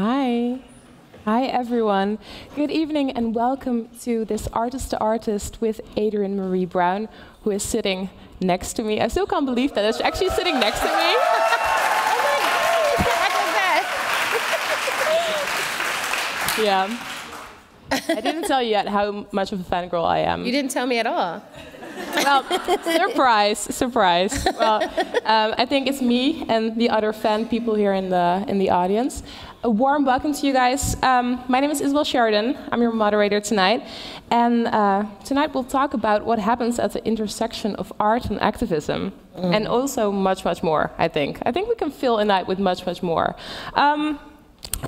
Hi. Hi, everyone. Good evening and welcome to this Artist to Artist with Adrienne Maree Brown, who is sitting next to me. I still can't believe that. She's actually sitting next to me. yeah. I didn't tell you yet how much of a fangirl I am. You didn't tell me at all. Well, surprise, surprise. Well, um, I think it's me and the other fan people here in the in the audience. A warm welcome to you guys. Um, my name is Isabel Sheridan. I'm your moderator tonight, and uh, tonight we'll talk about what happens at the intersection of art and activism, mm. and also much, much more. I think. I think we can fill a night with much, much more. Um,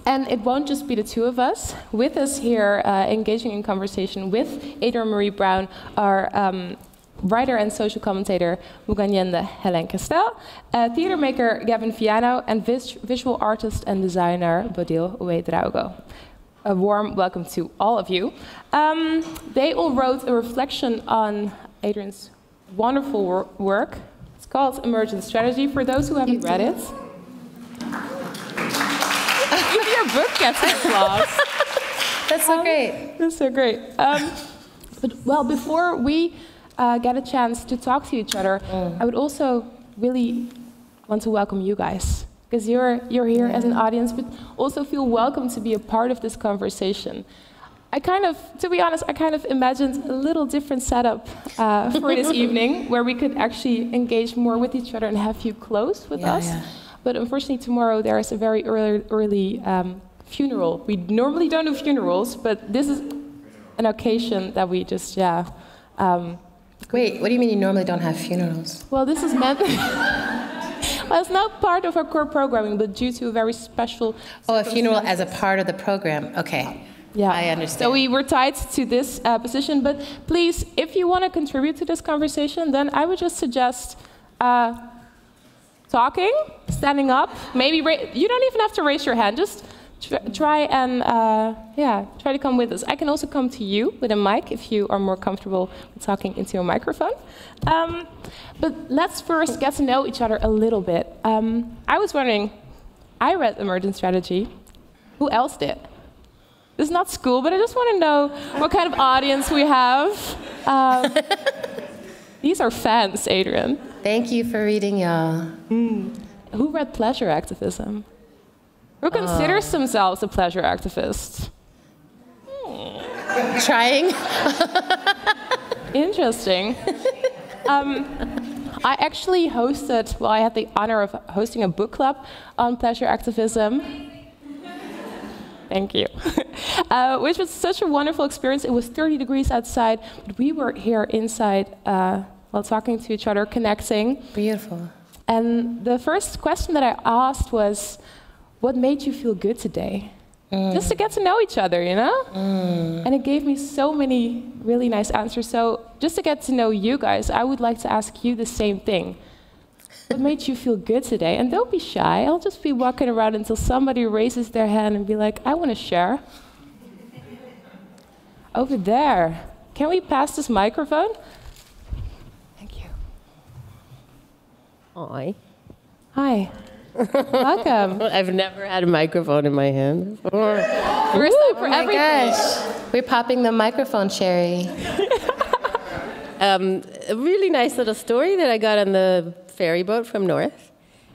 and it won't just be the two of us. With us here, uh, engaging in conversation with Adrienne Maree Brown, are um, writer and social commentator Munganyende Hélène Christelle, uh, theater maker Gavin Viano, and vis visual artist and designer Bodil Ouédraogo. A warm welcome to all of you. Um, they all wrote a reflection on Adrienne's wonderful wor work. It's called Emergent Strategy. For those who haven't read it, even your book gets applause. That's so um, great. That's so great. Um, but well, before we uh, get a chance to talk to each other, mm. I would also really want to welcome you guys because you're you're here yeah. as an audience, but also feel welcome to be a part of this conversation. I kind of, to be honest, I kind of imagined a little different setup uh, for this evening where we could actually engage more with each other and have you close with yeah, us. Yeah. But unfortunately, tomorrow there is a very early, early um, funeral. We normally don't do funerals, but this is an occasion that we just, yeah. Um, Wait, what do you mean you normally don't have funerals? Well, this is meant. well, it's not part of our core programming, but due to a very special. Oh, a funeral as a part of the program. Okay. Yeah, I understand. So we were tied to this uh, position, but please, if you want to contribute to this conversation, then I would just suggest uh, talking, standing up. Maybe you don't even have to raise your hand. Just try and uh, yeah, try to come with us. I can also come to you with a mic if you are more comfortable with talking into a microphone. Um, but let's first get to know each other a little bit. Um, I was wondering, I read Emergent Strategy. Who else did? This is not school, but I just want to know what kind of audience we have. Um, these are fans, Adrienne. Thank you for reading, y'all. Mm. Who read Pleasure Activism? Who considers uh, themselves a pleasure activist? Hmm. Trying. Interesting. Um, I actually hosted, well, I had the honor of hosting a book club on pleasure activism. Thank you. uh, which was such a wonderful experience. It was 30 degrees outside, but we were here inside uh, while talking to each other, connecting. Beautiful. And the first question that I asked was, what made you feel good today? Mm. Just to get to know each other, you know? Mm. And it gave me so many really nice answers. So, just to get to know you guys, I would like to ask you the same thing. What made you feel good today? And don't be shy. I'll just be walking around until somebody raises their hand and be like, I want to share. Over there. Can we pass this microphone? Thank you. Hi. Hi. Welcome. I've never had a microphone in my hand before. First time for oh everything. Gosh. We're popping the microphone cherry. um, a really nice little story that I got on the ferry boat from North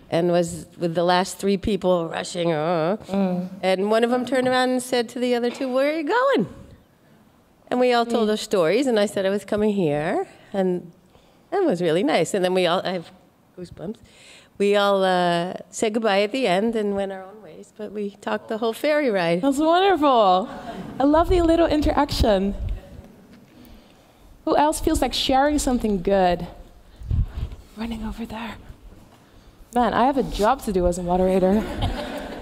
and was with the last three people rushing. Uh, mm. And one of them turned around and said to the other two, Where are you going? And we all told mm. our stories, and I said I was coming here. And that was really nice. And then we all, I have goosebumps we all uh, said goodbye at the end and went our own ways, but we talked the whole ferry ride. That's wonderful. A lovely little interaction. Who else feels like sharing something good? Running over there. Man, I have a job to do as a moderator.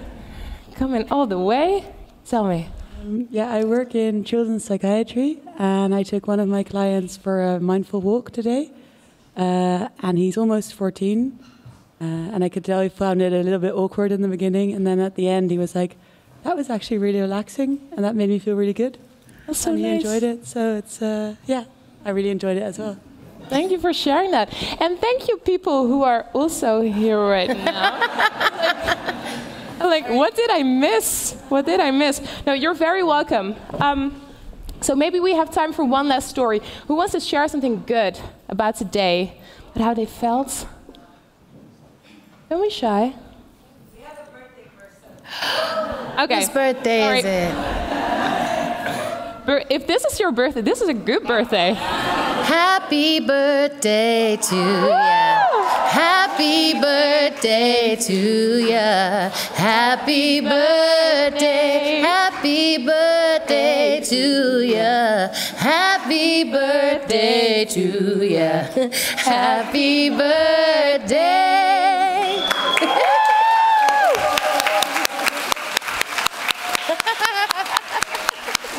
Coming all the way? Tell me. Um, yeah, I work in children's psychiatry, and I took one of my clients for a mindful walk today. Uh, and he's almost 14 uh, and I could tell he found it a little bit awkward in the beginning, and then at the end he was like, "That was actually really relaxing, and that made me feel really good." That's so and nice. he enjoyed it, so it's uh, yeah, I really enjoyed it as well. Thank you for sharing that, and thank you people who are also here right now. like, like, what did I miss? What did I miss? No, you're very welcome. Um, so maybe we have time for one last story. Who wants to share something good about today, about how they felt? Don't be shy. We have a birthday person. Okay. Whose birthday Sorry. is it? If this is your birthday, this is a good birthday. Happy birthday to ya. Happy birthday to ya. Happy birthday. Happy birthday to ya. Happy birthday to ya. Happy birthday.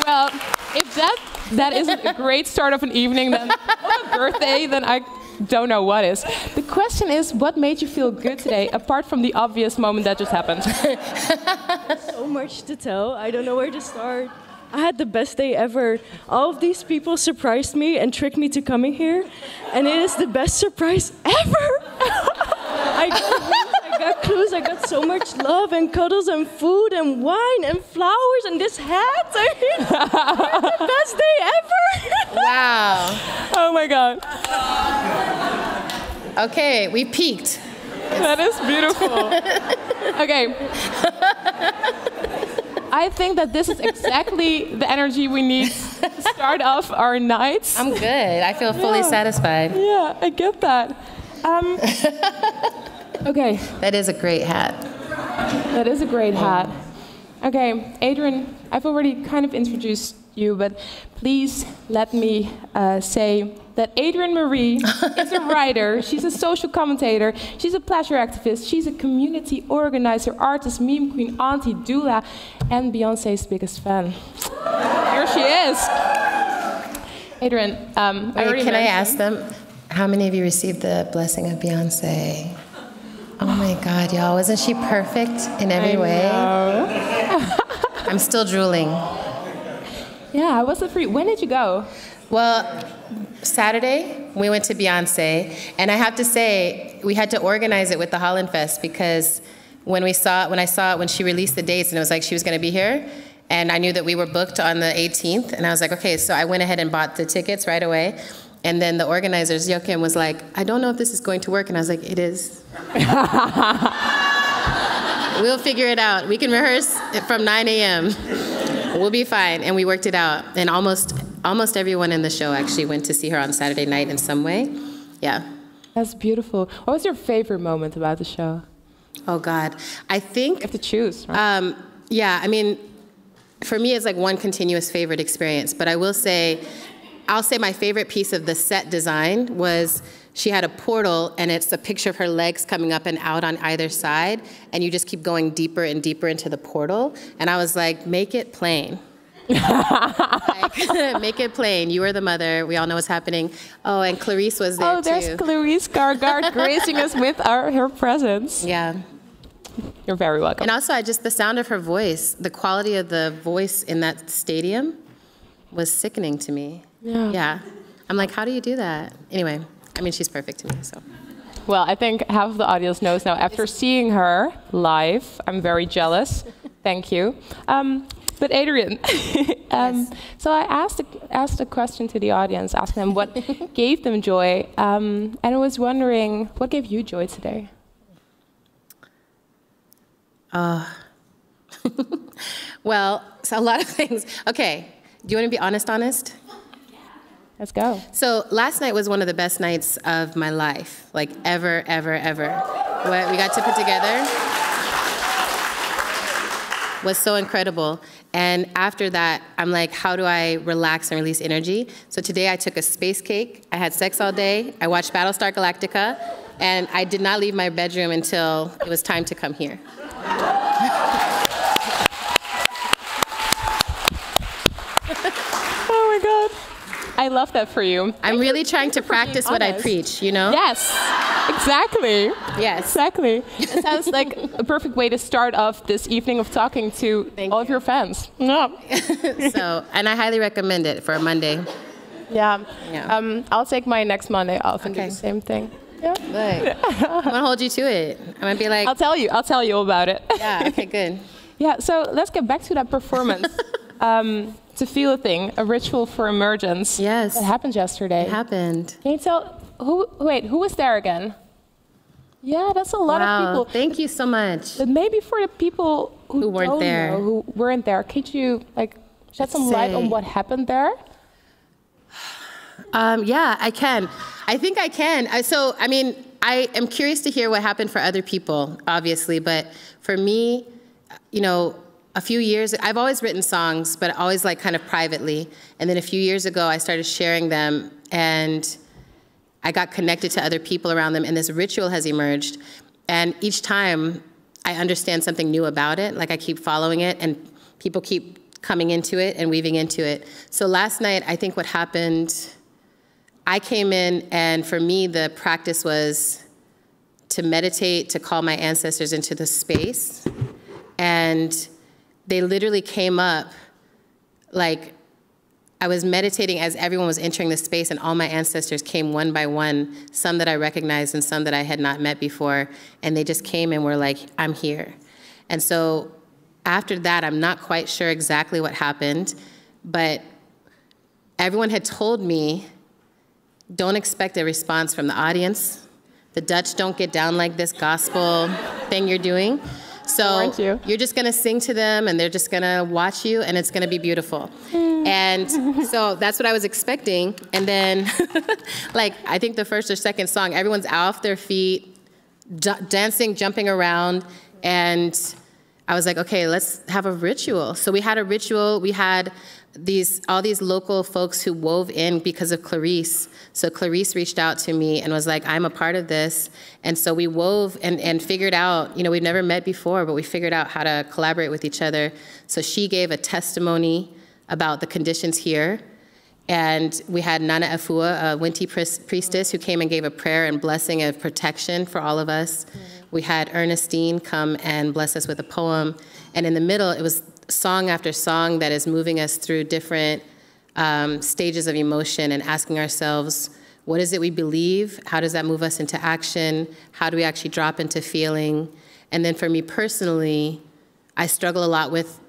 Well, if that that isn't a great start of an evening, then a birthday, then I don't know what is. The question is, what made you feel good today, apart from the obvious moment that just happened? so much to tell. I don't know where to start. I had the best day ever. All of these people surprised me and tricked me to coming here, and it is the best surprise ever. I got I got clues, I got so much love and cuddles and food and wine and flowers and this hat. I mean, it's the best day ever. Wow. oh my god, Okay, we peaked. that is beautiful. Okay. I think that this is exactly the energy we need to start off our nights. I'm good. I feel fully Yeah. satisfied. Yeah, I get that. Um, okay, That is a great hat. that is a great hat. Okay, Adrienne, I've already kind of introduced you, but please let me uh, say that Adrienne Maree is a writer, she's a social commentator, she's a pleasure activist, she's a community organizer, artist, meme queen, auntie, doula, and Beyonce's biggest fan. Here she is. Adrienne, um, I Wait, already can I ask them how many of you received the blessing of Beyonce? Oh my God, y'all! Wasn't she perfect in every way? I'm still drooling. Yeah, how was it for you? When did you go? Well, Saturday we went to Beyonce, and I have to say we had to organize it with the Holland Fest because when we saw when I saw it when she released the dates and it was like she was going to be here, and I knew that we were booked on the 18th, and I was like, okay, so I went ahead and bought the tickets right away. And then the organizers, Joachim, was like, I don't know if this is going to work. And I was like, it is. we'll figure it out. We can rehearse from 9 a.m. We'll be fine. And we worked it out. And almost almost everyone in the show actually went to see her on Saturday night in some way. Yeah. That's beautiful. What was your favorite moment about the show? Oh God. I think You have to choose. Right? Um, yeah, I mean, for me, it's like one continuous favorite experience. But I will say, I'll say my favorite piece of the set design was she had a portal, and it's a picture of her legs coming up and out on either side, and you just keep going deeper and deeper into the portal. And I was like, make it plain. like, make it plain. You are the mother. We all know what's happening. Oh, and Clarice was there oh, there's too. Clarice Gargard gracing us with our, her presence. yeah. You're very welcome. And also, I just the sound of her voice, the quality of the voice in that stadium was sickening to me. Yeah. Yeah. I'm like, how do you do that? Anyway, I mean, she's perfect to me, so. Well, I think half of the audience knows now. After seeing her live, I'm very jealous. Thank you. Um, but Adrienne, um, so I asked a, asked a question to the audience, asking them what gave them joy, um, and I was wondering what gave you joy today. Well, so a lot of things. Okay, do you want to be honest, honest? Let's go. So last night was one of the best nights of my life, like ever, ever, ever. What we got to put together was so incredible. And after that, I'm like, how do I relax and release energy? So today I took a space cake. I had sex all day. I watched Battlestar Galactica, and I did not leave my bedroom until it was time to come here. Oh my god. I love that for you. I'm really trying to practice what I preach, you know? Yes, exactly. Yes. Exactly. It sounds like a perfect way to start off this evening of talking to Thank all of your fans. Yeah. So, and I highly recommend it for a Monday. Yeah. Yeah. Um, I'll take my next Monday off and do the same thing. Yeah. Look, I'm gonna hold you to it. I'm gonna be like, I'll tell you. I'll tell you about it. yeah, okay, good. Yeah, so let's get back to that performance. um, to feel a thing, a ritual for emergence. Yes. That happened yesterday. It happened. Can you tell who? Wait, who was there again? Yeah, that's a lot wow, of people. thank you so much. But maybe for the people who, Who weren't there. know, who weren't there, could you like shed some light on what happened there? Um, yeah, I can. I think I can. I, so, I mean, I am curious to hear what happened for other people, obviously, but for me, you know, a few years, I've always written songs, but always like kind of privately. And then a few years ago, I started sharing them, and I got connected to other people around them, and this ritual has emerged. And each time, I understand something new about it. Like I keep following it, and people keep coming into it and weaving into it. So last night, I think what happened, I came in, and for me, the practice was to meditate, to call my ancestors into the space. And they literally came up like I was meditating as everyone was entering the space, and all my ancestors came one by one, some that I recognized and some that I had not met before. And they just came and were like, I'm here. And so after that, I'm not quite sure exactly what happened, but everyone had told me don't expect a response from the audience. The Dutch don't get down like this gospel thing you're doing. So you? you're just gonna sing to them and they're just gonna watch you and it's gonna be beautiful. Hmm. And so that's what I was expecting. And then, like, I think the first or second song, everyone's off their feet, dancing, jumping around. And I was like, okay, let's have a ritual. So we had a ritual. We had these all these local folks who wove in because of Clarice. So Clarice reached out to me and was like, I'm a part of this. And so we wove and, and figured out, you know, we've never met before, but we figured out how to collaborate with each other. So she gave a testimony about the conditions here. And we had Nana Afua, a Winti priestess, who came and gave a prayer and blessing of protection for all of us. Mm-hmm. We had Ernestine come and bless us with a poem. And in the middle, it was song after song that is moving us through different um, stages of emotion and asking ourselves, what is it we believe? How does that move us into action? How do we actually drop into feeling? And then for me personally, I struggle a lot with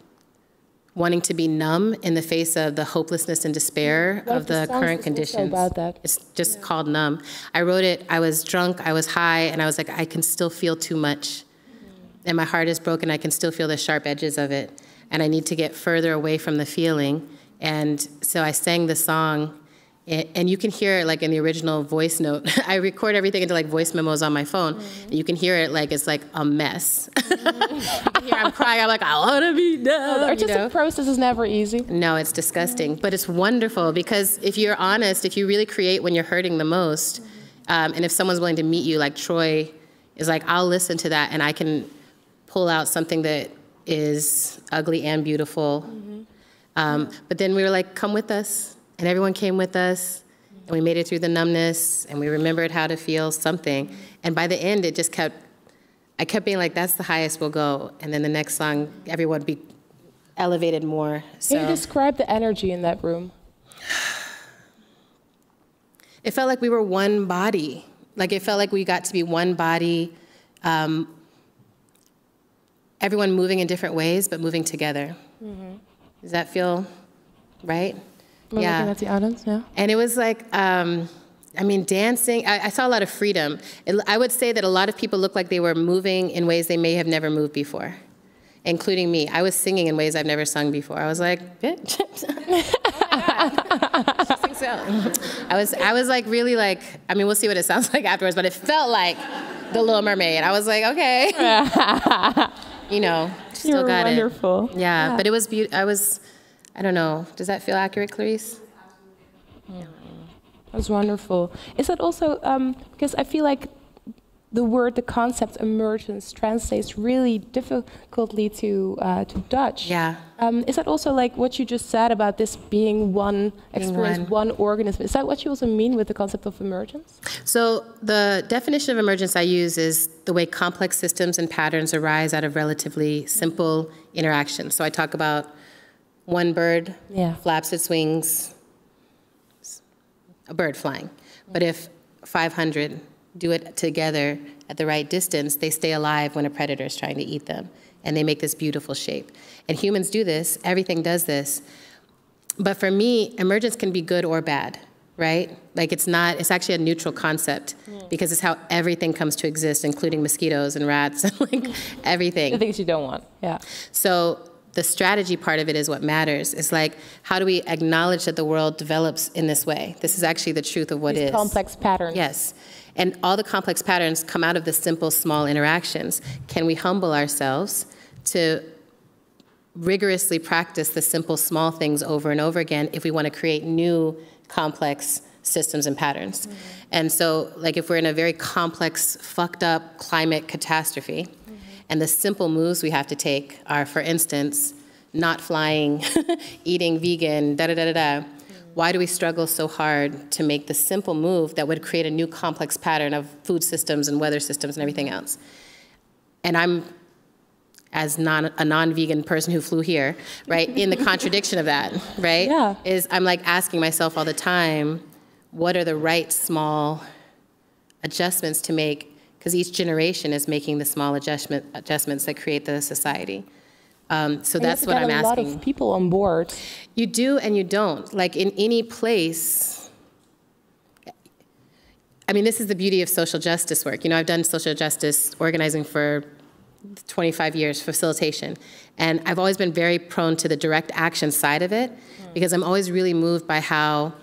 wanting to be numb in the face of the hopelessness and despair of the current conditions. about that. It's just called numb. I wrote it, I was drunk, I was high, and I was like, I can still feel too much. And my heart is broken, I can still feel the sharp edges of it. And I need to get further away from the feeling. And so I sang the song, and you can hear it like in the original voice note. I record everything into like voice memos on my phone. Mm-hmm. And you can hear it like it's like a mess. you can hear I'm crying, I'm like, I wanna be done. The you artistic know? process is never easy. No, it's disgusting, but it's wonderful because if you're honest, if you really create when you're hurting the most, mm-hmm. um, and if someone's willing to meet you, like Troy is like, I'll listen to that and I can pull out something that is ugly and beautiful. Um, but then we were like, come with us. And everyone came with us. And we made it through the numbness and we remembered how to feel something. And by the end, it just kept, I kept being like, that's the highest we'll go. And then the next song, everyone be elevated more. So. Can you describe the energy in that room? it felt like we were one body. Like it felt like we got to be one body, um, everyone moving in different ways, but moving together. Does that feel right? We're yeah. looking at the audience, yeah. And it was like, um, I mean, dancing, I, I saw a lot of freedom. It, I would say that a lot of people looked like they were moving in ways they may have never moved before, including me. I was singing in ways I've never sung before. I was like, bitch. So. I was, I was like really like, I mean, we'll see what it sounds like afterwards, but it felt like The Little Mermaid. I was like, okay. You know, still You're got wonderful. it. Yeah, but it was beautiful. I was, I don't know. Does that feel accurate, Clarice? That was wonderful. Is that also um, because I feel like the word, the concept emergence translates really difficultly to uh, to Dutch. Yeah. Um, is that also like what you just said about this being one experience, one. one organism? Is that what you also mean with the concept of emergence? So the definition of emergence I use is the way complex systems and patterns arise out of relatively simple interactions. So I talk about one bird Yeah. flaps its wings, a bird flying. But if 500 do it together at the right distance, they stay alive when a predator is trying to eat them. And they make this beautiful shape. And humans do this, everything does this. But for me, emergence can be good or bad, right? Like it's not, it's actually a neutral concept hmm. because it's how everything comes to exist, including mosquitoes and rats and like everything. The things you don't want. Yeah. So the strategy part of it is what matters. It's like, how do we acknowledge that the world develops in this way? This is actually the truth of what These is. complex patterns. Yes. And all the complex patterns come out of the simple, small interactions. Can we humble ourselves to rigorously practice the simple, small things over and over again if we want to create new, complex systems and patterns? Mm-hmm. And so, like, if we're in a very complex, fucked up climate catastrophe, mm-hmm. and the simple moves we have to take are, for instance, not flying, eating vegan, da da da da da. Why do we struggle so hard to make the simple move that would create a new complex pattern of food systems and weather systems and everything else? And I'm, as non, a non-vegan person who flew here, right, in the contradiction of that, right? Yeah. Is I'm like asking myself all the time, what are the right small adjustments to make? Because each generation is making the small adjustment, adjustments that create the society. Um, so And that's what I'm a asking. lot of people on board. You do and you don't. Like in any place, I mean, this is the beauty of social justice work. You know, I've done social justice organizing for 25 years, facilitation. And I've always been very prone to the direct action side of it because I'm always really moved by how,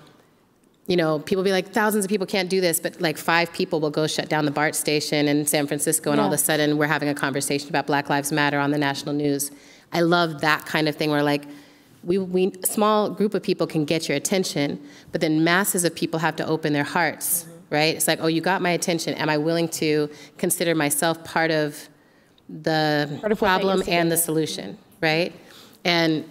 you know, people be like, thousands of people can't do this, but like five people will go shut down the BART station in San Francisco, and all of a sudden we're having a conversation about Black Lives Matter on the national news. I love that kind of thing where like, we, we, small group of people can get your attention, but then masses of people have to open their hearts, right? It's like, oh, you got my attention. Am I willing to consider myself part of the Part of problem and the solution, right? And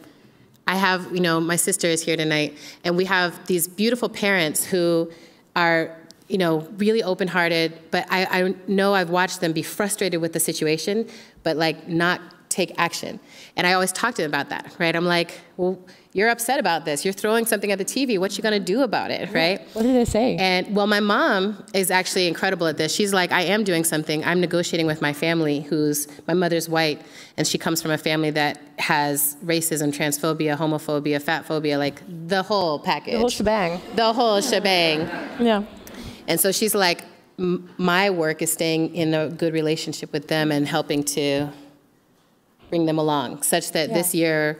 I have, you know, my sister is here tonight, and we have these beautiful parents who are, you know, really open-hearted. But I, I know I've watched them be frustrated with the situation, but like not take action. And I always talk to them about that, right? I'm like, well, you're upset about this. You're throwing something at the TV. What you gonna do about it, right? What did they say? And well, my mom is actually incredible at this. She's like, I am doing something. I'm negotiating with my family, who's my mother's white, and she comes from a family that has racism, transphobia, homophobia, fat phobia, like the whole package. the whole shebang. The whole shebang. Yeah. And so she's like, "M- my work is staying in a good relationship with them and helping to bring them along, such that this year,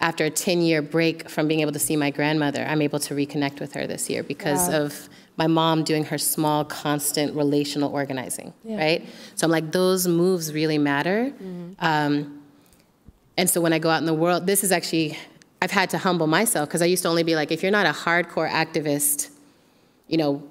after a 10 year break from being able to see my grandmother, I'm able to reconnect with her this year because Wow. of my mom doing her small, constant relational organizing, Yeah. right? So I'm like, those moves really matter. Um, and so when I go out in the world, this is actually, I've had to humble myself because I used to only be like, if you're not a hardcore activist, you know,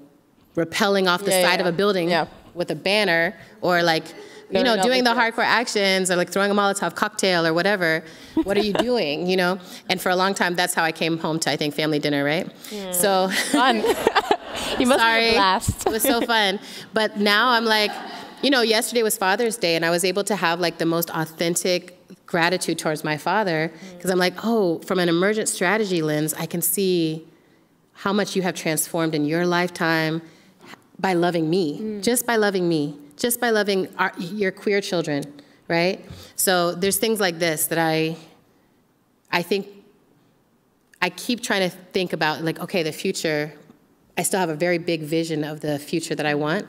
rappelling off the Yeah, side yeah. of a building Yeah. with a banner or like, you know, no, doing the hardcore actions or like throwing a Molotov cocktail or whatever, what are you doing, you know? And for a long time, that's how I came home to, I think, family dinner, right? So, Fun. you must sorry. blast. it was so fun. But now I'm like, you know, yesterday was Father's Day, and I was able to have like the most authentic gratitude towards my father mm. because I'm like, oh, from an emergent strategy lens, I can see how much you have transformed in your lifetime by loving me, mm. just by loving me, just by loving our, your queer children, right? So there's things like this that I, I think I keep trying to think about like, okay, the future, I still have a very big vision of the future that I want,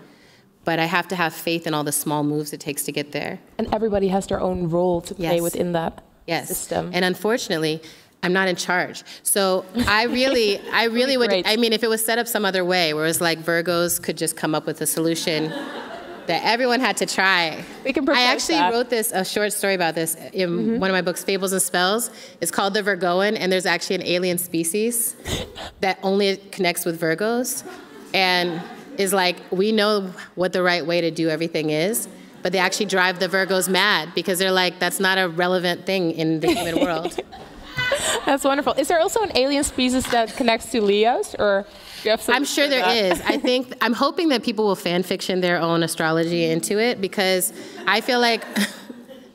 but I have to have faith in all the small moves it takes to get there. And everybody has their own role to play Yes. within that Yes. system. And unfortunately, I'm not in charge. So I really, I really would. I mean, if it was set up some other way, where it was like Virgos could just come up with a solution that everyone had to try. We can I actually that. wrote this, a short story about this in mm-hmm. one of my books, Fables and Spells. It's called The Virgoan, and there's actually an alien species that only connects with Virgos. And is like, we know what the right way to do everything is, but they actually drive the Virgos mad because they're like, that's not a relevant thing in the human world. That's wonderful. Is there also an alien species that connects to Leos, or do you have some? I'm sure there is. I think I'm hoping that people will fan fiction their own astrology into it because I feel like.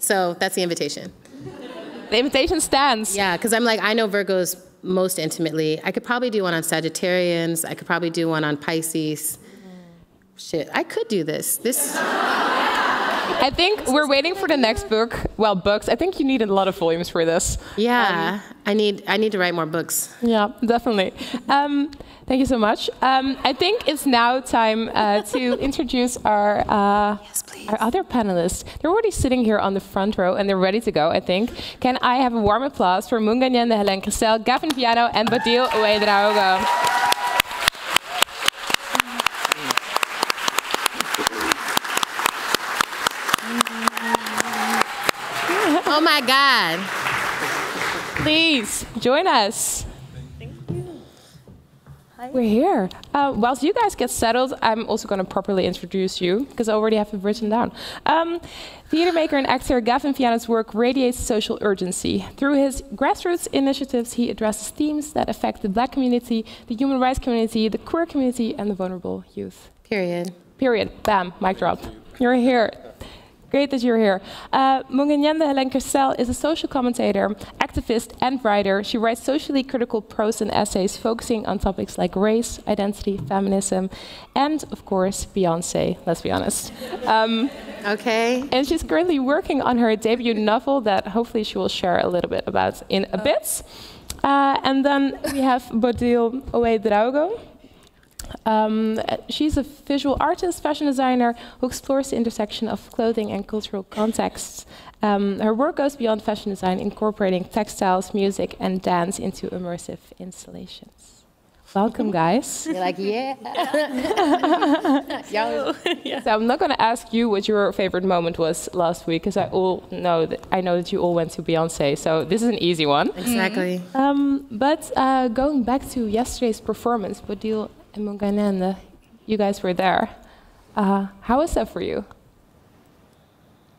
So that's the invitation. The invitation stands. Yeah, because I'm like I know Virgos most intimately. I could probably do one on Sagittarians. I could probably do one on Pisces. shit, I could do this. This. I think we're waiting for the next book. Well, books. I think you need a lot of volumes for this. Yeah, I need I need to write more books. Yeah, definitely. Um, thank you so much. Um, I think it's now time uh, to introduce our uh, our other panelists. They're already sitting here on the front row and they're ready to go. I think. Can I have a warm applause for Munganyen, Hélène Christelle, Gavin Viano, and Bodil Ouédraogo? Oh my God. Please join us. We're here. Uh, whilst you guys get settled, I'm also going to properly introduce you because I already have it written down. Um, theater maker and actor Gavin Viano's work radiates social urgency. Through his grassroots initiatives, he addresses themes that affect the black community, the human rights community, the queer community, and the vulnerable youth. Period. Period. Bam. Mic drop. You're here. Great that you're here. Uh, Munganyende Hélène is a social commentator, activist, and writer. She writes socially critical prose and essays focusing on topics like race, identity, feminism, and, of course, Beyonce, let's be honest. Um, Okay. and she's currently working on her debut novel that hopefully she will share a little bit about in a bit. Uh, and then we have Bodil Ouédraogo. Um, she's a visual artist, fashion designer who explores the intersection of clothing and cultural contexts. Um, her work goes beyond fashion design, incorporating textiles, music, and dance into immersive installations. Welcome, guys. You're like, yeah. Y'all- So I'm not going to ask you what your favorite moment was last week, because I all know that I know that you all went to Beyonce. So this is an easy one. exactly. Um, but uh, going back to yesterday's performance, Bodil and Munganyende, you guys were there. Uh, how was that for you?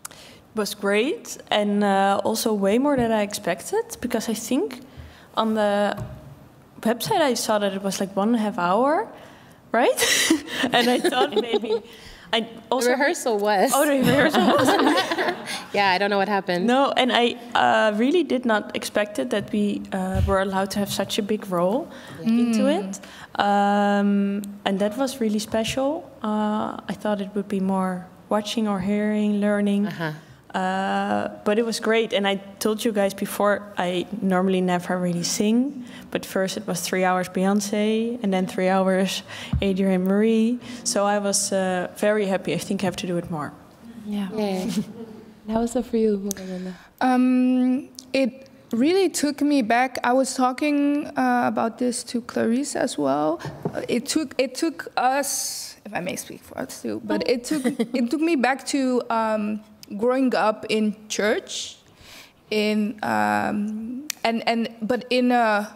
It was great and uh, also way more than I expected because I think on the website I saw that it was like one and a half hour, right? and I thought maybe I The rehearsal was. Oh, the rehearsal was yeah, I don't know what happened. no, and I uh, really did not expect it that we uh, were allowed to have such a big role into it, um, and that was really special. Uh, I thought it would be more watching or hearing, learning. Uh-huh. Uh, but it was great, and I told you guys before. I normally never really sing, but first it was three hours Beyonce, and then three hours Adrienne Maree. So I was uh, very happy. I think I have to do it more. Yeah. Yeah. How was that for you, Munganyende? Um, it really took me back. I was talking uh, about this to Clarice as well. It took it took us, if I may speak for us too, but it took it took me back to um, growing up in church, in um, and and but in a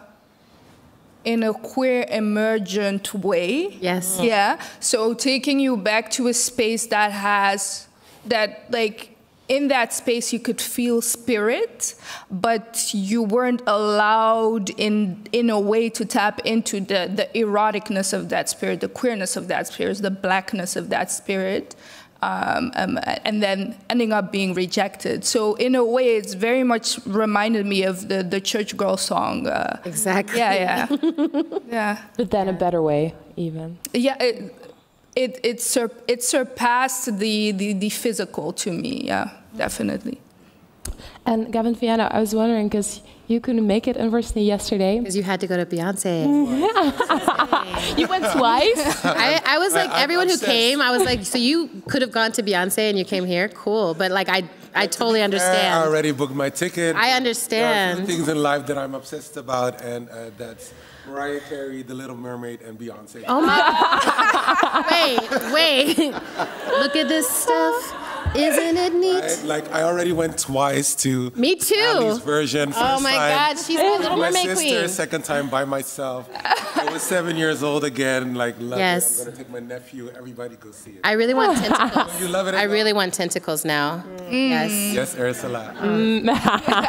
in a queer emergent way. Yes. Yeah. So taking you back to a space that has that like in that space you could feel spirit, but you weren't allowed in in a way to tap into the the eroticness of that spirit, the queerness of that spirit, the blackness of that spirit. Um, um, and then ending up being rejected. So in a way, it's very much reminded me of the the church girl song. Uh, Exactly. yeah, yeah, yeah. But then a better way, even. Yeah, it it it, sur- it surpassed the, the the physical to me. Yeah, definitely. And Gavin Viano, I was wondering because you couldn't make it unfortunately yesterday. Because you had to go to Beyonce. You went twice. I, I was like, I- I'm everyone who came, I was like, so you could have gone to Beyonce and you came here? Cool. But like, I, I totally understand. I already booked my ticket. I There are a understand. few things in life that I'm obsessed about, and uh, that's Mariah Carey, The Little Mermaid, and Beyonce. Oh my. wait, wait. Look at this stuff. Isn't it neat? I, like I already went twice to Me too. Halle's version. First Oh my time God, she's the Little my Mermaid sister, queen. second time by myself. I was seven years old again. Like love Yes. it. I'm gonna take my nephew. Everybody go see it. I really want tentacles. you love it. I really want tentacles now. Yes. Yes, Ursula.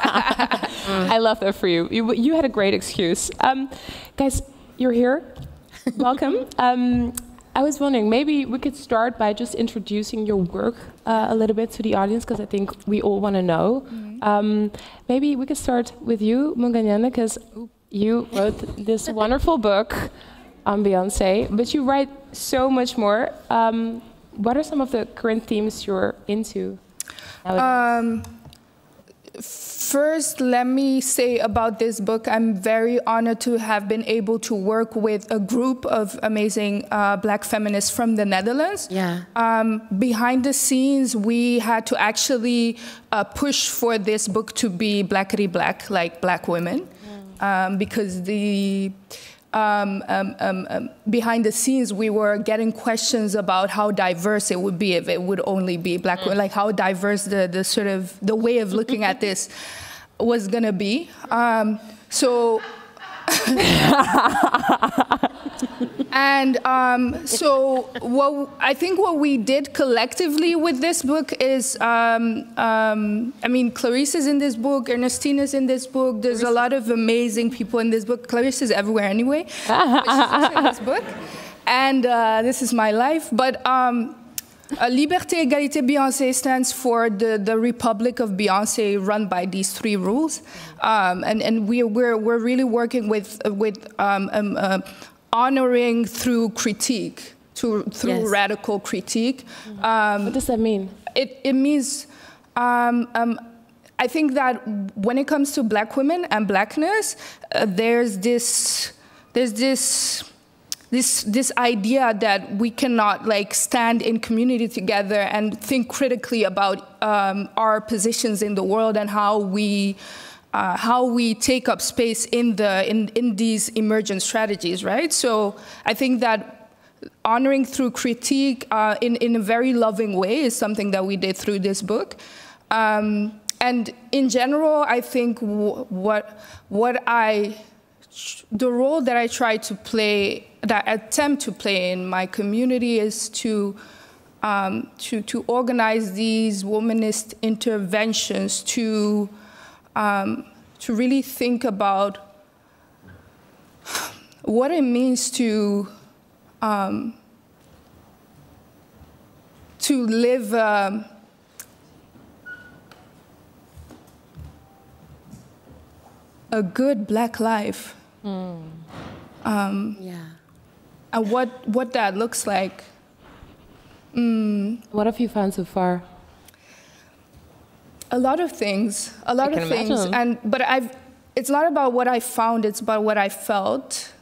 I love that for you. You, you had a great excuse. Um, guys, you're here. Welcome. Um, I was wondering, maybe we could start by just introducing your work uh, a little bit to the audience, because I think we all want to know. Um, maybe we could start with you, Munganyana, because you wrote this wonderful book, on Beyonce, but you write so much more. Um, what are some of the current themes you're into? Um, first, let me say about this book, I'm very honored to have been able to work with a group of amazing uh, black feminists from the Netherlands. Yeah. Um, behind the scenes, we had to actually uh, push for this book to be blackity black, like black women, um, because the um, um, um, um, behind the scenes, we were getting questions about how diverse it would be if it would only be black women, like how diverse the, the sort of the way of looking at this was gonna be. Um, so. and um, so what I think what we did collectively with this book is, um, um, I mean, Clarice is in this book, Ernestine is in this book. There's a lot of amazing people in this book. Clarice is everywhere anyway. she's in this book, and uh, this is my life. But um, uh, Liberté, Égalité, Beyoncé stands for the, the Republic of Beyoncé run by these three rules. Um, and and we, we're, we're really working with, with um, um, uh, honoring through critique, to, through Yes. radical critique. Um, What does that mean? it, it means um, um, I think that when it comes to black women and blackness, uh, there's this there's this this this idea that we cannot like stand in community together and think critically about um, our positions in the world and how we uh, how we take up space in the in, in these emergent strategies, right? So I think that honoring through critique uh, in, in a very loving way is something that we did through this book. Um, and in general, I think what, what I, the role that I try to play, that I attempt to play in my community is to, um, to, to organize these womanist interventions to, um, to really think about what it means to um, to live um, a good black life um, Yeah. and what what that looks like What have you found so far? a lot of things a lot can of things imagine. and but i've it's not about what i found it's about what i felt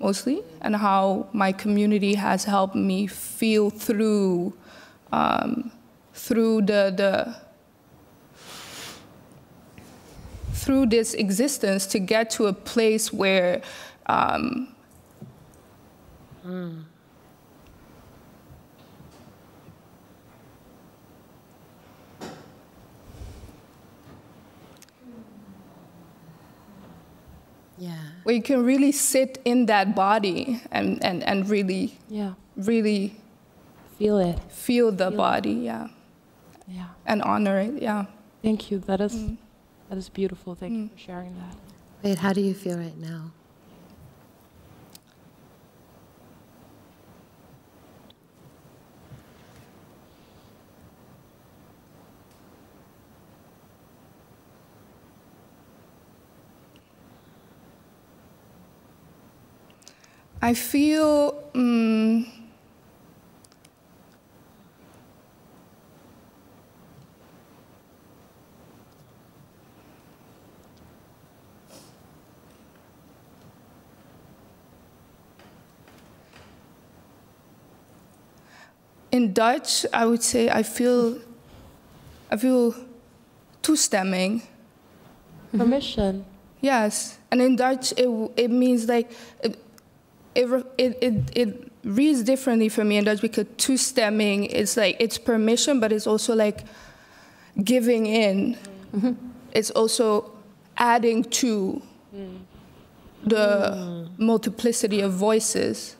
mostly and how my community has helped me feel through um, through the the through this existence to get to a place where um, Yeah. where you can really sit in that body and, and, and really Yeah, really feel it. feel the body yeah Yeah. and honor it yeah Thank you. That is that is beautiful. Thank you for sharing that. Wait, how do you feel right now? I feel mm, in Dutch, I would say I feel I feel toestemming. Mm-hmm. Permission. Yes, and in Dutch, it it means like it it it it, reads differently for me in Dutch because toestemming is like it's permission, but it's also like giving in. Mm-hmm. It's also adding to mm. the multiplicity of voices.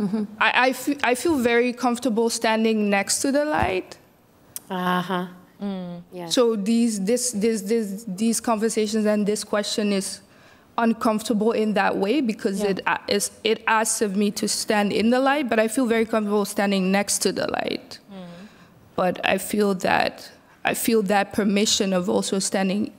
Mm-hmm. I, I, fe- I feel very comfortable standing next to the light. Uh huh. Yeah. So these, this, this, this, these conversations and this question is uncomfortable in that way because it, uh, a- it asks of me to stand in the light, but I feel very comfortable standing next to the light. Mm. But I feel that I feel that permission of also standing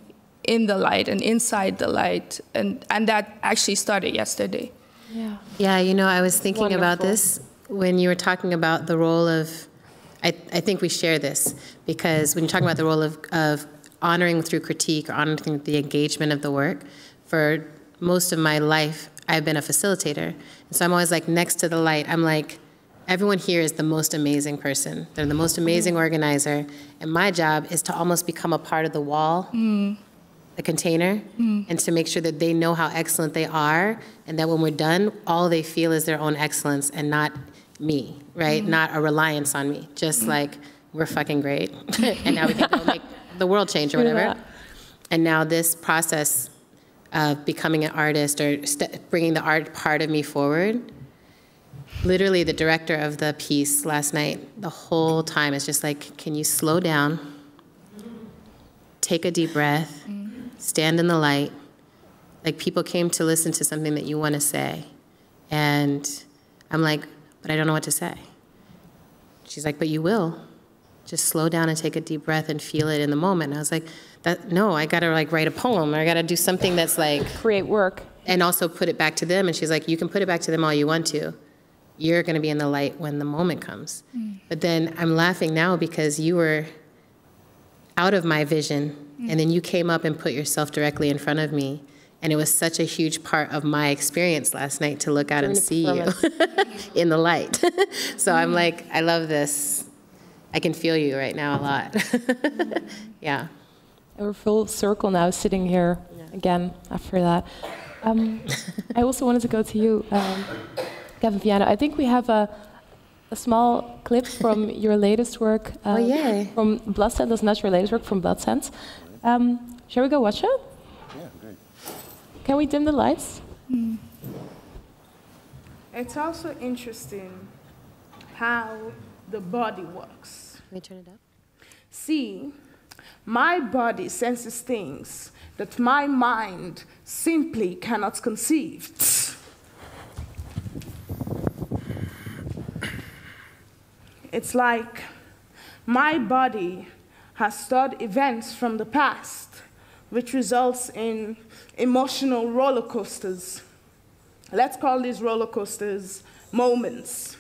in the light and inside the light, and, and that actually started yesterday. Yeah. Yeah, you know, I was thinking about this when you were talking about the role of, I, I think we share this, because when you're talking about the role of, of honoring through critique or honoring through the engagement of the work, for most of my life, I've been a facilitator. And so I'm always like next to the light, I'm like, everyone here is the most amazing person. They're the most amazing mm. organizer. And my job is to almost become a part of the wall mm. The container mm. and to make sure that they know how excellent they are and that when we're done all they feel is their own excellence and not me right? Mm-hmm. Not a reliance on me. Just mm. like we're fucking great. And now we can go make the world change or whatever. and now this process of becoming an artist or st- bringing the art part of me forward literally the director of the piece last night the whole time is just like can you slow down? Take a deep breath mm. Stand in the light. Like people came to listen to something that you want to say. And I'm like, but I don't know what to say. She's like, but you will. Just slow down and take a deep breath and feel it in the moment. And I was like, that, no, I gotta like write a poem or I gotta do something that's like, Create work. and also put it back to them. And she's like, you can put it back to them all you want to. You're gonna be in the light when the moment comes. Mm. But then I'm laughing now because you were out of my vision, and then you came up and put yourself directly in front of me. And it was such a huge part of my experience last night to look out and see you in the light. so I'm like, I love this. I can feel you right now a lot. yeah. We're full circle now, sitting here again after that. Um, I also wanted to go to you, um, Gavin Viano. I think we have a, a small clip from your latest work. Oh, um, yay. From Blood Scent, that's not your latest work, from Blood Scent. Um, shall we go watch it? Yeah, great. Can we dim the lights? It's also interesting how the body works. Can we turn it up? See, my body senses things that my mind simply cannot conceive. It's like my body has stored events from the past, which results in emotional roller coasters. Let's call these roller coasters moments.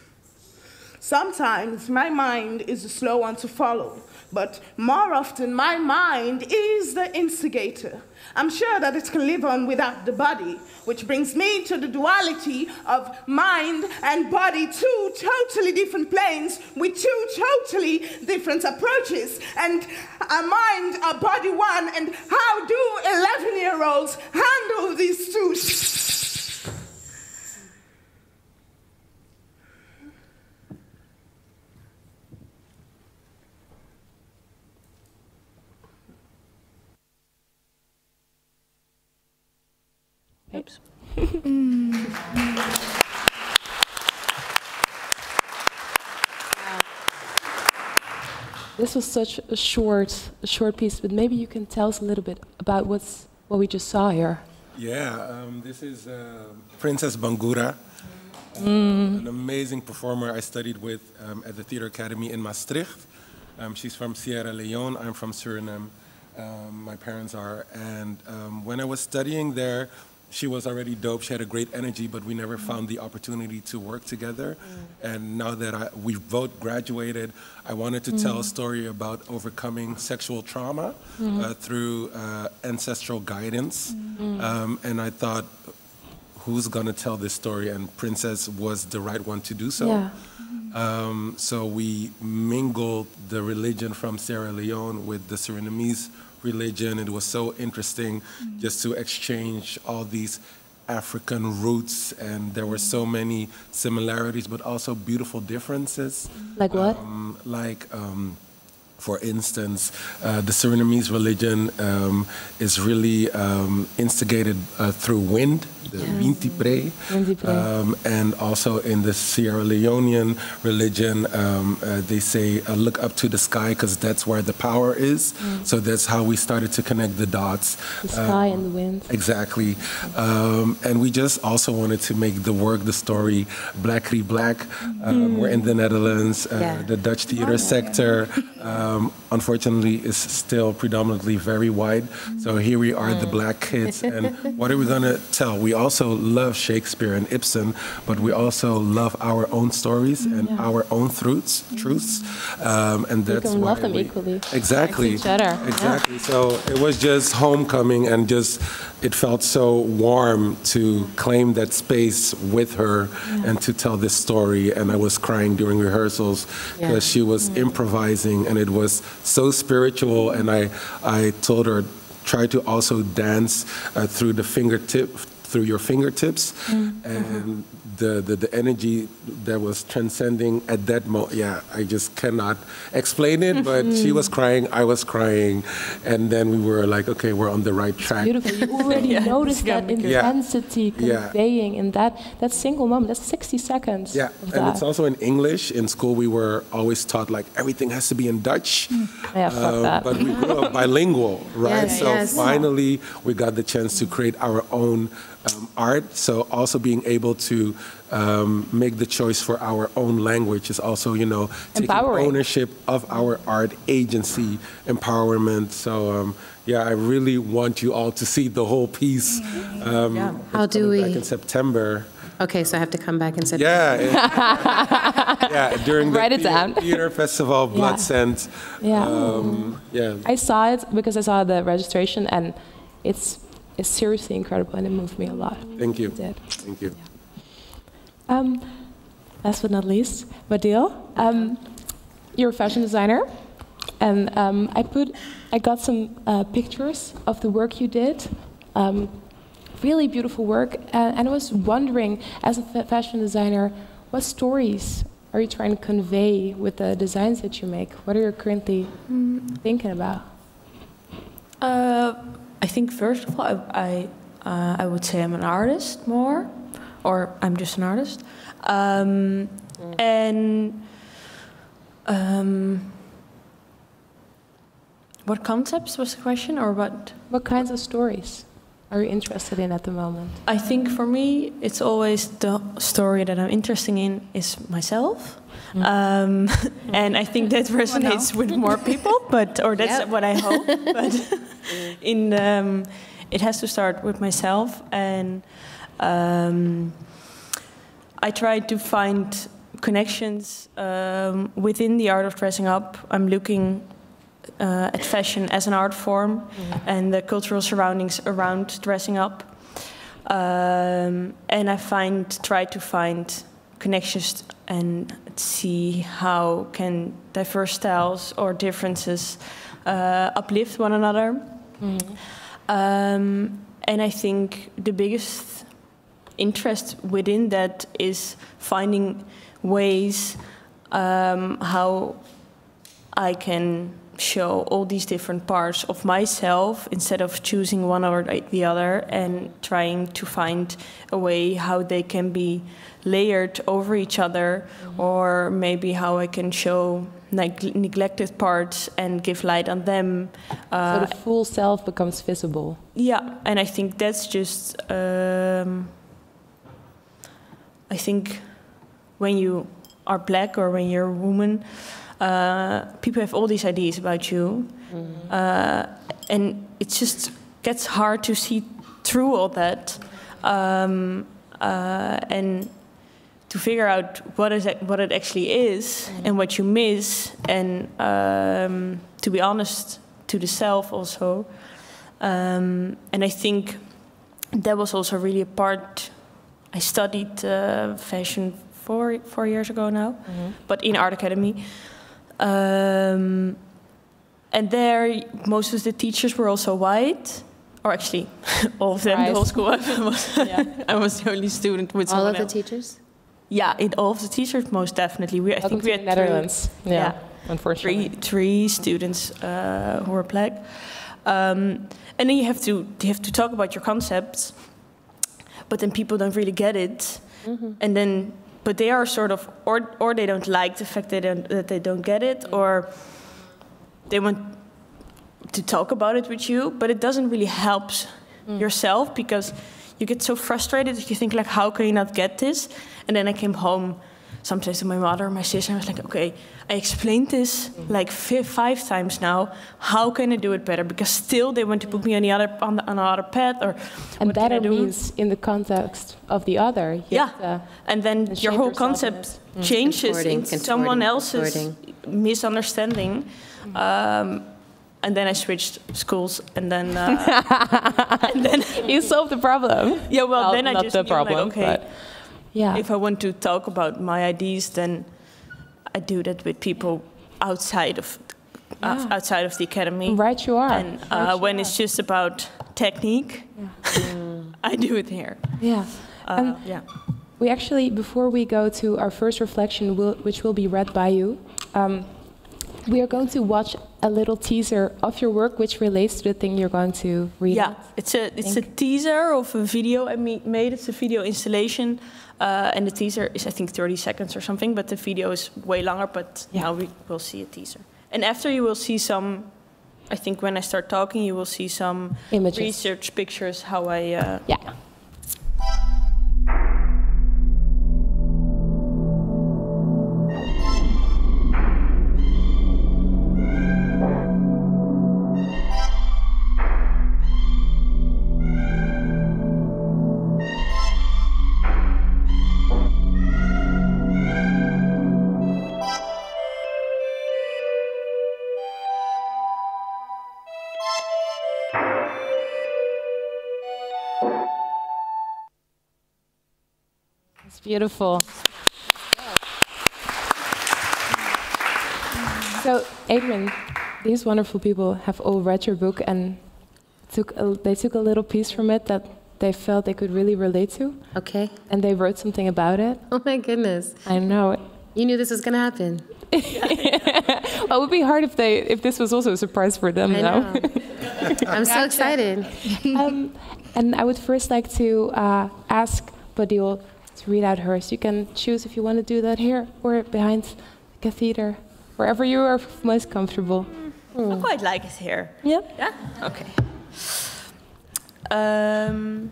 Sometimes my mind is the slow one to follow, but more often my mind is the instigator. I'm sure that it can live on without the body, which brings me to the duality of mind and body, two totally different planes with two totally different approaches. And a mind, a body one, and how do 11 year olds handle these two? This was such a short, a short piece, but maybe you can tell us a little bit about what's what we just saw here. Yeah, um, this is uh, Princess Bangura, uh, an amazing performer I studied with um, at the Theater Academy in Maastricht. Um, she's from Sierra Leone, I'm from Suriname, um, my parents are. And um, when I was studying there, she was already dope. She had a great energy, but we never found the opportunity to work together. And now that I, we both graduated, I wanted to tell a story about overcoming sexual trauma uh, through uh, ancestral guidance. Um, and I thought, who's going to tell this story? And Princess was the right one to do so. Yeah. Um, so we mingled the religion from Sierra Leone with the Surinamese religion. It was so interesting just to exchange all these African roots, and there were so many similarities, but also beautiful differences. Like what? Um, like, um, for instance, uh, the Surinamese religion um, is really um, instigated uh, through wind, the Wintipre, Wintipre. um, and also in the Sierra Leonean religion, um, uh, they say, uh, look up to the sky because that's where the power is. So that's how we started to connect the dots. The sky and the wind. Exactly. Um, and we just also wanted to make the work, the story, Blackery Black. Um, We're in the Netherlands. Uh, Yeah. The Dutch theater sector, um, unfortunately, is still predominantly very white. So here we are, the black kids. And what are we going to tell? We we also love Shakespeare and Ibsen, but we also love our own stories and our own truths. Truths, um, and that's can why love them we- equally. Exactly. Each other. Yeah. Exactly. So it was just homecoming, and just it felt so warm to claim that space with her and to tell this story. And I was crying during rehearsals because she was improvising, and it was so spiritual. And I, I told her, try to also dance uh, through the fingertip, through your fingertips, mm. and uh-huh. the, the the energy that was transcending at that moment. Yeah, I just cannot explain it. But she mm-hmm. was crying, I was crying, and then we were like, okay, we're on the right track. Beautiful. You already noticed that Yeah. intensity Yeah. conveying in that that single moment. That's 60 seconds. Yeah, of and it's also in English. In school, we were always taught like everything has to be in Dutch. Mm. Oh, yeah, fuck Uh, that. But we grew up bilingual, right? Yes, so yes. finally, we got the chance to create our own um, art. So also being able to um, make the choice for our own language is also, you know, taking Empowering. ownership of our art agency, empowerment. So um, yeah, I really want you all to see the whole piece. Um, Yeah. it's How do coming back we- in September? Okay, so I have to come back and say. Yeah, it- yeah. During the Write it thea- down. theater festival, Blood Yeah. Scent. Yeah. Um, yeah. I saw it because I saw the registration, and it's it's seriously incredible, and it moved me a lot. Thank you. It did. Thank you. Um, last but not least, Bodil, um, you're a fashion designer, and um, I put, I got some uh, pictures of the work you did. Um, really beautiful work, and, and I was wondering, as a fa- fashion designer, what stories are you trying to convey with the designs that you make? What are you currently thinking about? Uh, I think first of all, I I, uh, I would say I'm an artist more, or I'm just an artist, um, and um, what concepts was the question, or what? What kinds of stories are you interested in at the moment? I think for me, it's always the story that I'm interested in is myself. Um, and I think that resonates with more people, but or that's Yep. what I hope. but in um, it has to start with myself, and um, I try to find connections um, within the art of dressing up. I'm looking uh, at fashion as an art form and the cultural surroundings around dressing up. Um, and I find try to find connections and see how can diverse styles or differences uh, uplift one another. Um, and I think the biggest interest within that is finding ways um, how I can show all these different parts of myself instead of choosing one or the other and trying to find a way how they can be layered over each other or maybe how I can show neg- neglected parts and give light on them. Uh, so the full self becomes visible. yeah, and I think that's just. Um, I think when you are black or when you're a woman, uh, people have all these ideas about you, uh, and it just gets hard to see through all that, um, uh, and to figure out what is it, what it actually is and what you miss, and um, to be honest to the self also. Um, and I think that was also really a part. I studied uh, fashion four four years ago now, but in art academy. Um, and there, most of the teachers were also white, or actually, all of them. The whole school. I was, I was the only student with All of the else. teachers? Yeah, in all of the teachers, most definitely. We, I Welcome think we had the Netherlands. Three, Yeah, unfortunately. Three, three students uh, who were black, um, and then you have to you have to talk about your concepts, but then people don't really get it, and then but they are sort of or or they don't like the fact that they don't, that they don't get it, or they want to talk about it with you, but it doesn't really help yourself because you get so frustrated that you think like, how can you not get this? And then I came home sometimes to my mother or my sister. I was like, okay, I explained this like fi- five times now. How can I do it better? Because still they want to put me on the other on, the, on another path or And what can I better do? means in the context of the other. You Yeah, have to and then your whole concept mm. changes Contorting, into someone else's contorting. misunderstanding. Mm. Um, and then I switched schools, and then uh, and then you solve the problem. yeah, well, Well, then I just the knew, problem, like, okay, but- Yeah. if I want to talk about my ideas, then I do that with people outside of uh, Yeah. outside of the academy. Right, you are. And uh, you when are. it's just about technique, I do it here. Yeah. Uh, And yeah. we actually, before we go to our first reflection, will, which will be read by you, um, we are going to watch a little teaser of your work, which relates to the thing you're going to read. Yeah, it's a it's a teaser of a video I made. It's a video installation, uh, and the teaser is I think 30 seconds or something. But the video is way longer. But now we will see a teaser, and after you will see some. I think when I start talking, you will see some Images. research pictures how I. Uh, Yeah. Beautiful. So, Adrienne, these wonderful people have all read your book and took a, they took a little piece from it that they felt they could really relate to, Okay. and they wrote something about it. Oh my goodness. I know. You knew this was going to happen. Well, it would be hard if they if this was also a surprise for them, I though. I'm so excited. um, and I would first like to uh, ask Bodil to read out hers. You can choose if you want to do that here or behind the cathedral, wherever you are most comfortable. I quite like it here. Yeah? Yeah. Okay. Um,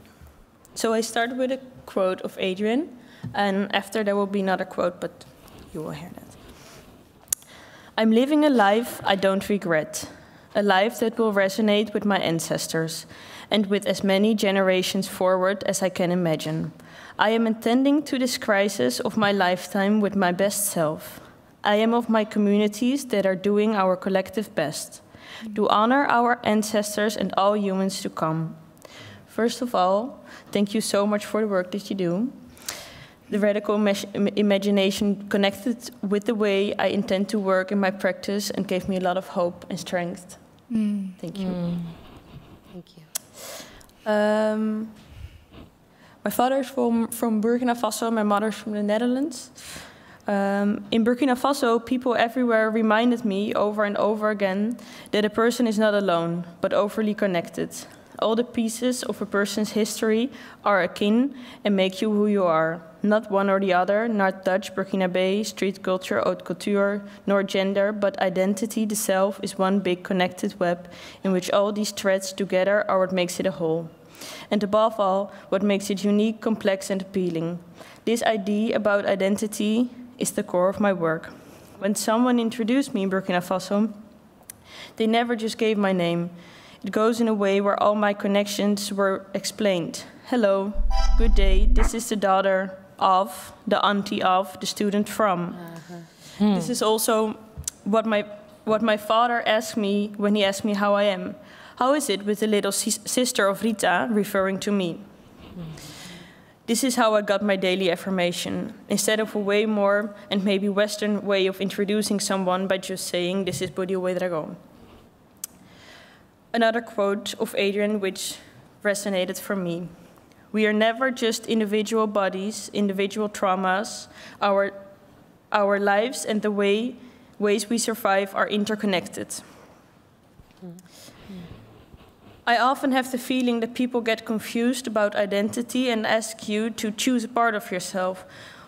so I start with a quote of Adrienne, and after there will be another quote, but you will hear that. I'm living a life I don't regret, a life that will resonate with my ancestors and with as many generations forward as I can imagine. I am attending to this crisis of my lifetime with my best self. I am of my communities that are doing our collective best to honor our ancestors and all humans to come. First of all, thank you so much for the work that you do. The radical imagination connected with the way I intend to work in my practice and gave me a lot of hope and strength. Thank you. Thank you. Um, my father is from, from Burkina Faso, my mother is from the Netherlands. Um, in Burkina Faso, people everywhere reminded me over and over again that a person is not alone, but overly connected. All the pieces of a person's history are akin and make you who you are. Not one or the other, not Dutch, Burkina Burkinabe, street culture, haute couture, nor gender, but identity, the self, is one big connected web in which all these threads together are what makes it a whole. And above all, what makes it unique, complex, and appealing. This idea about identity is the core of my work. When someone introduced me in Burkina Faso, they never just gave my name. It goes in a way where all my connections were explained. Hello, good day, this is the daughter of, the auntie of, the student from. Uh-huh. This is also what my, what my father asked me when he asked me how I am. How is it with the little sis- sister of Rita, referring to me? This is how I got my daily affirmation. Instead of a way more and maybe Western way of introducing someone by just saying, This is Bodil Ouédraogo. Another quote of Adrienne, which resonated for me We are never just individual bodies, individual traumas. Our, our lives and the way, ways we survive are interconnected. Hmm. I often have the feeling that people get confused about identity and ask you to choose a part of yourself,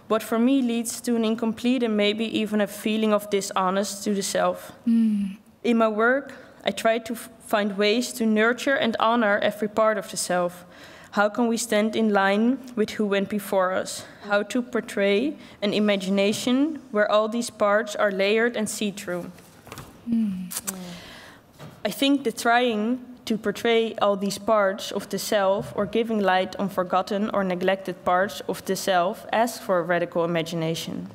what for me leads to an incomplete and maybe even a feeling of dishonest to the self. Hmm. In my work, I try to f- find ways to nurture and honor every part of the self. How can we stand in line with who went before us? How to portray an imagination where all these parts are layered and see through? Hmm. I think the trying to portray all these parts of the self or giving light on forgotten or neglected parts of the self asks for radical imagination.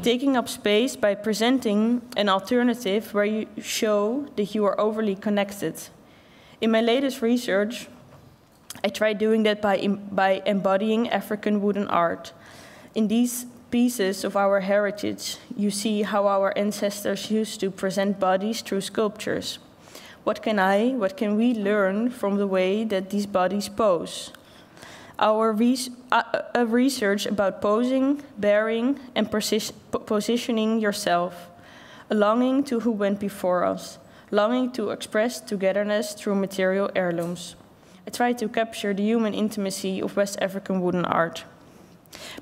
Taking up space by presenting an alternative where you show that you are overly connected. In my latest research, I tried doing that by, by embodying African wooden art. In these pieces of our heritage, you see how our ancestors used to present bodies through sculptures. What can I, what can we learn from the way that these bodies pose? Our res- uh, uh, research about posing, bearing, and posi- positioning yourself, a longing to who went before us, longing to express togetherness through material heirlooms. I try to capture the human intimacy of West African wooden art,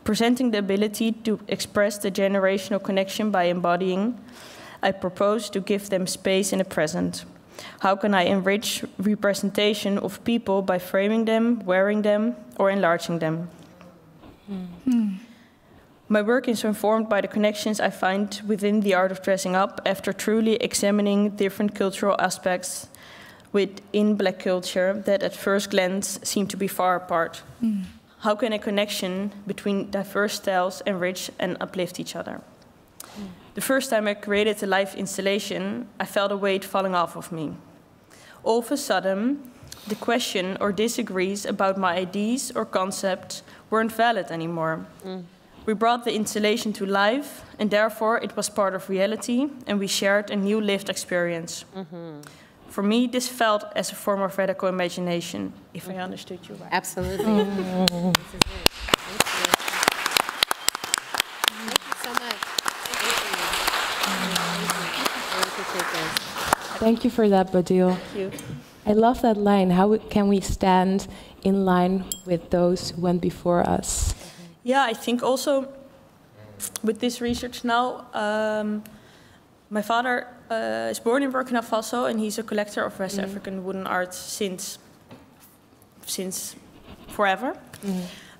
presenting the ability to express the generational connection by embodying. I propose to give them space in the present. How can I enrich representation of people by framing them, wearing them, or enlarging them? Hmm. My work is informed by the connections I find within the art of dressing up after truly examining different cultural aspects within black culture that at first glance seem to be far apart. Hmm. How can a connection between diverse styles enrich and uplift each other? The first time I created a live installation, I felt a weight falling off of me. All of a sudden, the question or disagrees about my ideas or concepts weren't valid anymore. We brought the installation to life, and therefore it was part of reality, and we shared a new lived experience. For me, this felt as a form of radical imagination, if I understood you right. Absolutely. Thank you for that, Bodil. Thank you. I love that line. How can we stand in line with those who went before us? Yeah, I think also with this research now, um, my father uh, is born in Burkina Faso and he's a collector of West African wooden art since since forever.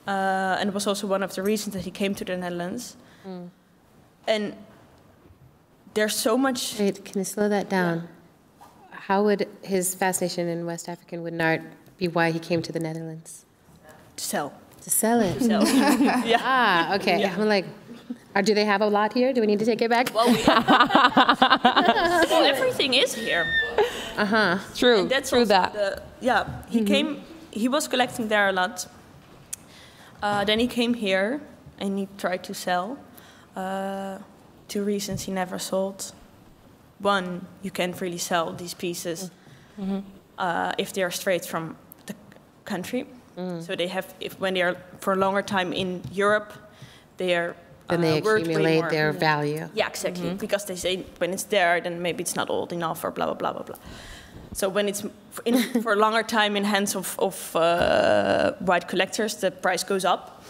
Uh, and it was also one of the reasons that he came to the Netherlands. And there's so much. Wait, can you slow that down? How would his fascination in West African wooden art be why he came to the Netherlands? to sell. To sell it. To sell. yeah. Ah, okay. Yeah. I'm like, uh, do they have a lot here? Do we need to take it back? Well, well, everything is here. Uh huh. True, And that's true that. the- yeah, he came. He was collecting there a lot. Uh, then he came here and he tried to sell. Uh, two reasons he never sold. One, you can't really sell these pieces uh, if they are straight from the country. So they have, if when they are for a longer time in Europe, they are. Then they uh, way accumulate their value. Yeah, exactly. Because they say when it's there, then maybe it's not old enough or blah blah blah blah blah. So when it's in, for a longer time in hands of, of uh, white collectors, the price goes up.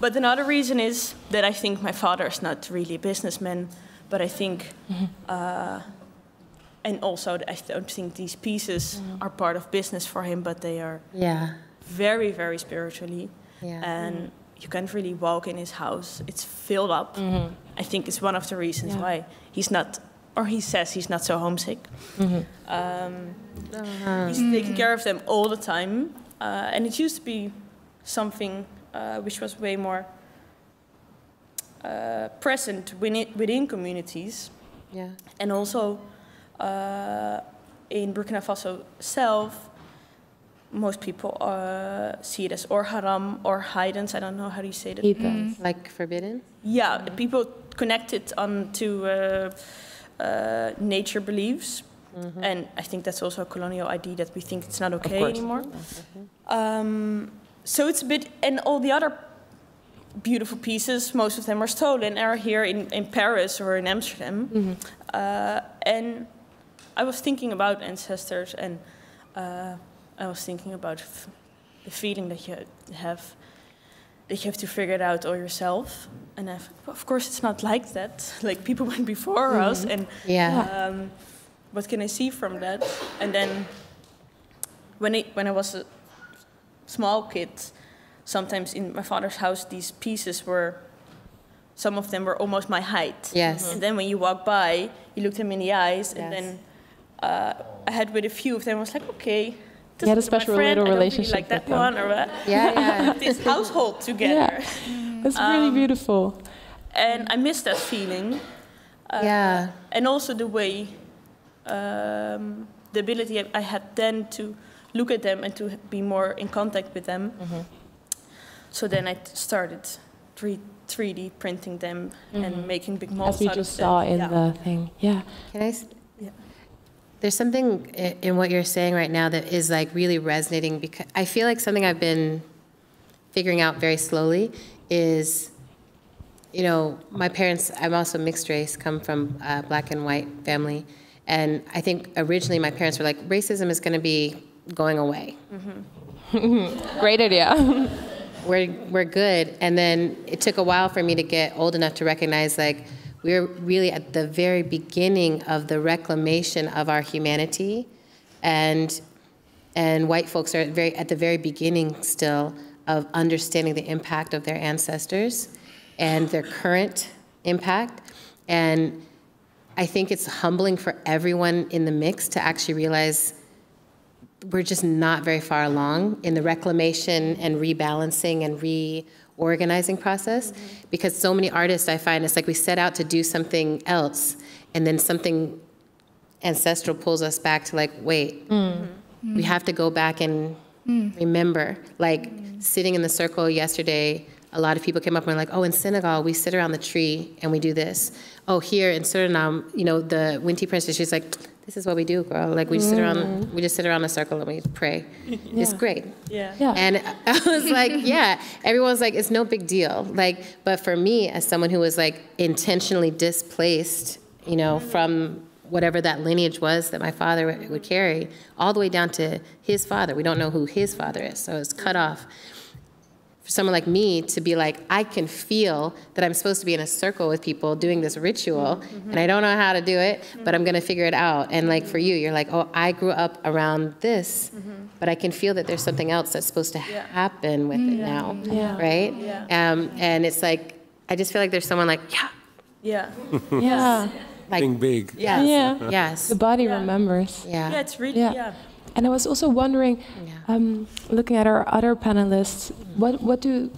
But another reason is that I think my father is not really a businessman, but I think, uh, and also I don't think these pieces are part of business for him, but they are Yeah. very very spiritually Yeah. and you can't really walk in his house. It's filled up. I think it's one of the reasons Yeah. why he's not, or he says he's not so homesick. Um, He's taking care of them all the time, uh, and it used to be something uh, which was way more uh, present within, within communities, Yeah. and also uh, in Burkina Faso itself. Most people uh, see it as or haram or hidens. I don't know how do you say that. Heathens. Like forbidden? Yeah, people connect it on to uh, uh, nature beliefs, and I think that's also a colonial idea that we think it's not okay course. anymore. Um, so it's a bit, and all the other beautiful pieces, most of them are stolen, are here in, in Paris or in Amsterdam. Uh, and I was thinking about ancestors, and uh, I was thinking about f- the feeling that you have that you have to figure it out all yourself. And I've, of course, it's not like that. Like people went before us, and Yeah. um, what can I see from that? And then when I, when I was a small kid, sometimes in my father's house, these pieces were, some of them were almost my height. Yes. And then when you walk by, you look them in the eyes, and Yes. then uh, I had with a few of them, I was like, okay. This You had a special friend, little I don't really relationship like that with them. or what. Yeah, yeah. this household together. Yeah. That's really beautiful. And I miss that feeling. Uh, Yeah. And also the way, um, the ability I had then to look at them and to be more in contact with them. Mm-hmm. So then I started 3, 3D printing them and making big molds As we out just of them. saw in Yeah. the thing. Yeah. Can I? s- Yeah. There's something in what you're saying right now that is like really resonating because I feel like something I've been figuring out very slowly is, you know, my parents, I'm also mixed race, come from a black and white family. And I think originally my parents were like, racism is going to be going away. Mm-hmm. Great idea. we're, we're good. And then it took a while for me to get old enough to recognize like we're really at the very beginning of the reclamation of our humanity. And, and white folks are very, at the very beginning still of understanding the impact of their ancestors and their current impact. And I think it's humbling for everyone in the mix to actually realize we're just not very far along in the reclamation and rebalancing and reorganizing process because so many artists I find it's like we set out to do something else and then something ancestral pulls us back to like wait mm-hmm. we have to go back and mm. remember. Like sitting in the circle yesterday a lot of people came up and were like oh in senegal we sit around the tree and we do this. Oh here in suriname you know the Winti princess she's like this is what we do girl like we just sit around mm. we just sit around a circle and we pray it's great Yeah. Yeah. and I was like, yeah, everyone's like, it's no big deal. Like, but for me, as someone who was like intentionally displaced, you know, mm-hmm. from whatever that lineage was that my father would- would carry, all the way down to his father. We don't know who his father is, so it's cut off. For someone like me to be like, I can feel that I'm supposed to be in a circle with people doing this ritual, mm-hmm. and I don't know how to do it, but I'm gonna figure it out. And like for you, you're like, oh, I grew up around this, mm-hmm. but I can feel that there's something else that's supposed to happen with it mm-hmm. now, right? Um, and it's like, I just feel like there's someone like, yeah, Yeah. Yeah. like, Think big. yes, Yeah. yes, The body remembers. yeah. Yeah, it's really, Yeah. Yeah. And I was also wondering, um, looking at our other panelists, what what do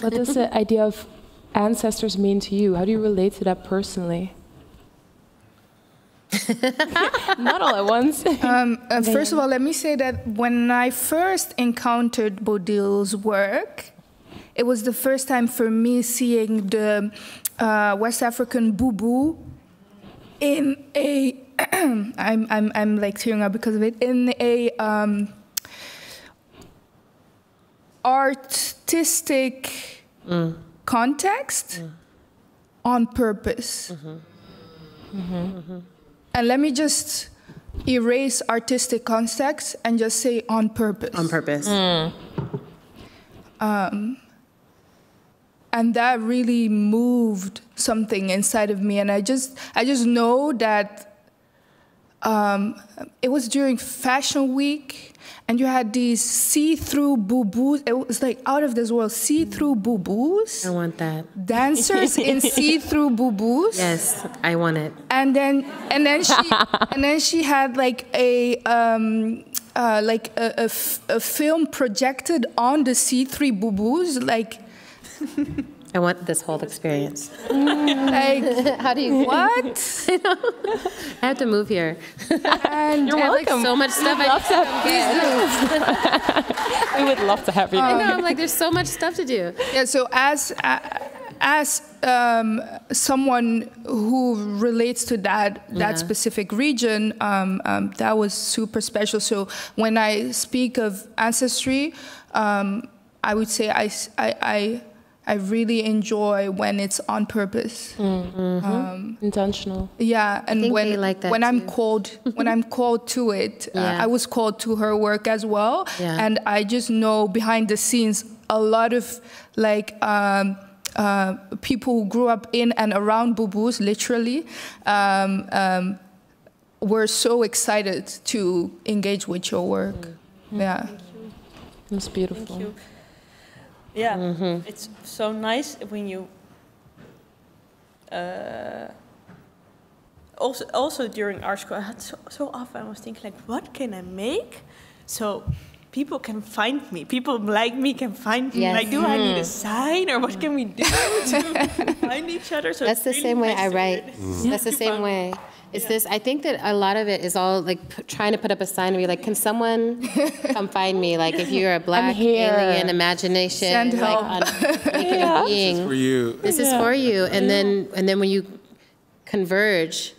what does the idea of ancestors mean to you? How do you relate to that personally? Not all at once. Um, uh, first of all, let me say that when I first encountered Bodil's work, it was the first time for me seeing the uh, West African boubou in a. I'm, I'm, I'm like tearing up because of it. In a um, artistic mm. context mm. on purpose. Mm-hmm. Mm-hmm. Mm-hmm. And let me just erase artistic context and just say on purpose. on purpose. Mm. Um, and that really moved something inside of me and i just i just know that um, it was during fashion week and you had these see-through boo-boos it was like out of this world see-through boo-boos I want that. dancers in see-through boo-boos Yes, I want it. and then and then she and then she had like a um, uh, like a, a f- a film projected on the C3 boo-boos, like I want this whole experience. like How do you? what? I have to move here. And You're I have like so much stuff. I, love to have you. we would love to have you. I know. I'm like, there's so much stuff to do. yeah, so as uh, as um, someone who relates to that that Yeah. specific region, um, um, that was super special. So when I speak of ancestry, um, I would say I, s- I, I, I really enjoy when it's on purpose. Intentional. Yeah, and when like that when I'm called when I'm called to it, uh, I was called to her work as well, Yeah. and I just know behind the scenes a lot of like. Um, uh, people who grew up in and around boubous, literally, um, um, were so excited to engage with your work. Mm. Yeah. It was beautiful. Yeah, Mm-hmm. it's so nice when you. Uh, also, also during art school, I had so, so often I was thinking like, what can I make, so people can find me. People like me can find me. Yes. Like, do I need a sign or what can we do to find each other? So That's the really same way nice I write. this. That's the same way. It's this. I think that a lot of it is all like p- trying to put up a sign and be like, "Can someone come find me?" Like if you're a black alien imagination, Send like help. unawakened being, For you. this is for you. And then and then when you converge,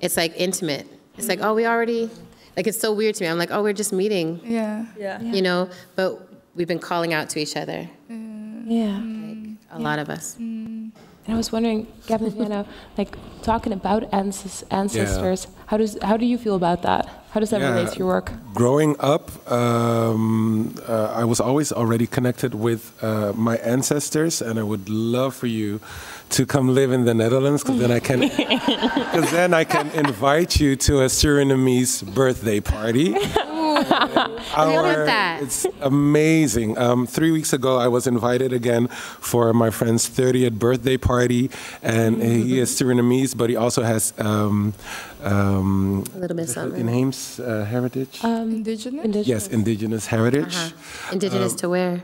it's like intimate. It's like, oh, we already. Like it's so weird to me. I'm like, oh, we're just meeting, Yeah. Yeah. you know. But we've been calling out to each other, mm. Yeah. like a lot of us. Mm. And I was wondering, Gavin, you know, like talking about ances- ancestors, how does how do you feel about that? How does that Yeah. relate to your work? Growing up, um, uh, I was always already connected with uh, my ancestors, and I would love for you to come live in the Netherlands, because then I can, because then I can invite you to a Surinamese birthday party. Our- that. It's amazing. Um, three weeks ago, I was invited again for my friend's 30th birthday party, and he is Surinamese, but he also has um, um, A little bit something. Inheems uh, heritage. Indigenous? Indigenous. yes, indigenous heritage. Uh-huh. Indigenous to where?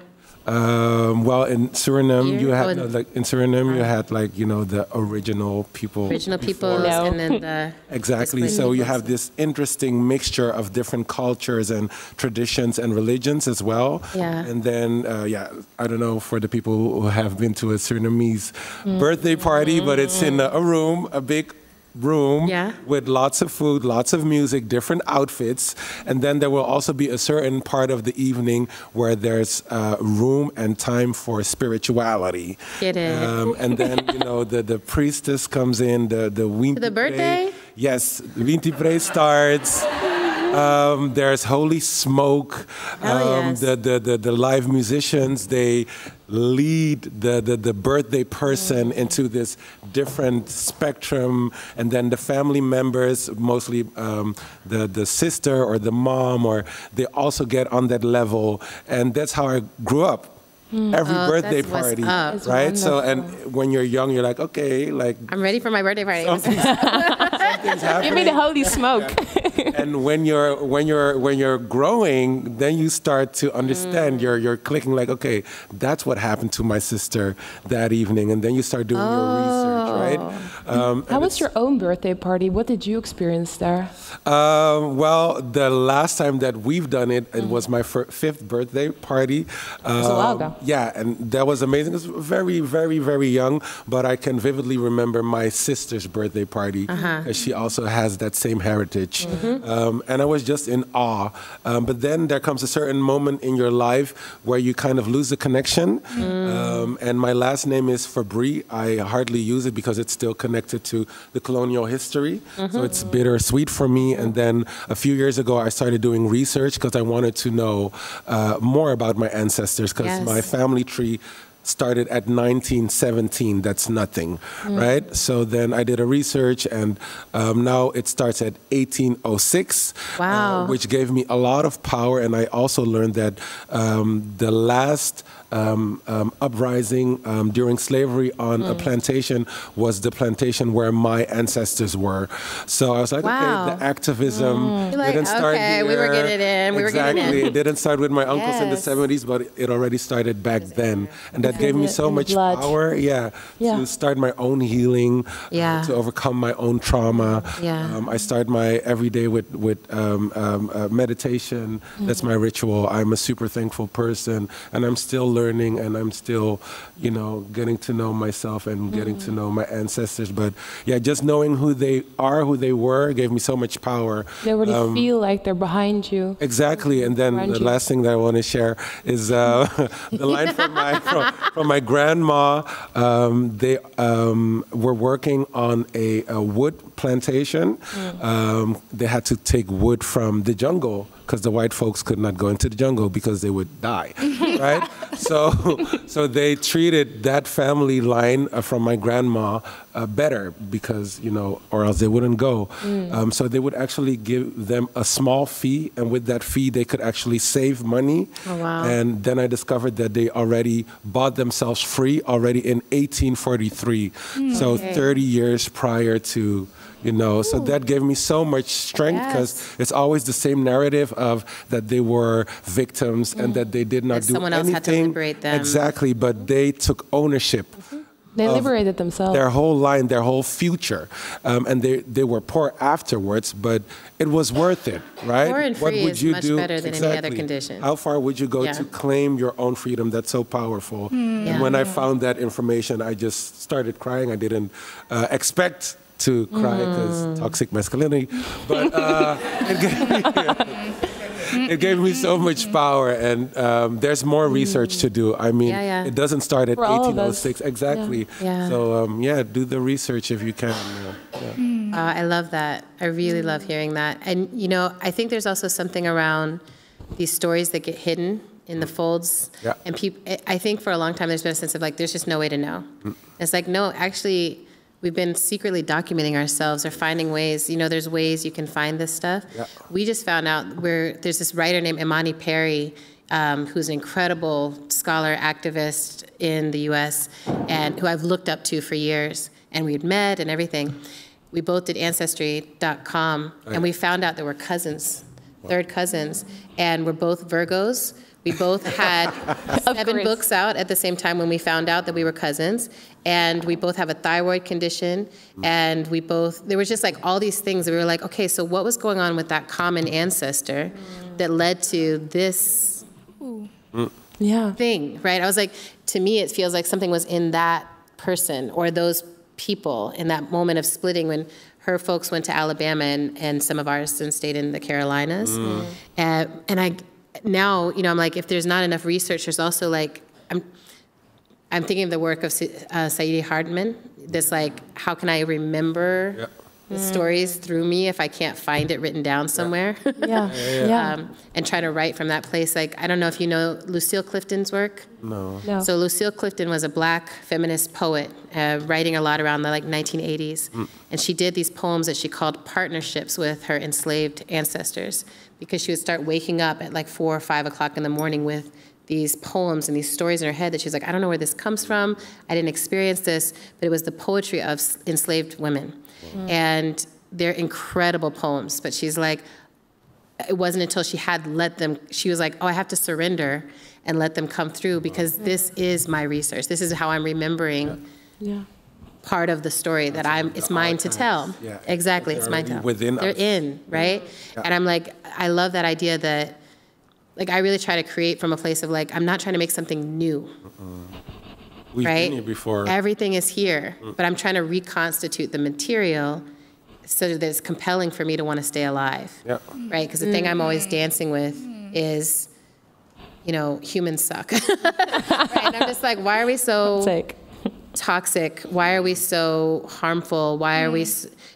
Um, well, in Suriname, Here? you had Oh, no, like in Suriname, you had like you know the original people. Original before. peoples No. and then the Exactly. So you have this interesting mixture of different cultures and traditions and religions as well. Yeah. And then, uh, yeah, I don't know for the people who have been to a Surinamese birthday party, but it's in a, a room, a big room Yeah. with lots of food, lots of music, different outfits, and then there will also be a certain part of the evening where there's uh, room and time for spirituality. Get it. Um, and then you know the, the priestess comes in, the the Winti the birthday? Yes, Winti Pre starts. Um, there's holy smoke. Um, yes. the, the, the, the live musicians, they lead the, the, the birthday person into this different spectrum. And then the family members, mostly um, the, the sister or the mom, or they also get on that level. And that's how I grew up. Every Oh, birthday party, right? So, and when you're young, you're like, okay, like I'm ready for my birthday party. something's Give me the holy smoke. and when you're when you're when you're growing then you start to understand you're you're clicking like okay that's what happened to my sister that evening and then you start doing your research right um, How was your own birthday party? What did you experience there? um, well the last time that we've done it it was my fifth birthday party was a while Um, ago. Yeah and that was amazing. It was very very very young but i can vividly remember my sister's birthday party because she also has that same heritage. Um, and i was just in awe. Um, but then there comes a certain moment in your life where you kind of lose the connection. Um, and my last name is fabri. I hardly use it because it's still connected to the colonial history. So it's bittersweet for me. And then a few years ago i started doing research because i wanted to know uh, more about my ancestors because Yes. my family tree started at 1917 that's nothing right so then i did a research and um, now it starts at 1806 Wow. uh, which gave me a lot of power and i also learned that um, the last um, um, uprising um, during slavery on a plantation was the plantation where my ancestors were. So I was like, Wow. okay, the activism You're like, didn't start okay, we were here. getting it in, we were getting it in. Exactly. It didn't start with my uncles in the 70s, but it already started back then. And that gave me so much blood. power, yeah, Yeah. to start my own healing, uh, to overcome my own trauma. Yeah. Um, I start my every day with, with um, um, uh, meditation. That's my ritual. I'm a super thankful person, and I'm still learning, and I'm still, you know, getting to know myself and getting to know my ancestors. But yeah, just knowing who they are, who they were, gave me so much power. They already Um, feel like they're behind you. Exactly, and then the you. last thing that I want to share is uh, the line from my from, from my grandma. Um, they um, were working on a, a wood plantation. Um, they had to take wood from the jungle because the white folks could not go into the jungle because they would die, right? So, so they treated that family line uh, from my grandma uh, better because you know, or else they wouldn't go. Mm. Um, so they would actually give them a small fee, and with that fee, they could actually save money. Oh, wow. And then I discovered that they already bought themselves free already in 1843. So Okay. 30 years prior to, you know, so that gave me so much strength because Yes. it's always the same narrative of that they were victims and that they did not That do someone else anything. had to liberate them. Exactly, but they took ownership They liberated themselves. their whole line, their whole future. Um, and they, they were poor afterwards, but it was worth it, right? Poor and free is much better than any other condition. How far would you go Yeah. to claim your own freedom? That's so powerful. And Yeah. when I found that information, I just started crying. I didn't uh, expect to cry because Mm. toxic masculinity, but uh, it, gave me, it gave me so much power. And um, there's more research to do. I mean, Yeah, yeah. it doesn't start at For all of us. 1806 exactly. Yeah. So um, yeah, do the research if you can. yeah. Yeah. Uh, I love that. I really love hearing that. And, you know, I think there's also something around these stories that get hidden in the folds. Yeah. And people, I think for a long time, there's been a sense of like, there's just no way to know. It's like, no, actually, we've been secretly documenting ourselves or finding ways. You know, there's ways you can find this stuff. Yeah. We just found out where there's this writer named Imani Perry, um, who's an incredible scholar, activist in the U.S., and who I've looked up to for years. And we'd met and everything. We both did Ancestry.com, and we found out that we're cousins, third cousins, and we're both Virgos. We both had seven books out at the same time when we found out that we were cousins, and we both have a thyroid condition, and we both there was just like all these things that we were like, okay, so what was going on with that common ancestor that led to this yeah. thing, right? I was like, to me, it feels like something was in that person or those people in that moment of splitting when her folks went to Alabama and, and some of ours then stayed in the Carolinas. Mm. And, and I now, you know, I'm like, if there's not enough research, there's also like, I'm, I'm thinking of the work of Sa- uh, Saidiya Hartman. This like, how can I remember Yeah. the stories through me if I can't find it written down somewhere? Yeah. Yeah. um, and try to write from that place. Like, I don't know if you know Lucille Clifton's work. No. No. So Lucille Clifton was a black feminist poet, uh, writing a lot around the like 1980s, and she did these poems that she called partnerships with her enslaved ancestors, because she would start waking up at like four or five o'clock in the morning with these poems and these stories in her head that she was like, I don't know where this comes from. I didn't experience this, but it was the poetry of enslaved women, mm. and they're incredible poems. But she's like, it wasn't until she had let them she was like oh i have to surrender and let them come through because mm. this is my research this is how i'm remembering Yeah. Part of the story that i'm it's mine to tell Yeah. exactly it's They're mine to already tell within they're us. in right and i'm like i love that idea that like i really try to create from a place of like i'm not trying to make something new We've right been here before. everything is here mm. but i'm trying to reconstitute the material so that it's compelling for me to want to stay alive yeah. right? Because the thing I'm always mm. dancing with mm. is, you know, humans suck. right? And I'm just like, why are we so Take. Toxic? Why are we so harmful? Why are we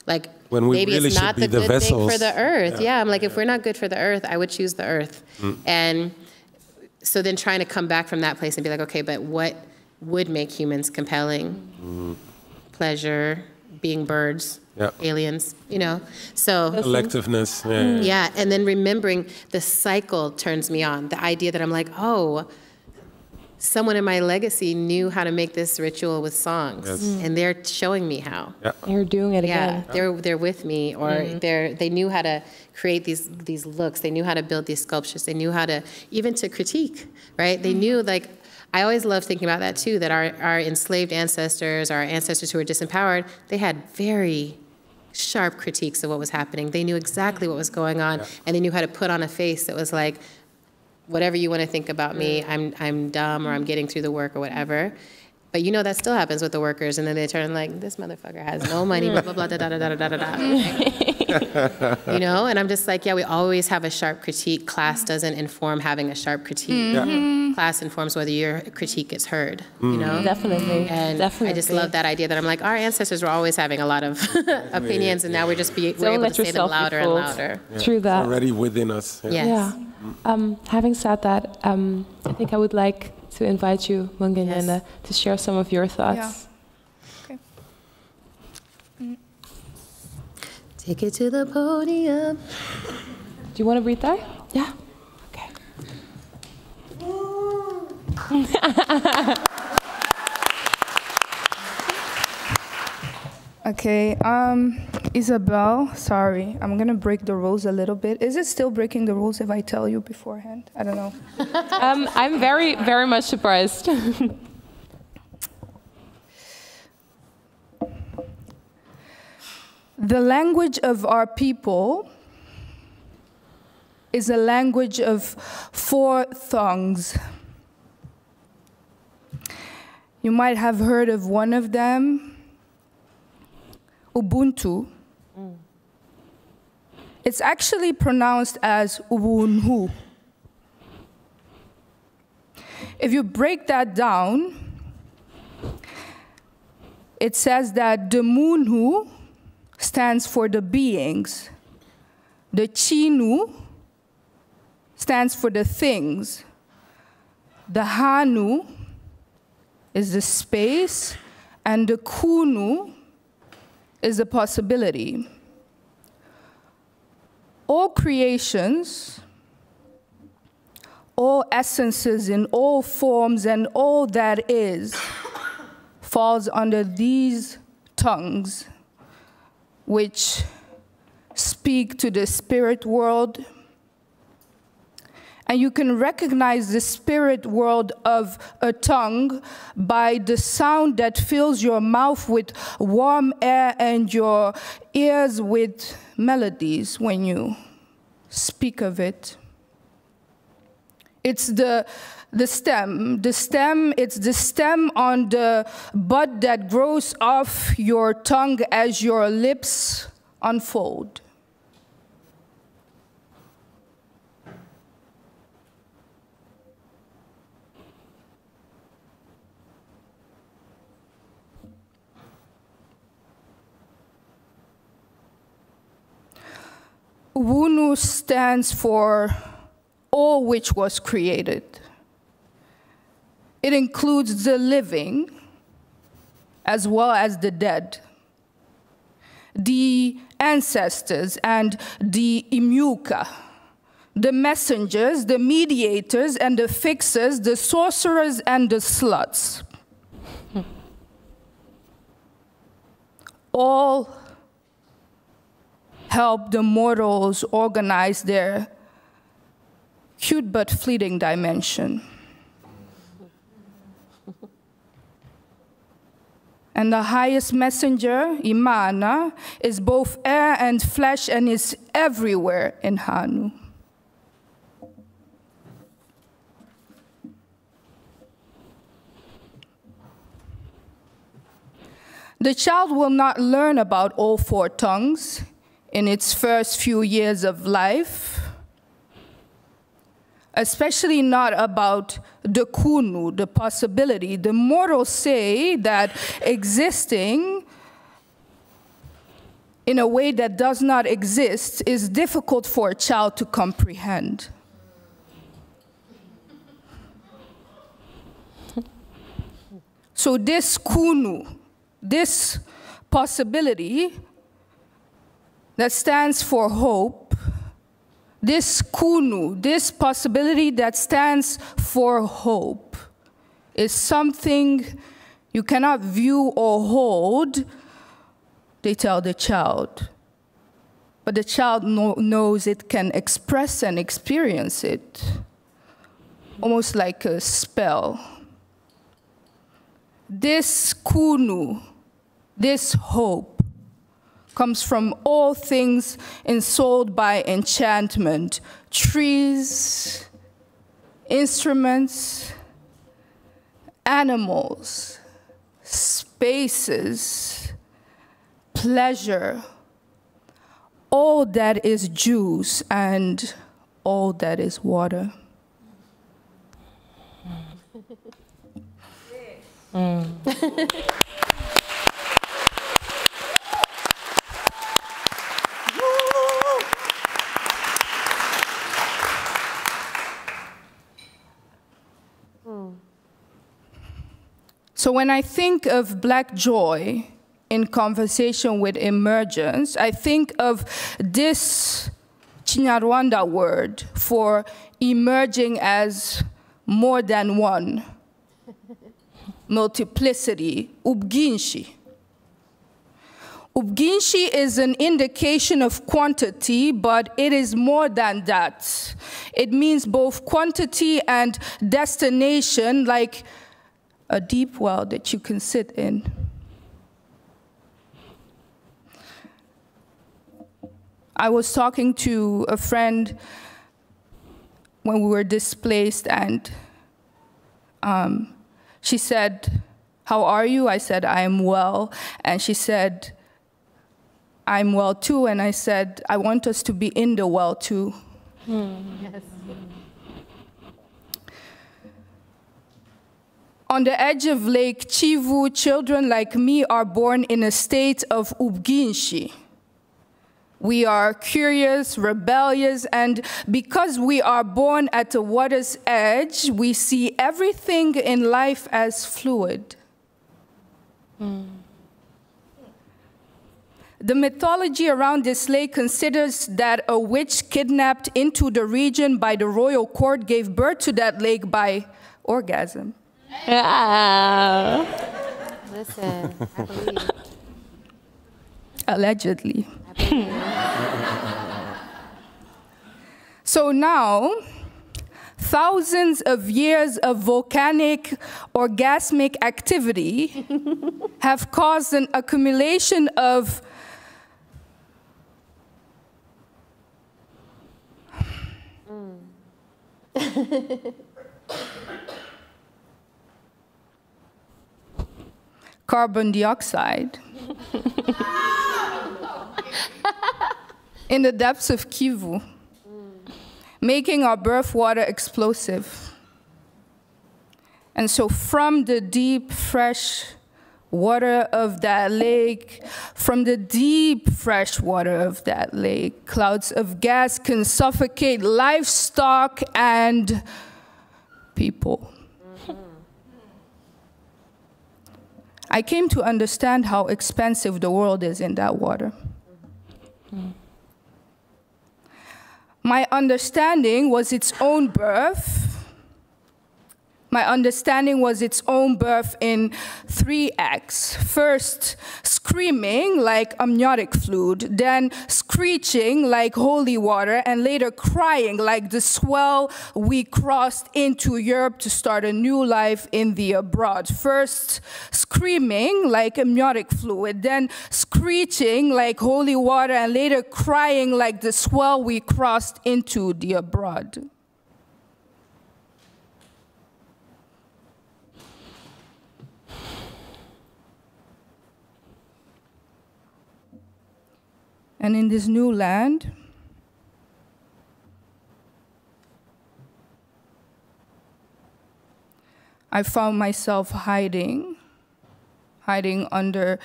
like? When we maybe really it's not be the the good thing for the earth. Yeah. Yeah, I'm like, if we're not good for the earth, I would choose the earth. Mm. And so then trying to come back from that place and be like, okay, but what would make humans compelling? Mm. Pleasure, being birds, Yeah. aliens, you know. So Collectiveness. Yeah. yeah, and then remembering the cycle turns me on. The idea that I'm like, oh, someone in my legacy knew how to make this ritual with songs, Yes. Mm. and they're showing me how. Yeah. You're doing it Yeah, again. they're they're with me, or they're they knew how to create these these looks. They knew how to build these sculptures. They knew how to even to critique. Right? They knew like. I always love thinking about that too. That our, our enslaved ancestors, our ancestors who were disempowered, they had very sharp critiques of what was happening. They knew exactly what was going on, and they knew how to put on a face that was like, whatever you want to think about me, mm. I'm, I'm dumb or I'm getting through the work or whatever. But you know that still happens with the workers, and then they turn like, this motherfucker has no money, blah, blah, blah, da, da, da, da, da, da, da. you know? And I'm just like, yeah, we always have a sharp critique. Class doesn't inform having a sharp critique. Yeah. Class informs whether your critique gets heard, you know? Definitely. And Definitely. I just love that idea that I'm like, our ancestors were always having a lot of opinions, and now we're just be, we're able to say them louder and fooled. louder. True that. It's Already within us. Yes. Yeah. Um, having said that, um, I think I would like to invite you, Munganyende, to share some of your thoughts. Take it to the podium. Do you want to breathe that? Yeah. Okay. Okay, um, Isabel, sorry, I'm gonna break the rules a little bit. Is it still breaking the rules if I tell you beforehand? I don't know. Um, I'm very, very much surprised. The language of our people is a language of four thongs. You might have heard of one of them, Ubuntu. Mm. It's actually pronounced as Ubuntu. If you break that down, it says that the Munhu stands for the beings, the Chinu stands for the things, the Hanu is the space, and the Kunu is the possibility. All creations, all essences in all forms, and all that is falls under these tongues, which speak to the spirit world. And you can recognize the spirit world of a tongue by the sound that fills your mouth with warm air and your ears with melodies when you speak of it. It's the, the stem. The stem, it's the stem on the bud that grows off your tongue as your lips unfold. Wunu stands for all which was created. It includes the living as well as the dead, the ancestors and the imuka, the messengers, the mediators and the fixers, the sorcerers and the sluts. All help the mortals organize their cute but fleeting dimension. And the highest messenger, Imana, is both air and flesh and is everywhere in Hanu. The child will not learn about all four tongues in its first few years of life, especially not about the kunu, the possibility. The mortals say that existing in a way that does not exist is difficult for a child to comprehend. So, this kunu, this possibility that stands for hope, this kunu, this possibility that stands for hope, is something you cannot view or hold, they tell the child. But the child know, knows it can express and experience it, almost like a spell. This kunu, this hope, comes from all things ensouled by enchantment trees, instruments, animals, spaces, pleasure. all that is juice and all that is water. Mm. So when I think of black joy in conversation with emergence, I think of this Kinyarwanda word for emerging as more than one, multiplicity, ubwinshi. Ubwinshi is an indication of quantity, but it is more than that. It means both quantity and destination, like a deep well that you can sit in. I was talking to a friend when we were displaced, and um, she said, How are you? I said, I am well. And she said, I'm well too. And I said, I want us to be in the well too. Yes. On the edge of Lake Kivu, children like me are born in a state of ubwinshi. We are curious, rebellious, and because we are born at the water's edge, we see everything in life as fluid. Hmm. The mythology around this lake considers that a witch kidnapped into the region by the royal court gave birth to that lake by orgasm. Yeah. Listen, I believe. Allegedly. so now, thousands of years of volcanic orgasmic activity have caused an accumulation of mm. carbon dioxide in the depths of Kivu, making our birth water explosive. And so, from the deep, fresh water of that lake, from the deep, fresh water of that lake, clouds of gas can suffocate livestock and people. I came to understand how expensive the world is in that water. My understanding was its own birth. My understanding was its own birth in three acts. First, screaming like amniotic fluid, then screeching like holy water, and later crying like the swell we crossed into Europe to start a new life in the abroad. First, screaming like amniotic fluid, then screeching like holy water, and later crying like the swell we crossed into the abroad. And in this new land, I found myself hiding, hiding under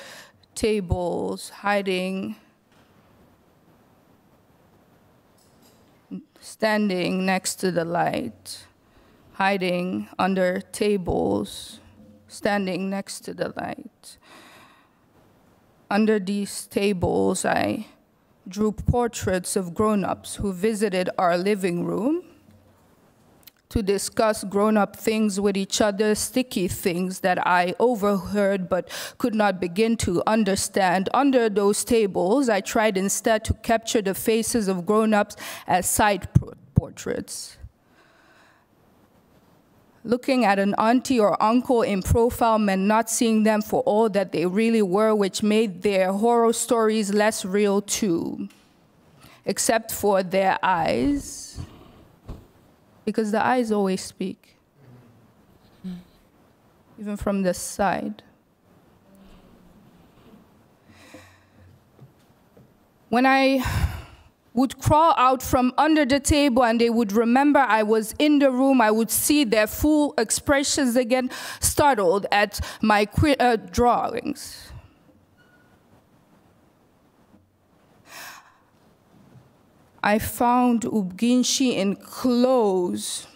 tables, hiding, standing next to the light, hiding under tables, standing next to the light. Under these tables, I drew portraits of grown ups who visited our living room to discuss grown up things with each other, sticky things that I overheard but could not begin to understand. Under those tables, I tried instead to capture the faces of grown ups as side portraits. Looking at an auntie or uncle in profile meant not seeing them for all that they really were, which made their horror stories less real too, except for their eyes, because the eyes always speak, even from the side. When I would crawl out from under the table and they would remember I was in the room. I would see their full expressions again, startled at my uh, drawings. I found Ubwinshi in clothes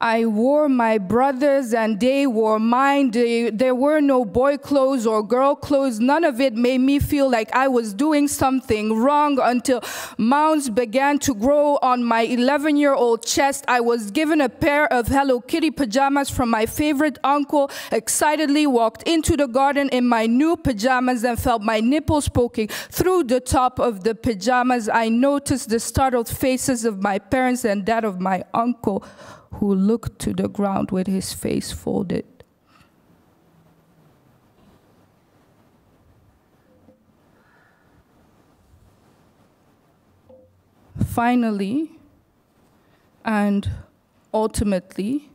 I wore my brothers and they wore mine. They, there were no boy clothes or girl clothes. None of it made me feel like I was doing something wrong until mounds began to grow on my 11 year old chest. I was given a pair of Hello Kitty pajamas from my favorite uncle, excitedly walked into the garden in my new pajamas and felt my nipples poking through the top of the pajamas. I noticed the startled faces of my parents and that of my uncle who looked to the ground with his face folded. Finally, and ultimately,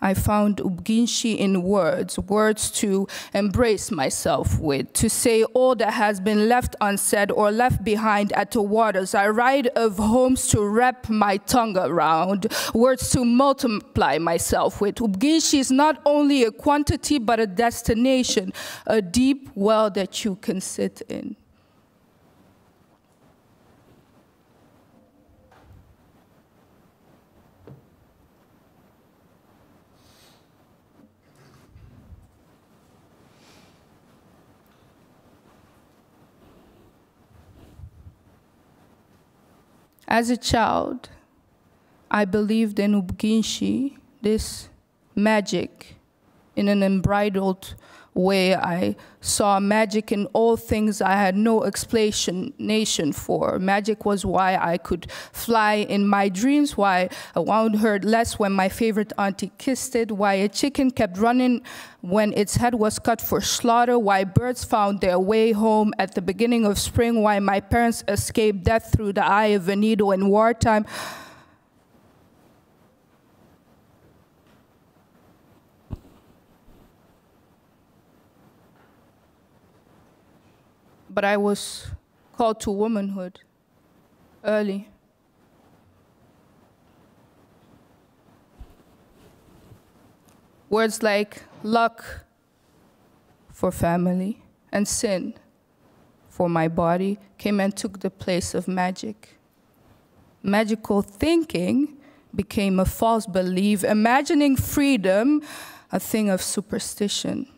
I found Ubwinshi in words, words to embrace myself with, to say all that has been left unsaid or left behind at the waters. I ride of homes to wrap my tongue around, words to multiply myself with. Ubwinshi is not only a quantity, but a destination, a deep well that you can sit in. As a child, I believed in Ubwinshi, this magic, in an unbridled way. I saw magic in all things I had no explanation for. Magic was why I could fly in my dreams, why a wound hurt less when my favorite auntie kissed it, why a chicken kept running when its head was cut for slaughter, why birds found their way home at the beginning of spring, why my parents escaped death through the eye of a needle in wartime. But I was called to womanhood early. Words like luck for family and sin for my body came and took the place of magic. Magical thinking became a false belief, imagining freedom a thing of superstition.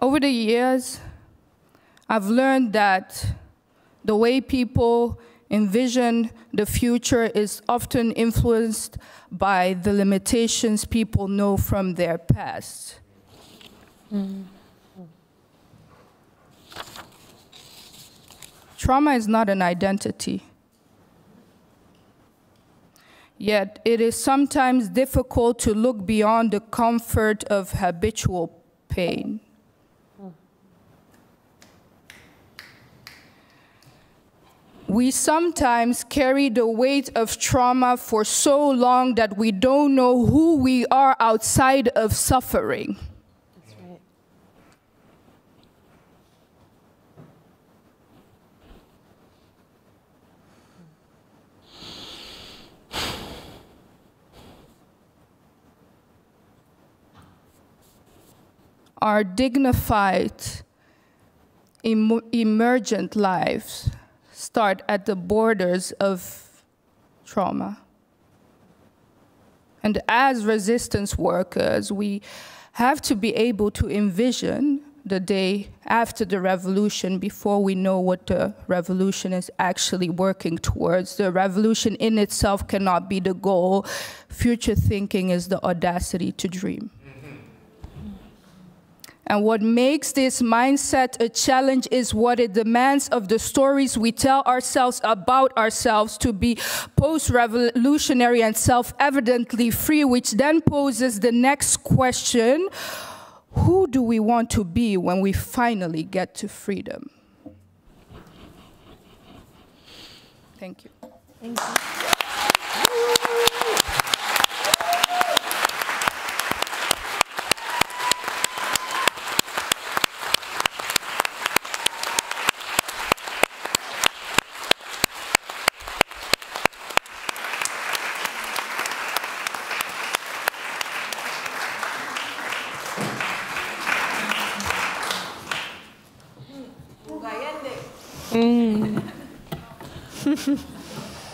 Over the years, I've learned that the way people envision the future is often influenced by the limitations people know from their past. Mm. Trauma is not an identity. Yet it is sometimes difficult to look beyond the comfort of habitual pain. We sometimes carry the weight of trauma for so long that we don't know who we are outside of suffering. Our dignified, em emergent lives start at the borders of trauma. And as resistance workers, we have to be able to envision the day after the revolution before we know what the revolution is actually working towards. The revolution in itself cannot be the goal. Future thinking is the audacity to dream. And what makes this mindset a challenge is what it demands of the stories we tell ourselves about ourselves to be post revolutionary and self evidently free, which then poses the next question who do we want to be when we finally get to freedom? Thank you. Thank you.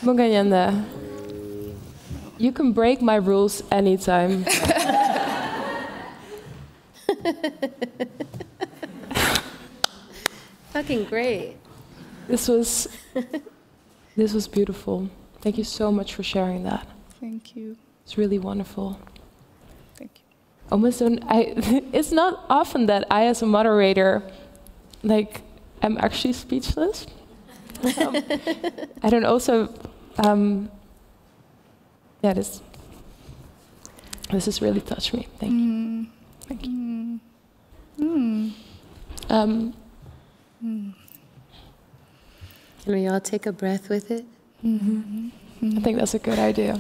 Munganyende, you can break my rules anytime. Fucking great. This was this was beautiful. Thank you so much for sharing that. Thank you. It's really wonderful. Thank you. Almost don't I it's not often that I as a moderator like am actually speechless. Um, I don't also um, yeah this this has really touched me. Thank you. Mm. Thank you. Mm. Mm. Um, Can we all take a breath with it? I think that's a good idea.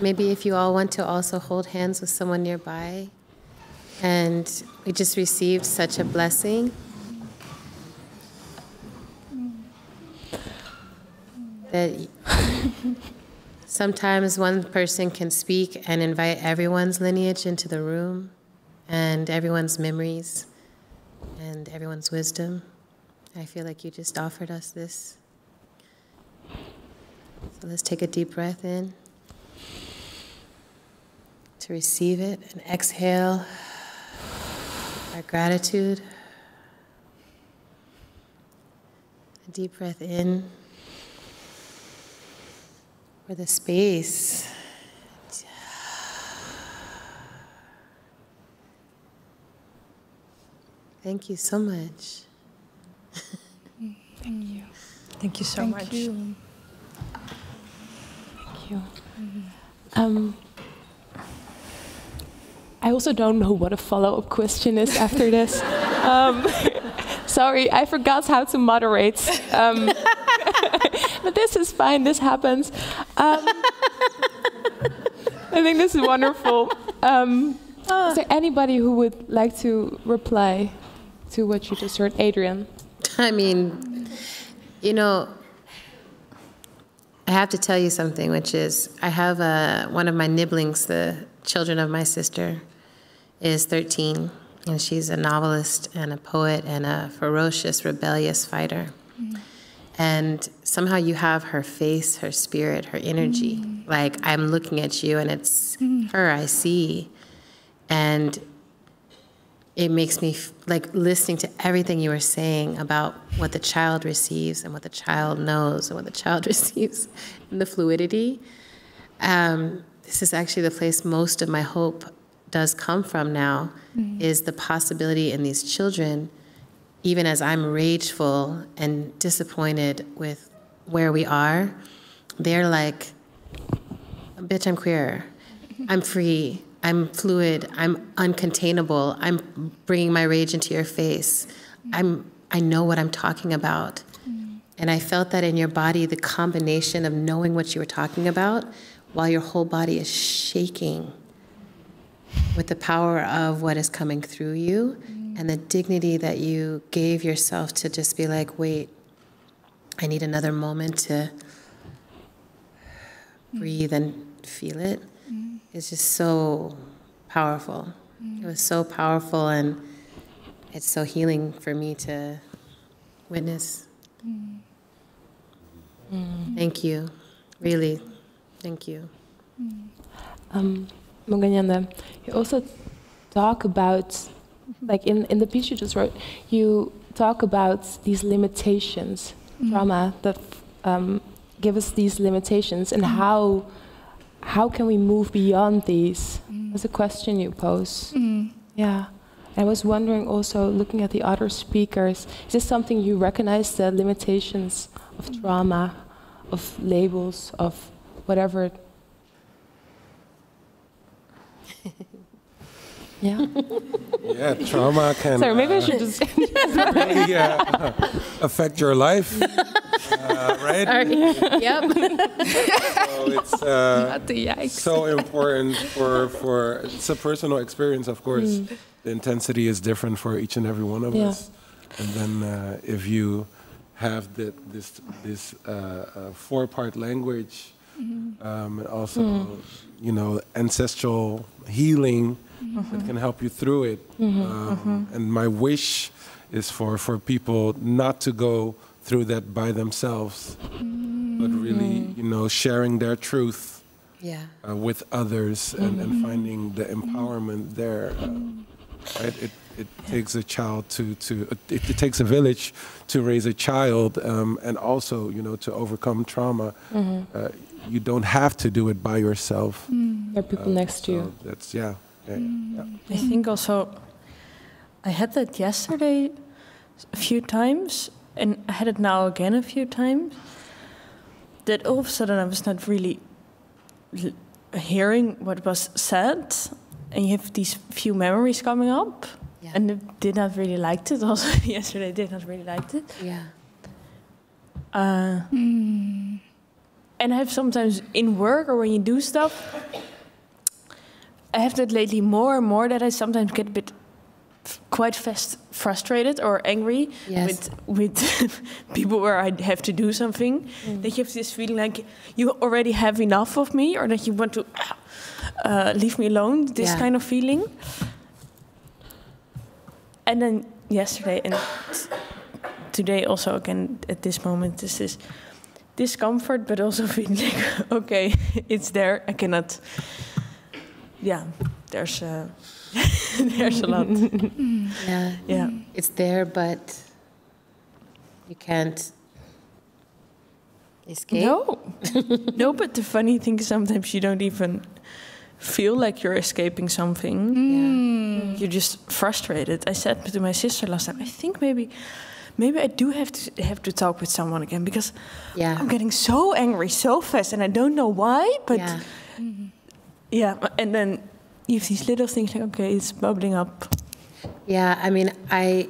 Maybe if you all want to also hold hands with someone nearby. And we just received such a blessing. That sometimes one person can speak and invite everyone's lineage into the room and everyone's memories and everyone's wisdom. I feel like you just offered us this. So let's take a deep breath in to receive it and exhale our gratitude. A deep breath in for the space. Thank you so much. Thank you. Thank you so Thank much. you. Thank you. Um, I also don't know what a follow-up question is after this. Um, sorry, I forgot how to moderate. Um, but this is fine. This happens. Um, I think this is wonderful. Um, is there anybody who would like to reply to what you just heard, Adrienne? I mean, you know, I have to tell you something, which is I have a, one of my nibblings, the children of my sister, is 13, and she's a novelist and a poet and a ferocious, rebellious fighter. And somehow you have her face, her spirit, her energy. Mm. Like I'm looking at you, and it's mm. her I see. And it makes me like listening to everything you were saying about what the child receives and what the child knows and what the child receives and the fluidity. Um, this is actually the place most of my hope does come from now mm. is the possibility in these children, even as I'm rageful and disappointed with where we are, they're like, bitch, I'm queer. I'm free. I'm fluid. I'm uncontainable. I'm bringing my rage into your face. I'm, I know what I'm talking about. And I felt that in your body, the combination of knowing what you were talking about while your whole body is shaking with the power of what is coming through you and the dignity that you gave yourself to just be like, wait, I need another moment to breathe and feel it. Mm. It's just so powerful. It was so powerful, and it's so healing for me to witness. Mm. Thank you. Really, thank you. Mm. Um, Munganyende, you also talk about, like in, in the piece you just wrote, you talk about these limitations, mm-hmm. trauma that um, give us these limitations, and mm-hmm. how how can we move beyond these? Mm-hmm. That's a question you pose. Yeah. I was wondering also, looking at the other speakers, is this something you recognize the limitations of trauma, of labels, of whatever Yeah. Yeah, trauma can Sorry, maybe I uh, should just. really uh, affect your life, uh, right? Yep. So it's uh, Not the yikes. so important for for it's a personal experience, of course. The intensity is different for each and every one of Yeah. us. And then uh, if you have the, this this uh, uh, four part language, um, and also you know ancestral healing that can help you through it. Um, And my wish is for for people not to go through that by themselves, but really you know sharing their truth Yeah. uh, with others and, and finding the empowerment there. Uh, right? It, it takes a child to, to it, it takes a village to raise a child um, and also you know to overcome trauma. Uh, you don't have to do it by yourself. There are people next to you. That's yeah. Yeah, yeah. I think also I had that yesterday a few times, and I had it now again a few times. That all of a sudden I was not really l- hearing what was said, and you have these few memories coming up, Yeah. and I did not really liked it. Also yesterday, I did not really liked it. Yeah. Uh, And I have sometimes in work or when you do stuff, I have that lately more and more that I sometimes get a bit quite fast frustrated or angry Yes. with with people where I have to do something. That you have this feeling like you already have enough of me, or that you want to uh, leave me alone. This Yeah. kind of feeling. And then yesterday and today also again at this moment this is discomfort but also feeling like okay it's there i cannot yeah there's uh, there's a lot Yeah. yeah It's there, but you can't escape. no no but the funny thing is sometimes you don't even feel like you're escaping something Yeah. you're just frustrated i said to my sister last time i think maybe maybe i do have to have to talk with someone again because Yeah. i'm getting so angry so fast and i don't know why but yeah. Yeah, and then you have these little things like, okay, it's bubbling up. Yeah, I mean, I,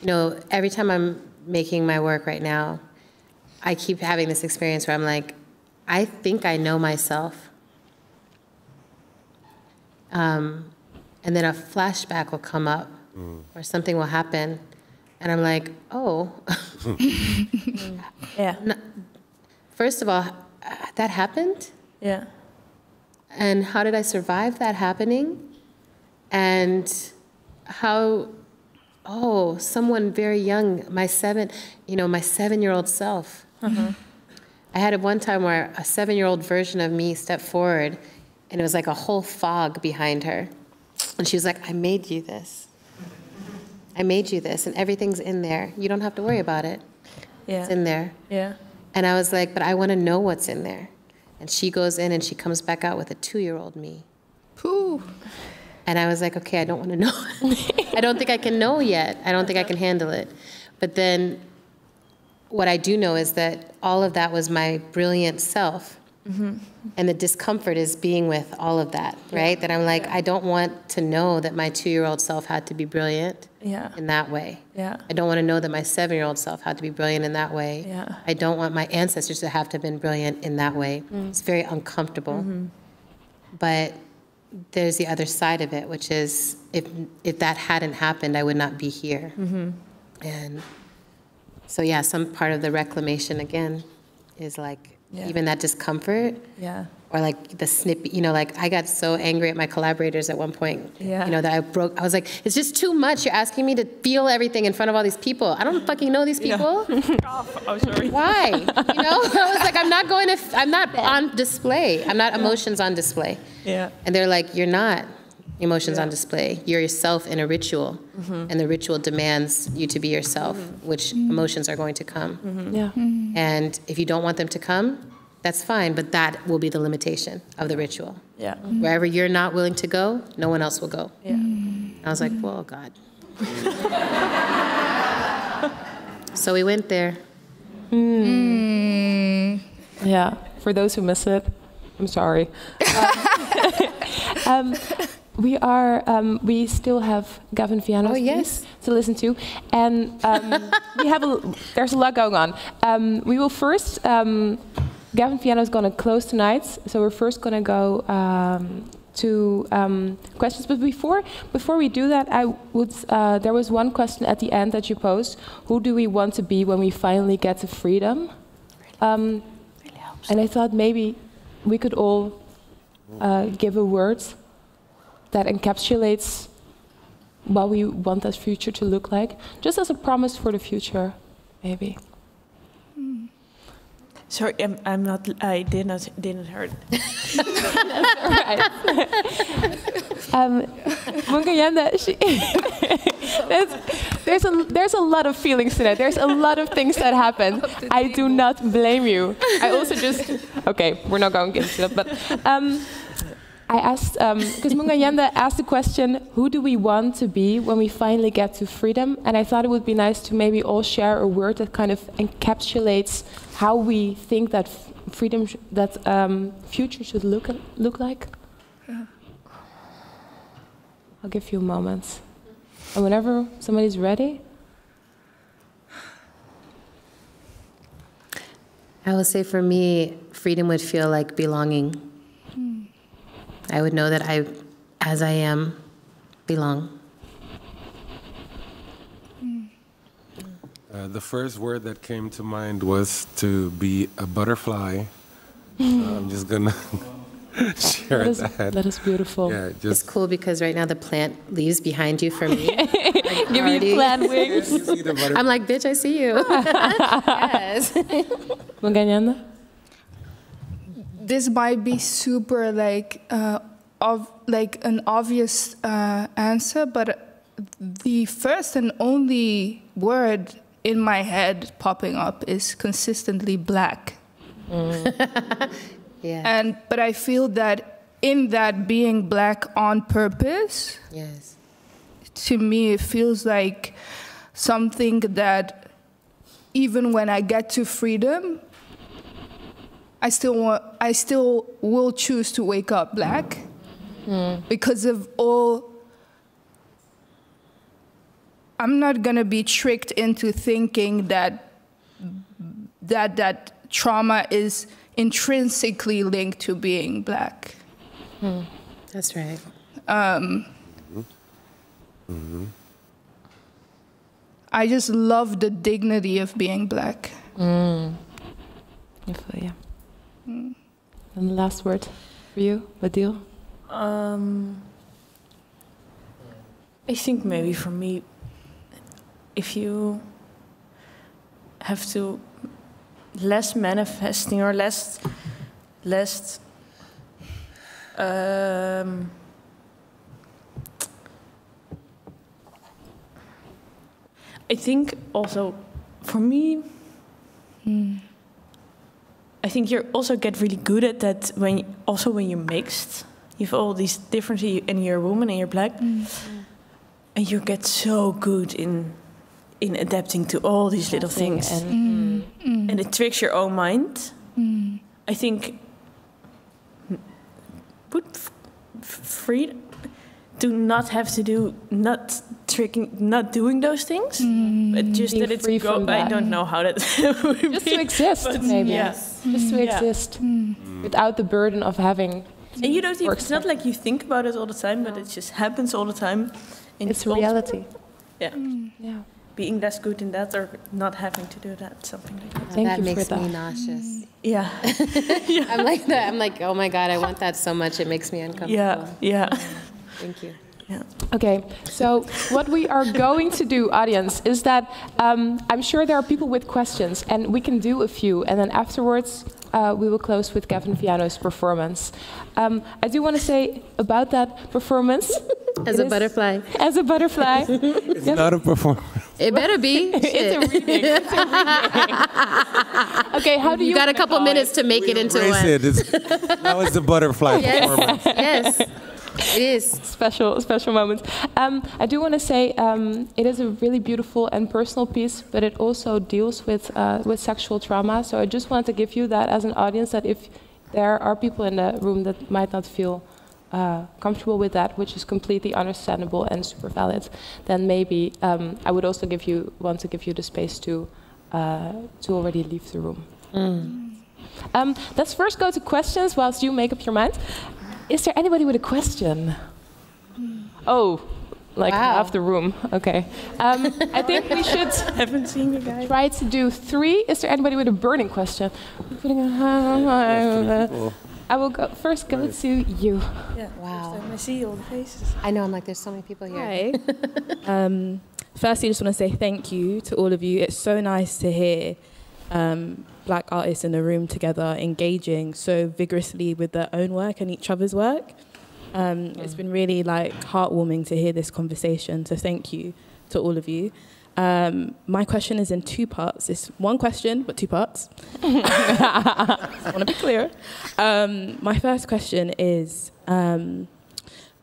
you know, every time I'm making my work right now, I keep having this experience where I'm like, I think I know myself. Um, and then a flashback will come up or something will happen. And I'm like, oh, Yeah, first of all, uh, that happened? yeah, And how did I survive that happening? And how, oh, someone very young, my seven, you know, my seven year old self. Mm-hmm. I had it one time where a seven year old version of me stepped forward and it was like a whole fog behind her. And she was like, I made you this. I made you this, and everything's in there. You don't have to worry about it. It's in there. yeah, And I was like, but I want to know what's in there. And she goes in and she comes back out with a two year old me. Ooh. And I was like, okay, I don't want to know. I don't think I can know yet. I don't think I can handle it. But then what I do know is that all of that was my brilliant self. Mm-hmm. And the discomfort is being with all of that, right? That I'm like, I don't want to know that my two year old self had to be brilliant yeah, in that way. yeah, I don't want to know that my seven year old self had to be brilliant in that way. Yeah. I don't want my ancestors to have to have been brilliant in that way. Mm. It's very uncomfortable. Mm-hmm. But there's the other side of it, which is if, if that hadn't happened, I would not be here. Mm-hmm. And so, yeah, some part of the reclamation again is like Yeah. even that discomfort yeah, or like the snippy, you know, like I got so angry at my collaborators at one point, Yeah. you know, that I broke. I was like, it's just too much. You're asking me to feel everything in front of all these people. I don't fucking know these people. sorry. Why? You know, I was like, I'm not going to. I'm not on display. I'm not emotions on display. Yeah, And they're like, you're not emotions on display. You're yourself in a ritual, mm-hmm. and the ritual demands you to be yourself, mm-hmm. which emotions are going to come. Mm-hmm. Yeah. And if you don't want them to come, that's fine, but that will be the limitation of the ritual. yeah, Wherever you're not willing to go, no one else will go. yeah. I was like, well, God. so we went there. Hmm. Mm. Yeah. For those who miss it, I'm sorry. um, um, we are um, we still have Gavin Viano's Oh, yes. to listen to, and um, we have a there's a lot going on. Um, we will first. Um, Gavin Viano is going to close tonight, so we're first going to go um, to um, questions. But before before we do that, I would uh, there was one question at the end that you posed: Who do we want to be when we finally get to freedom? Um, and I thought maybe we could all uh, give a word that encapsulates what we want that future to look like, just as a promise for the future, maybe. Sorry, I'm, I'm not. I did not didn't heard. Um, Munganyende, she there's, there's a there's a lot of feelings today. There's a lot of things that happen. I do not blame you. I also just okay. We're not going into that, but um, I asked because Munganyende asked the question, "Who do we want to be when we finally get to freedom?" And I thought it would be nice to maybe all share a word that kind of encapsulates how we think that freedom, that um, future should look look like. I'll give you a moment. And whenever somebody's ready, I will say for me, freedom would feel like belonging. I would know that I, as I am, belong. Uh, the first word that came to mind was to be a butterfly. So I'm just gonna share that is, that. that is beautiful. Yeah, It's just cool because right now the plant leaves behind you for me. Give Already. you plant wings. you see the butterfly. I'm like, bitch, I see you. yes. This might be super like uh, of like an obvious uh, answer, but the first and only word in my head popping up is consistently black. Yeah. And but I feel that in that being black on purpose, yes. to me it feels like something that even when I get to freedom, I still want I still will choose to wake up black because of all I'm not going to be tricked into thinking that that that trauma is intrinsically linked to being black. That's right. Um, I just love the dignity of being black. I feel you. And the last word for you, Bodil? Um, I think maybe for me, if you have to less manifesting or less less um, I think also for me I think you also get really good at that when also when you're mixed. You have all these differences and you're a woman and you're black, mm. and you get so good in in adapting to all these little things, And mm. Mm. and it tricks your own mind. I think put f- f- free do not have to do not tricking not doing those things, but mm, just that it's free go. from I don't know how that would just be, to exist, but maybe. yeah. Just to mm, Yeah. exist mm. without the burden of having. And you don't even, it's not like you think about it all the time, but it just happens all the time. And It's also- reality. Yeah. Yeah. Being less good in that or not having to do that, something like that. Thank that you for makes me that. nauseous. Yeah. I'm like that. I'm like, oh my god, I want that so much. It makes me uncomfortable. Yeah. Yeah. Thank you. Yeah. Okay, so what we are going to do, audience, is that um, I'm sure there are people with questions, and we can do a few, and then afterwards uh, we will close with Gavin Viano's performance. Um, I do want to say about that performance. As a butterfly. As a butterfly. It's not a performance. It better be. it's a Shit. reading. It's a reading. okay, how do you? You got a couple minutes it? to make it into Embrace one. it. It's, now it's the butterfly performance. Yes. It is. special special moment. Um, I do want to say um, it is a really beautiful and personal piece, but it also deals with uh, with sexual trauma. So I just wanted to give you that as an audience that if there are people in the room that might not feel uh, comfortable with that, which is completely understandable and super valid, then maybe um, I would also give you want to give you the space to uh, to already leave the room. Mm. Um, let's first go to questions whilst you make up your mind. Is there anybody with a question? Oh, like Wow. half the room. Okay. Um, I think we should Haven't seen you guys. try to do three. Is there anybody with a burning question? Putting a- I will go first. Go to you. Wow. I see all the faces. I know, I'm like, there's so many people here. Hi. um, firstly, I just want to say thank you to all of you. It's so nice to hear um, black artists in a room together engaging so vigorously with their own work and each other's work. Um, It's been really like heartwarming to hear this conversation. So thank you to all of you. Um, my question is in two parts. It's one question, but two parts. I want to be clear. Um, my first question is um,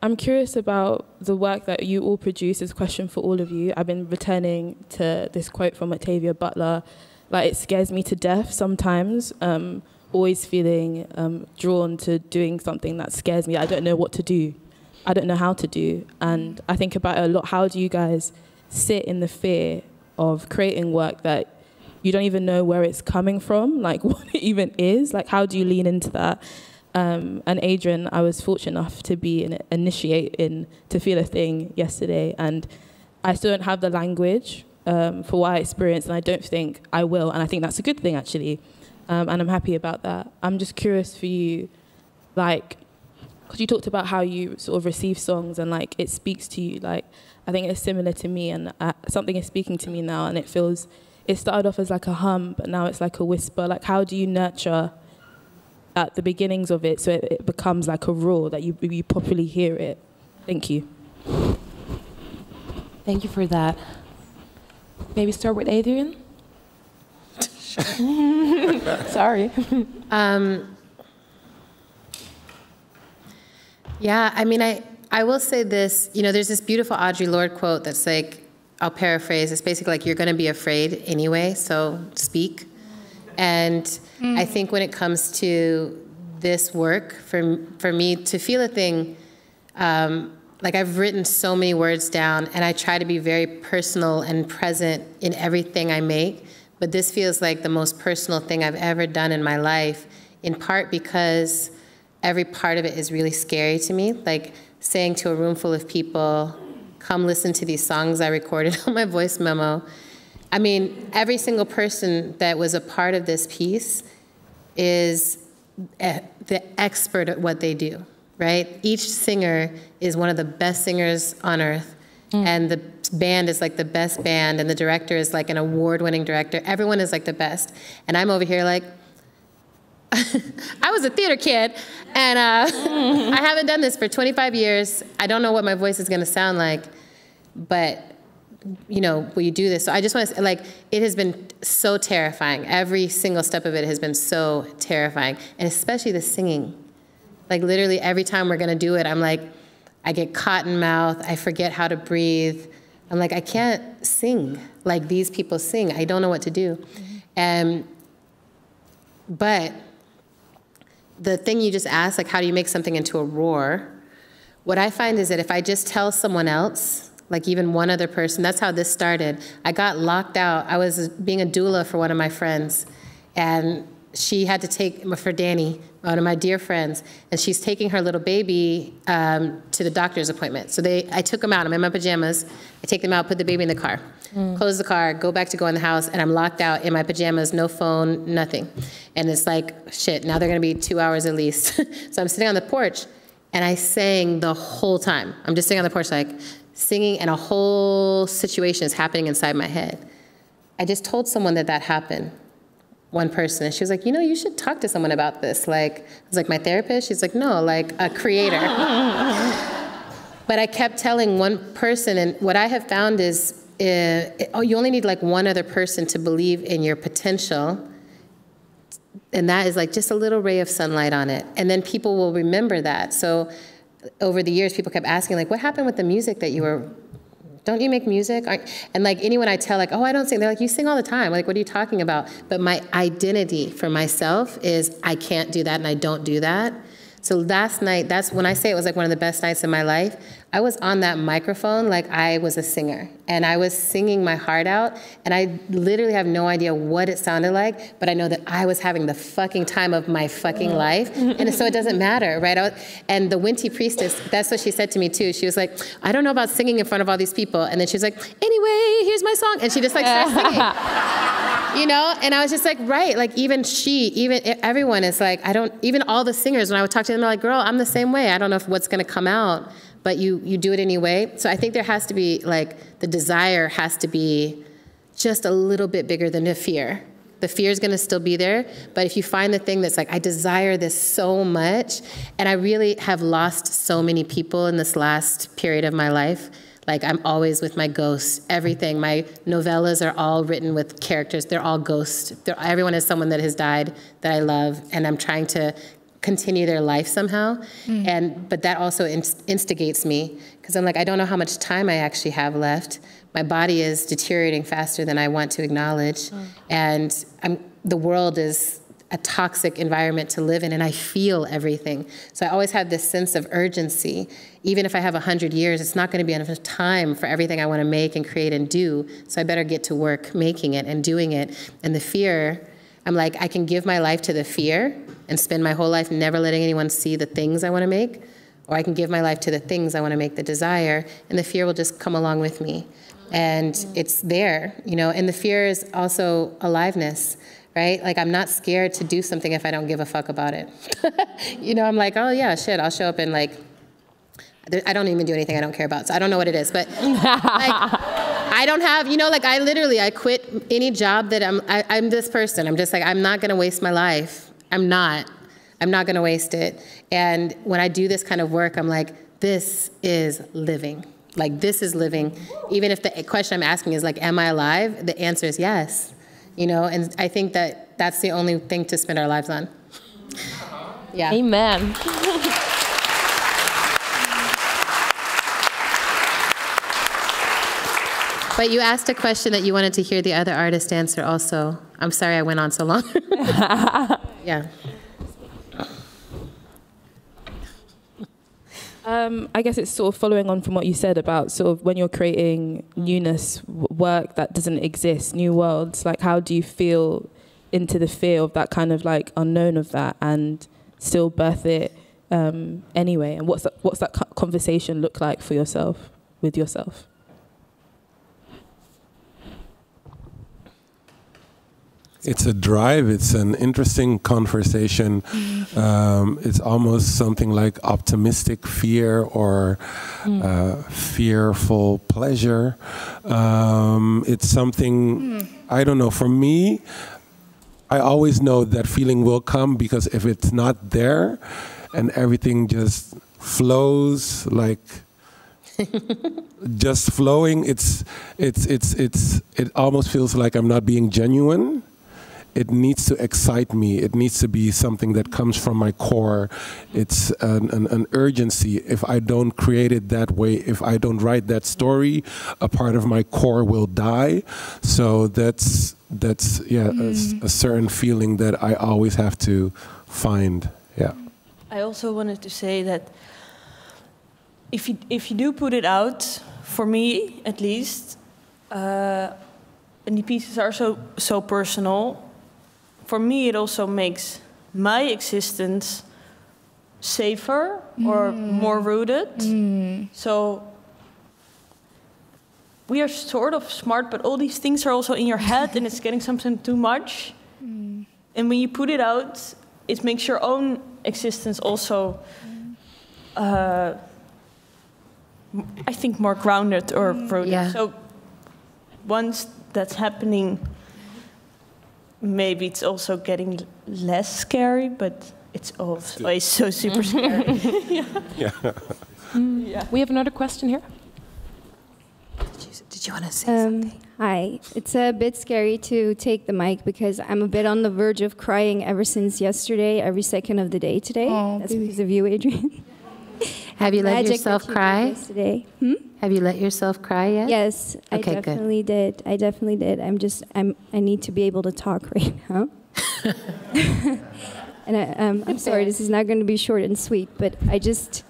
I'm curious about the work that you all produce. It's a question for all of you. I've been returning to this quote from Octavia Butler like, it scares me to death sometimes. Um, always feeling um, drawn to doing something that scares me. I don't know what to do. I don't know how to do. And I think about it a lot. How do you guys sit in the fear of creating work that you don't even know where it's coming from, like what it even is? Like, how do you lean into that? Um, and Adrienne, I was fortunate enough to be an initiate in to feel a thing yesterday, and I still don't have the language um, for what I experienced, and I don't think I will. And I think that's a good thing, actually. Um, and I'm happy about that. I'm just curious for you, like, because you talked about how you sort of receive songs and like it speaks to you. Like, I think it's similar to me, and uh, something is speaking to me now, and it feels. It started off as like a hum, but now it's like a whisper. Like, how do you nurture at the beginnings of it so it, it becomes like a roar that you you properly hear it? Thank you. Thank you for that. Maybe start with Adrienne. Sorry. Um, yeah, I mean, I, I will say this. You know, there's this beautiful Audre Lorde quote that's like, I'll paraphrase. It's basically like, you're going to be afraid anyway, so speak. And I think when it comes to this work, for, for me to feel a thing, um, like I've written so many words down and I try to be very personal and present in everything I make. But this feels like the most personal thing I've ever done in my life, in part because every part of it is really scary to me. Like saying to a room full of people, come listen to these songs I recorded on my voice memo. I mean, every single person that was a part of this piece is eh, the expert at what they do, right? Each singer is one of the best singers on earth, and the band is like the best band, and the director is like an award winning director. Everyone is like the best. And I'm over here like, I was a theater kid, and uh, I haven't done this for 25 years. I don't know what my voice is going to sound like, but you know, will you do this? So I just want to like, it has been so terrifying. Every single step of it has been so terrifying, and especially the singing. Like literally every time we're going to do it, I'm like, I get cotton mouth. I forget how to breathe. I'm like, I can't sing like these people sing. I don't know what to do. And but the thing you just asked, like how do you make something into a roar? What I find is that if I just tell someone else, like even one other person, that's how this started. I got locked out. I was being a doula for one of my friends, and she had to take for Danny, one of my dear friends, and she's taking her little baby um, to the doctor's appointment. So they, I took them out. I'm in my pajamas. I take them out, put the baby in the car, close the car, go back to go in the house, and I'm locked out in my pajamas, no phone, nothing. And it's like shit. Now they're gonna be two hours at least. so I'm sitting on the porch, and I sang the whole time. I'm just sitting on the porch, like singing, and a whole situation is happening inside my head. I just told someone that that happened one person and she was like you know you should talk to someone about this. Like i was like my therapist? She's like no like a creator. But i kept telling one person and what i have found is uh, oh, you only need like one other person to believe in your potential and that is like just a little ray of sunlight on it. And then people will remember that. So over the years people kept asking like what happened with the music that you were don't you make music? And like anyone I tell, like, oh, I don't sing, they're like, you sing all the time. Like, what are you talking about? But my identity for myself is I can't do that and I don't do that. So last night, that's when I say it was like one of the best nights of my life. I was on that microphone like I was a singer, and I was singing my heart out, and I literally have no idea what it sounded like, but I know that I was having the fucking time of my fucking mm. life, and so it doesn't matter, right? Was, and the Winti priestess, that's what she said to me too. She was like, I don't know about singing in front of all these people, and then she was like, anyway, here's my song, and she just like started singing, you know? And I was just like, right, like even she, even everyone is like, I don't, even all the singers when I would talk to them, they're like, girl, I'm the same way. I don't know if what's gonna come out but you, you do it anyway. So I think there has to be, like, the desire has to be just a little bit bigger than the fear. The fear is going to still be there, but if you find the thing that's like, I desire this so much, and I really have lost so many people in this last period of my life. Like, I'm always with my ghosts, everything. My novellas are all written with characters, they're all ghosts. They're, everyone is someone that has died that I love, and I'm trying to continue their life somehow. Mm. And but that also instigates me because I'm like I don't know how much time I actually have left. My body is deteriorating faster than I want to acknowledge, mm. and I'm, the world is a toxic environment to live in, and I feel everything. So I always have this sense of urgency. Even if I have 100 years, it's not going to be enough time for everything I want to make and create and do. So I better get to work making it and doing it. And the fear, I'm like, I can give my life to the fear and spend my whole life never letting anyone see the things I want to make, or I can give my life to the things I want to make, the desire, and the fear will just come along with me. And it's there, you know, and the fear is also aliveness, right? Like I'm not scared to do something if I don't give a fuck about it. you know, I'm like, oh yeah, shit, I'll show up and like, I don't even do anything I don't care about, so I don't know what it is, but like, I don't have, you know, like I literally, I quit any job that I'm, I, I'm this person. I'm just like, I'm not gonna waste my life I'm not. I'm not going to waste it. And when I do this kind of work, I'm like, this is living. Like, this is living. Even if the question I'm asking is, like, am I alive? The answer is yes. You know, and I think that that's the only thing to spend our lives on. Yeah. Amen. But you asked a question that you wanted to hear the other artist answer also. I'm sorry I went on so long. yeah. Um, I guess it's sort of following on from what you said about sort of when you're creating newness, work that doesn't exist, new worlds. Like, how do you feel into the fear of that kind of like unknown of that, and still birth it um, anyway? And what's that, what's that conversation look like for yourself with yourself? It's a drive. It's an interesting conversation. Um, it's almost something like optimistic fear or mm. uh, fearful pleasure. Um, it's something mm. I don't know. For me, I always know that feeling will come because if it's not there, and everything just flows like just flowing it's it's it's it's it almost feels like i'm not being genuine it needs to excite me. It needs to be something that comes from my core. It's an, an, an, urgency. If I don't create it that way, if I don't write that story, a part of my core will die. So that's that's yeah mm. a, a certain feeling that I always have to find. Yeah. I also wanted to say that if you if you do put it out, for me at least. Uh, and the pieces are so so personal for me, it also makes my existence safer or mm. more rooted. Mm. So we are sort of smart, but all these things are also in your head and it's getting something too much. Mm. And when you put it out, it makes your own existence also, uh, I think, more grounded or mm. rooted. Yeah. So once that's happening, maybe it's also getting less scary, but it's always so super scary. yeah. Yeah. Mm, yeah. We have another question here. Did you, did you want to say um, something? Hi. It's a bit scary to take the mic because I'm a bit on the verge of crying ever since yesterday, every second of the day today. Oh, That's baby. because of you, Adrienne. Have you let yourself cry? Today. Hmm? Have you let yourself cry yet? Yes, okay, I definitely good. did. I definitely did. I'm just I'm I need to be able to talk right now. And I, um, I'm sorry, this is not going to be short and sweet, but I just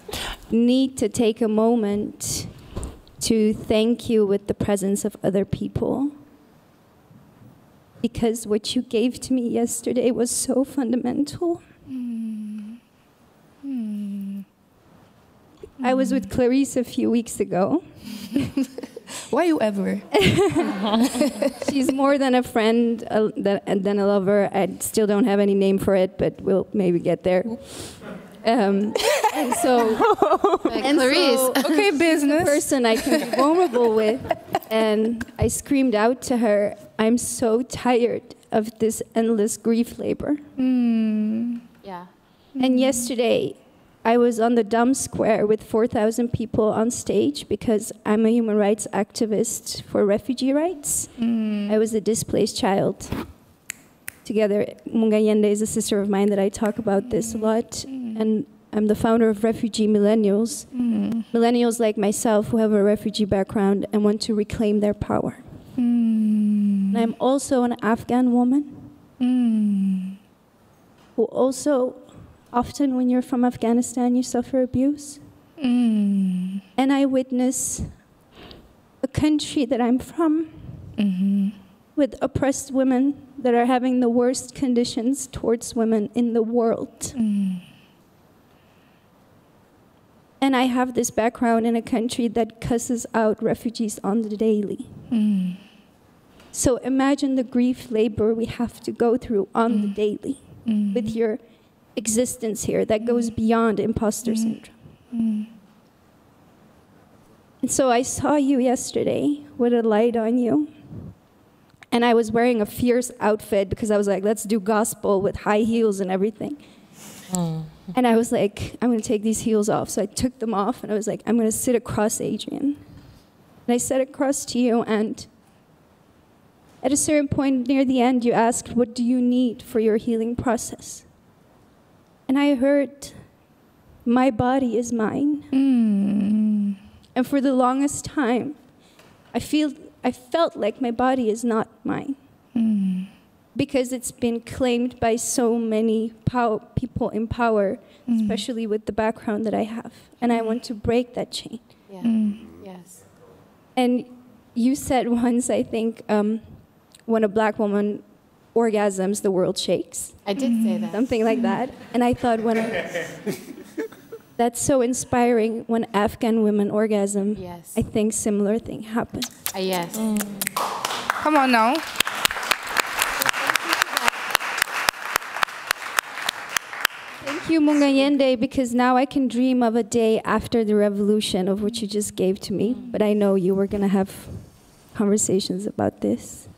need to take a moment to thank you with the presence of other people. Because what you gave to me yesterday was so fundamental. I was with Clarice a few weeks ago. Why you ever? She's more than a friend uh, than, than a lover. I still don't have any name for it, but we'll maybe get there. Um, and so, and Clarice. so okay, business. the person I can be vulnerable with, and I screamed out to her, "I'm so tired of this endless grief labor." Yeah. And yesterday, I was on the Dam Square with 4,000 people on stage because I'm a human rights activist for refugee rights. Mm. I was a displaced child. Together, Munganyende is a sister of mine that I talk about this a lot. Mm. And I'm the founder of Refugee Millennials. Millennials like myself who have a refugee background and want to reclaim their power. And I'm also an Afghan woman who also often when you're from Afghanistan, you suffer abuse. Mm. And I witness a country that I'm from mm-hmm. with oppressed women that are having the worst conditions towards women in the world. Mm. And I have this background in a country that cusses out refugees on the daily. Mm. So imagine the grief labor we have to go through on the daily mm-hmm. with your existence here that goes mm. beyond imposter mm. syndrome. Mm. And so I saw you yesterday with a light on you. And I was wearing a fierce outfit because I was like, let's do gospel with high heels and everything. And I was like, I'm going to take these heels off. So I took them off and I was like, I'm going to sit across Adrienne. And I sat across to you. And at a certain point near the end, you asked, What do you need for your healing process? And I heard, My body is mine. Mm. And for the longest time, I, feel, I felt like my body is not mine. Mm. Because it's been claimed by so many pow- people in power, mm. especially with the background that I have. And I want to break that chain. Yeah. Yes. And you said once, I think, um, when a black woman orgasms, the world shakes. I did say that. Something like that. And I thought, when that's so inspiring. When Afghan women orgasm, Yes. I think similar thing happen. Uh, yes. Come on now. Thank you, Munganyende, because now I can dream of a day after the revolution of which you just gave to me. But I know you were going to have conversations about this.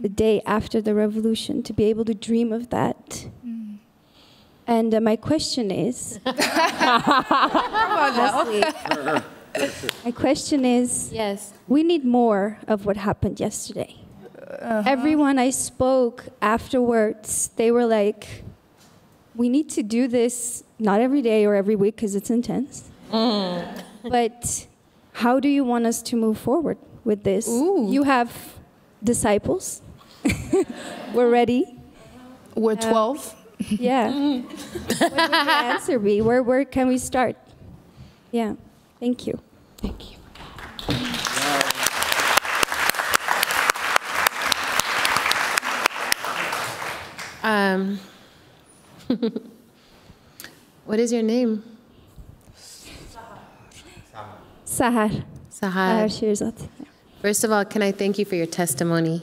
The day after the revolution, to be able to dream of that. Mm. And uh, my question is honestly, my question is Yes. we need more of what happened yesterday. Uh-huh. Everyone I spoke afterwards, they were like, we need to do this not every day or every week because it's intense. Mm. But how do you want us to move forward with this? You have disciples. We're ready. We're 12. Yeah. what would the answer be? Where, where can we start? Yeah. Thank you. Thank you. Um, what is your name? Sahar. Sahar. Sahar Shirzad. First of all, can I thank you for your testimony?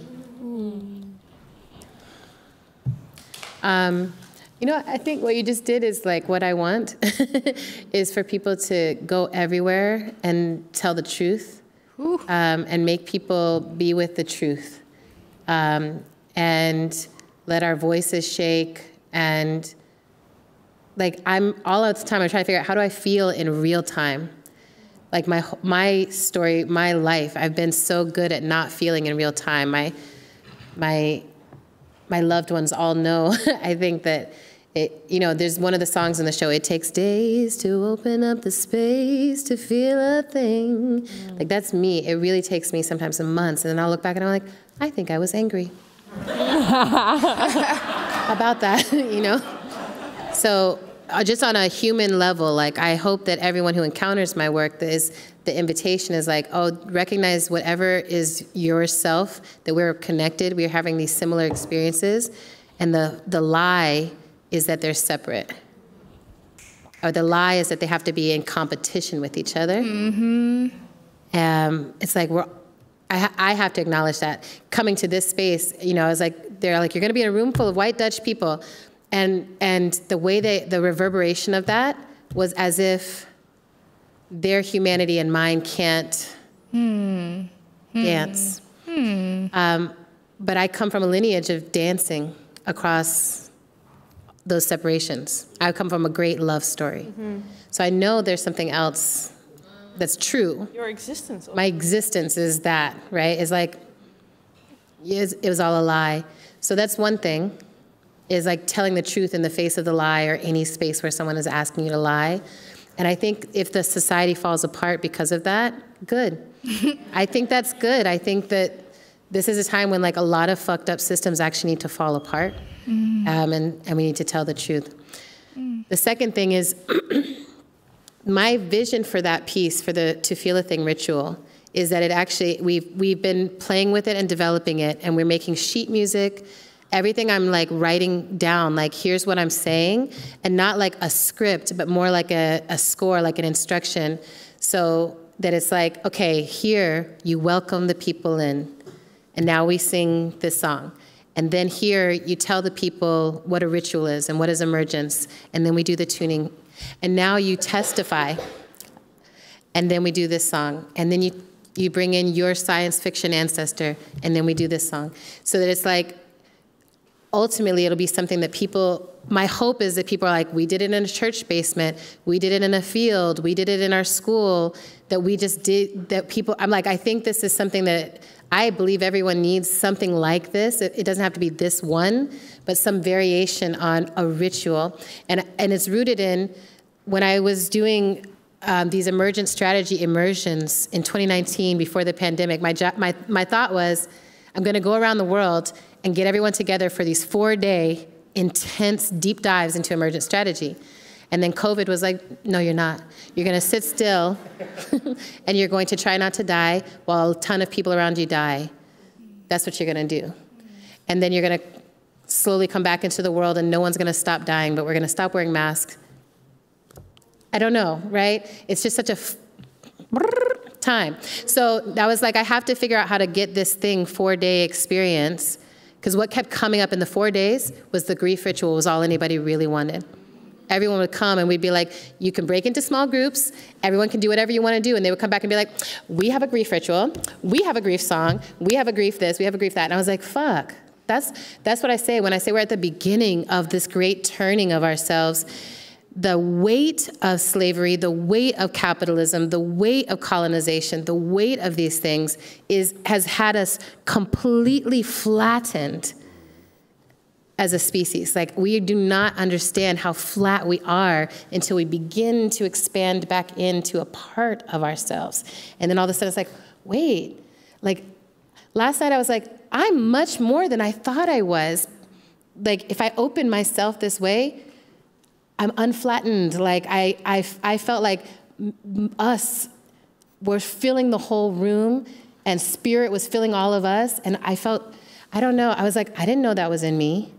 Um, you know, I think what you just did is like what I want is for people to go everywhere and tell the truth um, and make people be with the truth um, and let our voices shake and like I'm all of the time I'm trying to figure out how do I feel in real time like my my story, my life. I've been so good at not feeling in real time. My my my loved ones all know. I think that it. You know, there's one of the songs in the show. It takes days to open up the space to feel a thing. Like that's me. It really takes me sometimes months, and then I'll look back and I'm like, I think I was angry about that. You know. so uh, just on a human level, like I hope that everyone who encounters my work is the invitation is like, oh, recognize whatever is yourself, that we're connected, we're having these similar experiences, and the, the lie is that they're separate. Or the lie is that they have to be in competition with each other. Mm-hmm. Um, it's like we're, I, ha- I have to acknowledge that. Coming to this space, you know, I was like, they're like, you're going to be in a room full of white Dutch people, and and the way they, the reverberation of that was as if their humanity and mine can't Hmm. dance. Hmm. Um, but I come from a lineage of dancing across those separations. I come from a great love story. Mhm. So I know there's something else that's true. Your existence. My existence is that, right? It's like, it was all a lie. So that's one thing, is like telling the truth in the face of the lie or any space where someone is asking you to lie. And I think if the society falls apart because of that, good. I think that's good. I think that this is a time when like a lot of fucked up systems actually need to fall apart, Mm. um, and, and we need to tell the truth. The second thing is my vision for that piece, for the To Feel a Thing ritual, is that it actually, we've, we've been playing with it and developing it, and we're making sheet music. Everything I'm like writing down, like here's what I'm saying, and not like a script, but more like a, a score, like an instruction. So that it's like, okay, here you welcome the people in, and now we sing this song. And then here you tell the people what a ritual is and what is emergence, and then we do the tuning. And now you testify, and then we do this song. And then you, you bring in your science fiction ancestor, and then we do this song. So that it's like, ultimately it'll be something that people my hope is that people are like we did it in a church basement. We did it in a field. We did it in our school. That we just did that people i'm like i think this is something that i believe everyone needs something like this. It, it doesn't have to be this one but some variation on a ritual. And and it's rooted in when i was doing um, these emergent strategy immersions in 2019 before the pandemic my, my, my thought was i'm going to go around the world and get everyone together for these four day intense deep dives into emergent strategy. And then COVID was like, no, you're not. You're going to sit still and you're going to try not to die while a ton of people around you die. That's what you're going to do. And then you're going to slowly come back into the world and no one's going to stop dying, but we're going to stop wearing masks. I don't know, right? It's just such a time. So that was like, I have to figure out how to get this thing four day experience because what kept coming up in the four days was the grief ritual was all anybody really wanted. Everyone would come and we'd be like, you can break into small groups, everyone can do whatever you want to do. And they would come back and be like, we have a grief ritual, we have a grief song, we have a grief this, we have a grief that. And I was like, fuck. That's, that's what I say when I say we're at the beginning of this great turning of ourselves the weight of slavery, the weight of capitalism, the weight of colonization, the weight of these things is, has had us completely flattened as a species. Like, we do not understand how flat we are until we begin to expand back into a part of ourselves. And then all of a sudden, it's like, wait, like, last night I was like, I'm much more than I thought I was. Like, if I open myself this way, I'm unflattened. Like I, I, I felt like us were filling the whole room, and spirit was filling all of us. And I felt, I don't know. I was like, I didn't know that was in me.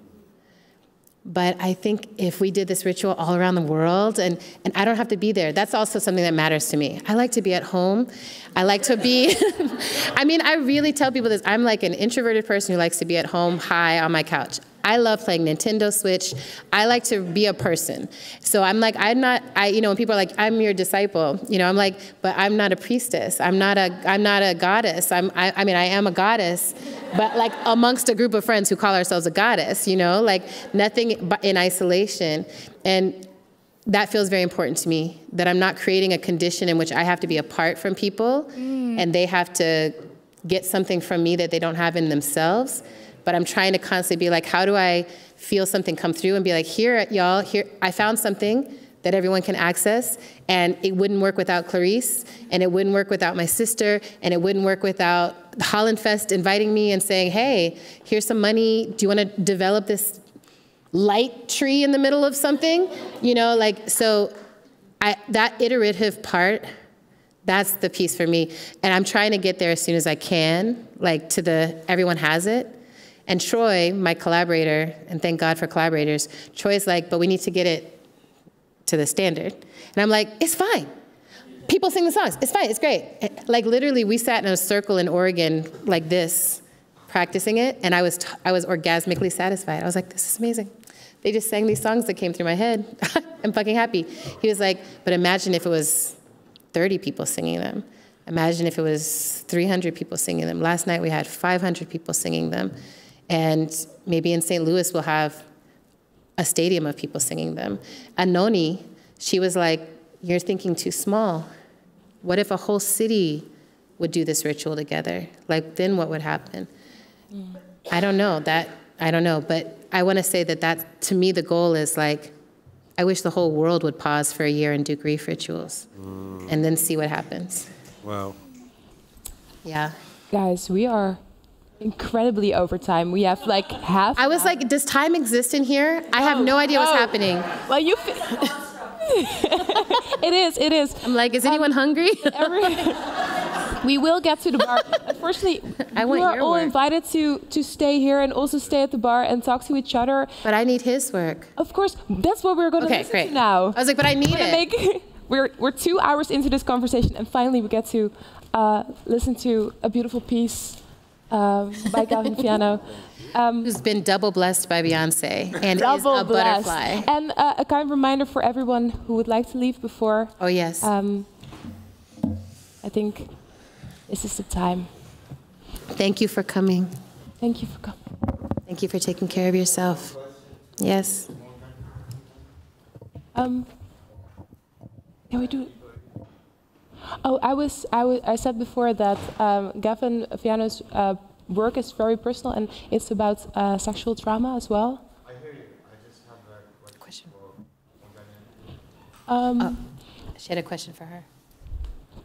But I think if we did this ritual all around the world, and, and I don't have to be there, that's also something that matters to me. I like to be at home. I like to be, I mean, I really tell people this. I'm like an introverted person who likes to be at home, high on my couch. I love playing Nintendo Switch. I like to be a person. So I'm like, I'm not, I, you know, when people are like, I'm your disciple, you know, I'm like, but I'm not a priestess. I'm not a, I'm not a goddess. I'm, I, I mean, I am a goddess, but like amongst a group of friends who call ourselves a goddess, you know, like nothing but in isolation. And that feels very important to me that I'm not creating a condition in which I have to be apart from people mm. and they have to get something from me that they don't have in themselves. But I'm trying to constantly be like, how do I feel something come through and be like, here, y'all, here, I found something that everyone can access, and it wouldn't work without Clarice, and it wouldn't work without my sister, and it wouldn't work without Holland Fest inviting me and saying, hey, here's some money. Do you want to develop this light tree in the middle of something, you know, like, so I, that iterative part, that's the piece for me. And I'm trying to get there as soon as I can, like to the, everyone has it. And Troy, my collaborator, and thank God for collaborators, Troy's like, but we need to get it to the standard. And I'm like, it's fine. People sing the songs. It's fine. It's great. Like literally, we sat in a circle in Oregon like this, practicing it, and I was I was orgasmically satisfied. I was like, this is amazing. They just sang these songs that came through my head. I'm fucking happy. He was like, but imagine if it was 30 people singing them. Imagine if it was 300 people singing them. Last night we had 500 people singing them. And maybe in St. Louis we'll have a stadium of people singing them. And Noni, she was like, You're thinking too small. What if a whole city would do this ritual together? Like, then what would happen? Mm. I don't know. That, I don't know. But I want to say that that, to me, the goal is like, I wish the whole world would pause for a year and do grief rituals mm. and then see what happens. Wow. Yeah. Guys, we are incredibly over time. We have like half. I was like, does time exist in here? I have no idea what's oh. happening. Well, you. it is. It is. I'm like, is anyone um, hungry? every, we will get to the bar. Unfortunately, I want you are all work. invited to to stay here and also stay at the bar and talk to each other. But I need his work. Of course, that's what we're going to okay, listen great. to now. I was like, but I need it. Make, we're we're two hours into this conversation, and finally we get to uh, listen to a beautiful piece um, by Gavin Viano. Um, Who's been double blessed by Beyonce and is a blessed. butterfly. And uh, a kind reminder for everyone who would like to leave before. Oh yes. Um, I think this is the time. Thank you for coming. Thank you for coming. Thank you for taking care of yourself. Yes. Um, can we do it? Oh, I was, I, was, I said before that um, Gavin Viano's uh, work is very personal and it's about uh, sexual trauma as well. I hear you. I just have a question. Um, oh, she had a question for her.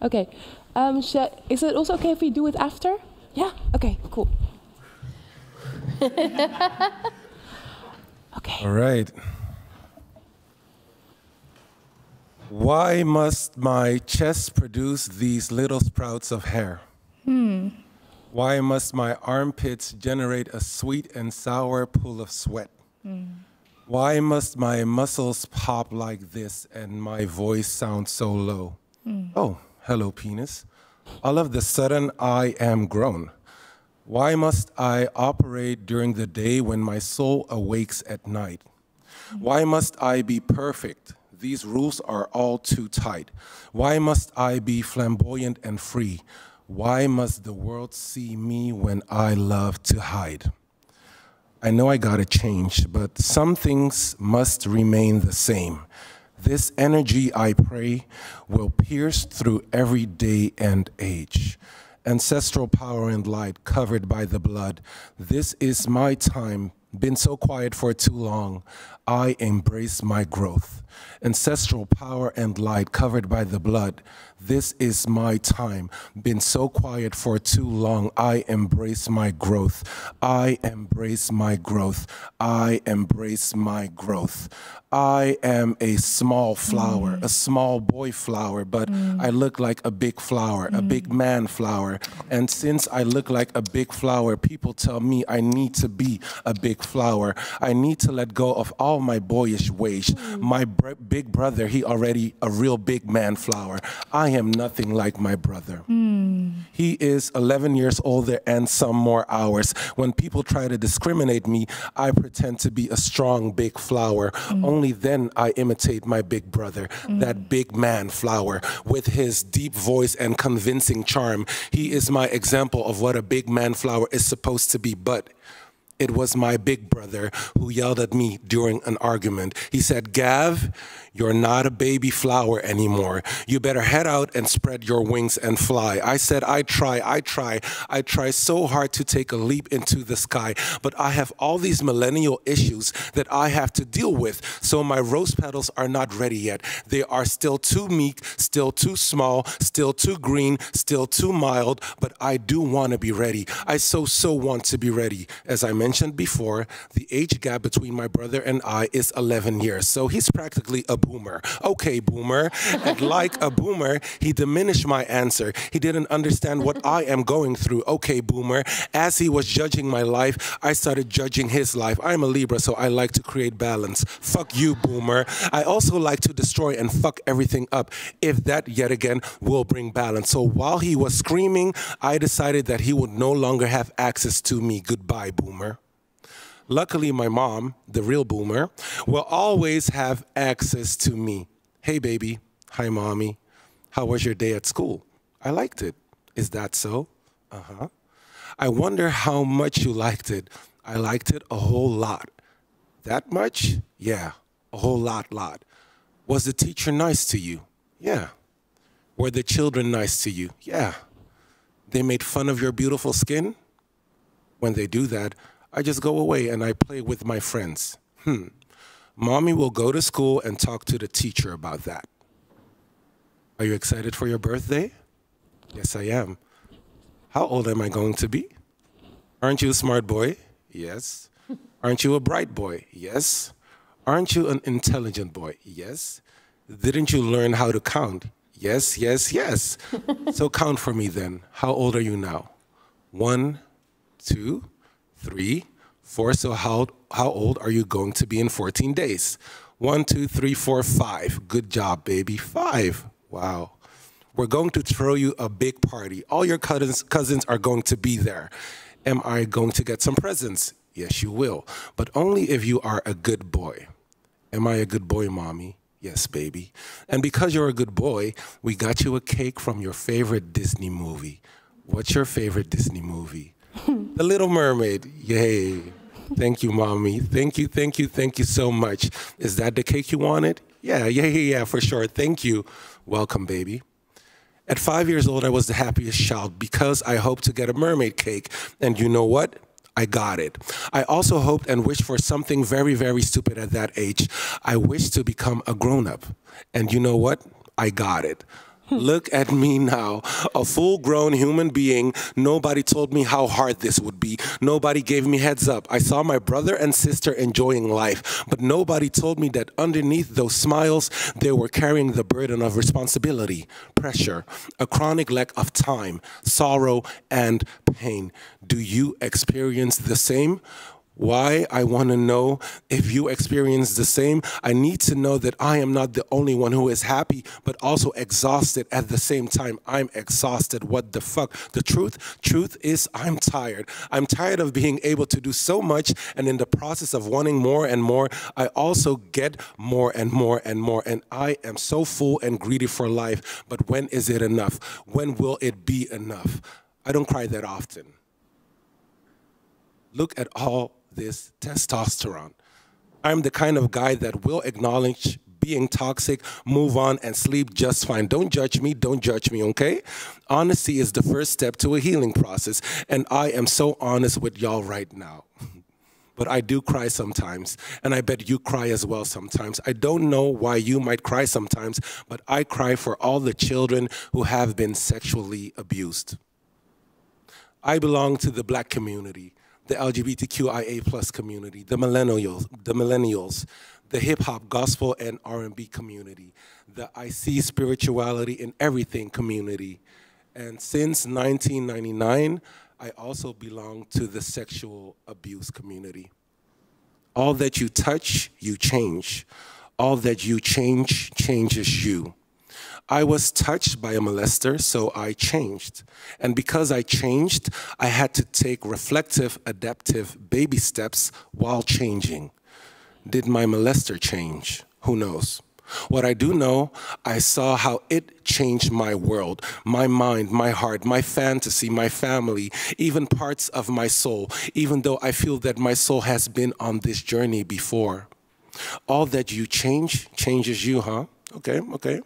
Okay. Um, is it also okay if we do it after? Yeah? Okay, cool. okay. All right. Why must my chest produce these little sprouts of hair? Hmm. Why must my armpits generate a sweet and sour pool of sweat? Hmm. Why must my muscles pop like this and my voice sound so low? Hmm. Oh, hello, penis. All of the sudden, I am grown. Why must I operate during the day when my soul awakes at night? Hmm. Why must I be perfect? These rules are all too tight. Why must I be flamboyant and free? Why must the world see me when I love to hide? I know I gotta change, but some things must remain the same. This energy, I pray, will pierce through every day and age. Ancestral power and light covered by the blood. This is my time, been so quiet for too long. I embrace my growth ancestral power and light covered by the blood. This is my time. Been so quiet for too long. I embrace my growth. I embrace my growth. I embrace my growth. I am a small flower, mm. a small boy flower, but mm. I look like a big flower, mm. a big mm. man flower. And since I look like a big flower, people tell me I need to be a big flower. I need to let go of all my boyish ways. My big brother, he already a real big man flower. I am nothing like my brother. Mm. He is 11 years older and some more hours. When people try to discriminate me, I pretend to be a strong big flower. Mm. Only then I imitate my big brother, mm. that big man flower, with his deep voice and convincing charm. He is my example of what a big man flower is supposed to be, but it was my big brother who yelled at me during an argument. He said, Gav, You're not a baby flower anymore. You better head out and spread your wings and fly. I said, I try, I try, I try so hard to take a leap into the sky, but I have all these millennial issues that I have to deal with. So my rose petals are not ready yet. They are still too meek, still too small, still too green, still too mild, but I do want to be ready. I so, so want to be ready. As I mentioned before, the age gap between my brother and I is 11 years. So he's practically a boomer. Okay, boomer. And like a boomer, he diminished my answer. He didn't understand what I am going through. Okay, boomer. As he was judging my life, I started judging his life. I'm a Libra, so I like to create balance. Fuck you, boomer. I also like to destroy and fuck everything up if that yet again will bring balance. So while he was screaming, I decided that he would no longer have access to me. Goodbye, boomer. Luckily, my mom, the real boomer, will always have access to me. Hey, baby. Hi, mommy. How was your day at school? I liked it. Is that so? Uh huh. I wonder how much you liked it. I liked it a whole lot. That much? Yeah, a whole lot, lot. Was the teacher nice to you? Yeah. Were the children nice to you? Yeah. They made fun of your beautiful skin? When they do that, I just go away and I play with my friends. Hmm. Mommy will go to school and talk to the teacher about that. Are you excited for your birthday? Yes, I am. How old am I going to be? Aren't you a smart boy? Yes. Aren't you a bright boy? Yes. Aren't you an intelligent boy? Yes. Didn't you learn how to count? Yes, yes, yes. so count for me then. How old are you now? One, two, three, four. So how, how old are you going to be in 14 days? One, two, three, four, five. Good job, baby. Five. Wow. We're going to throw you a big party. All your cousins, cousins are going to be there. Am I going to get some presents? Yes, you will. But only if you are a good boy. Am I a good boy, mommy? Yes, baby. And because you're a good boy, we got you a cake from your favorite Disney movie. What's your favorite Disney movie? the Little Mermaid. Yay. Thank you, mommy. Thank you, thank you, thank you so much. Is that the cake you wanted? Yeah, yeah, yeah, yeah, for sure. Thank you. Welcome, baby. At five years old, I was the happiest child because I hoped to get a mermaid cake. And you know what? I got it. I also hoped and wished for something very, very stupid at that age. I wished to become a grown up. And you know what? I got it. Look at me now, a full grown human being. Nobody told me how hard this would be. Nobody gave me heads up. I saw my brother and sister enjoying life, but nobody told me that underneath those smiles, they were carrying the burden of responsibility, pressure, a chronic lack of time, sorrow, and pain. Do you experience the same? Why? I want to know if you experience the same. I need to know that I am not the only one who is happy, but also exhausted at the same time. I'm exhausted. What the fuck? The truth? Truth is, I'm tired. I'm tired of being able to do so much, and in the process of wanting more and more, I also get more and more and more. And I am so full and greedy for life. But when is it enough? When will it be enough? I don't cry that often. Look at all this testosterone. I'm the kind of guy that will acknowledge being toxic, move on, and sleep just fine. Don't judge me, don't judge me, okay? Honesty is the first step to a healing process, and I am so honest with y'all right now. But I do cry sometimes, and I bet you cry as well sometimes. I don't know why you might cry sometimes, but I cry for all the children who have been sexually abused. I belong to the black community the LGBTQIA plus community, the millennials, the millennials, the hip hop, gospel, and R&B community, the I see spirituality in everything community. And since 1999, I also belong to the sexual abuse community. All that you touch, you change. All that you change, changes you. I was touched by a molester, so I changed. And because I changed, I had to take reflective, adaptive baby steps while changing. Did my molester change? Who knows? What I do know, I saw how it changed my world, my mind, my heart, my fantasy, my family, even parts of my soul, even though I feel that my soul has been on this journey before. All that you change changes you, huh? Okay, okay.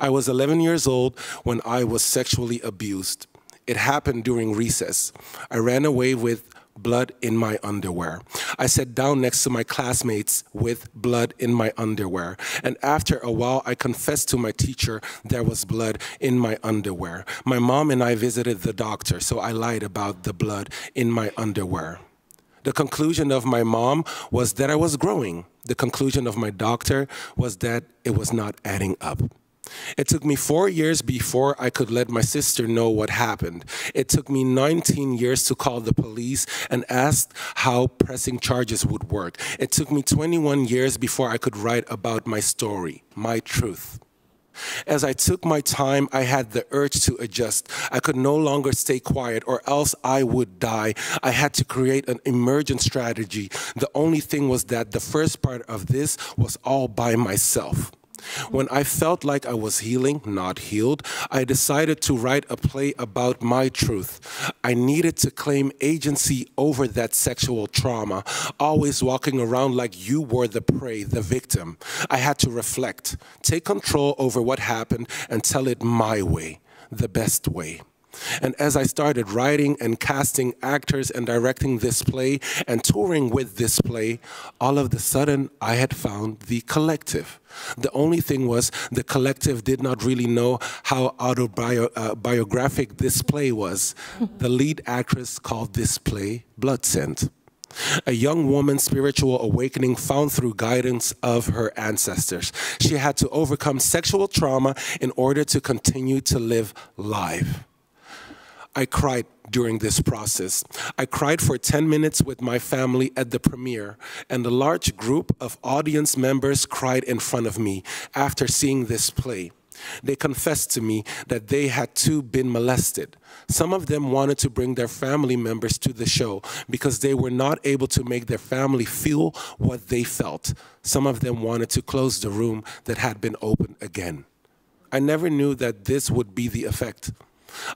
I was 11 years old when I was sexually abused. It happened during recess. I ran away with blood in my underwear. I sat down next to my classmates with blood in my underwear. And after a while, I confessed to my teacher there was blood in my underwear. My mom and I visited the doctor, so I lied about the blood in my underwear. The conclusion of my mom was that I was growing. The conclusion of my doctor was that it was not adding up. It took me four years before I could let my sister know what happened. It took me 19 years to call the police and ask how pressing charges would work. It took me 21 years before I could write about my story, my truth. As I took my time, I had the urge to adjust. I could no longer stay quiet or else I would die. I had to create an emergent strategy. The only thing was that the first part of this was all by myself. When I felt like I was healing, not healed, I decided to write a play about my truth. I needed to claim agency over that sexual trauma, always walking around like you were the prey, the victim. I had to reflect, take control over what happened, and tell it my way, the best way. And as I started writing and casting actors and directing this play and touring with this play, all of the sudden I had found the collective. The only thing was the collective did not really know how autobiographic uh, this play was. the lead actress called this play Blood Scent a young woman's spiritual awakening found through guidance of her ancestors. She had to overcome sexual trauma in order to continue to live life. I cried during this process. I cried for 10 minutes with my family at the premiere, and a large group of audience members cried in front of me after seeing this play. They confessed to me that they had too been molested. Some of them wanted to bring their family members to the show because they were not able to make their family feel what they felt. Some of them wanted to close the room that had been opened again. I never knew that this would be the effect.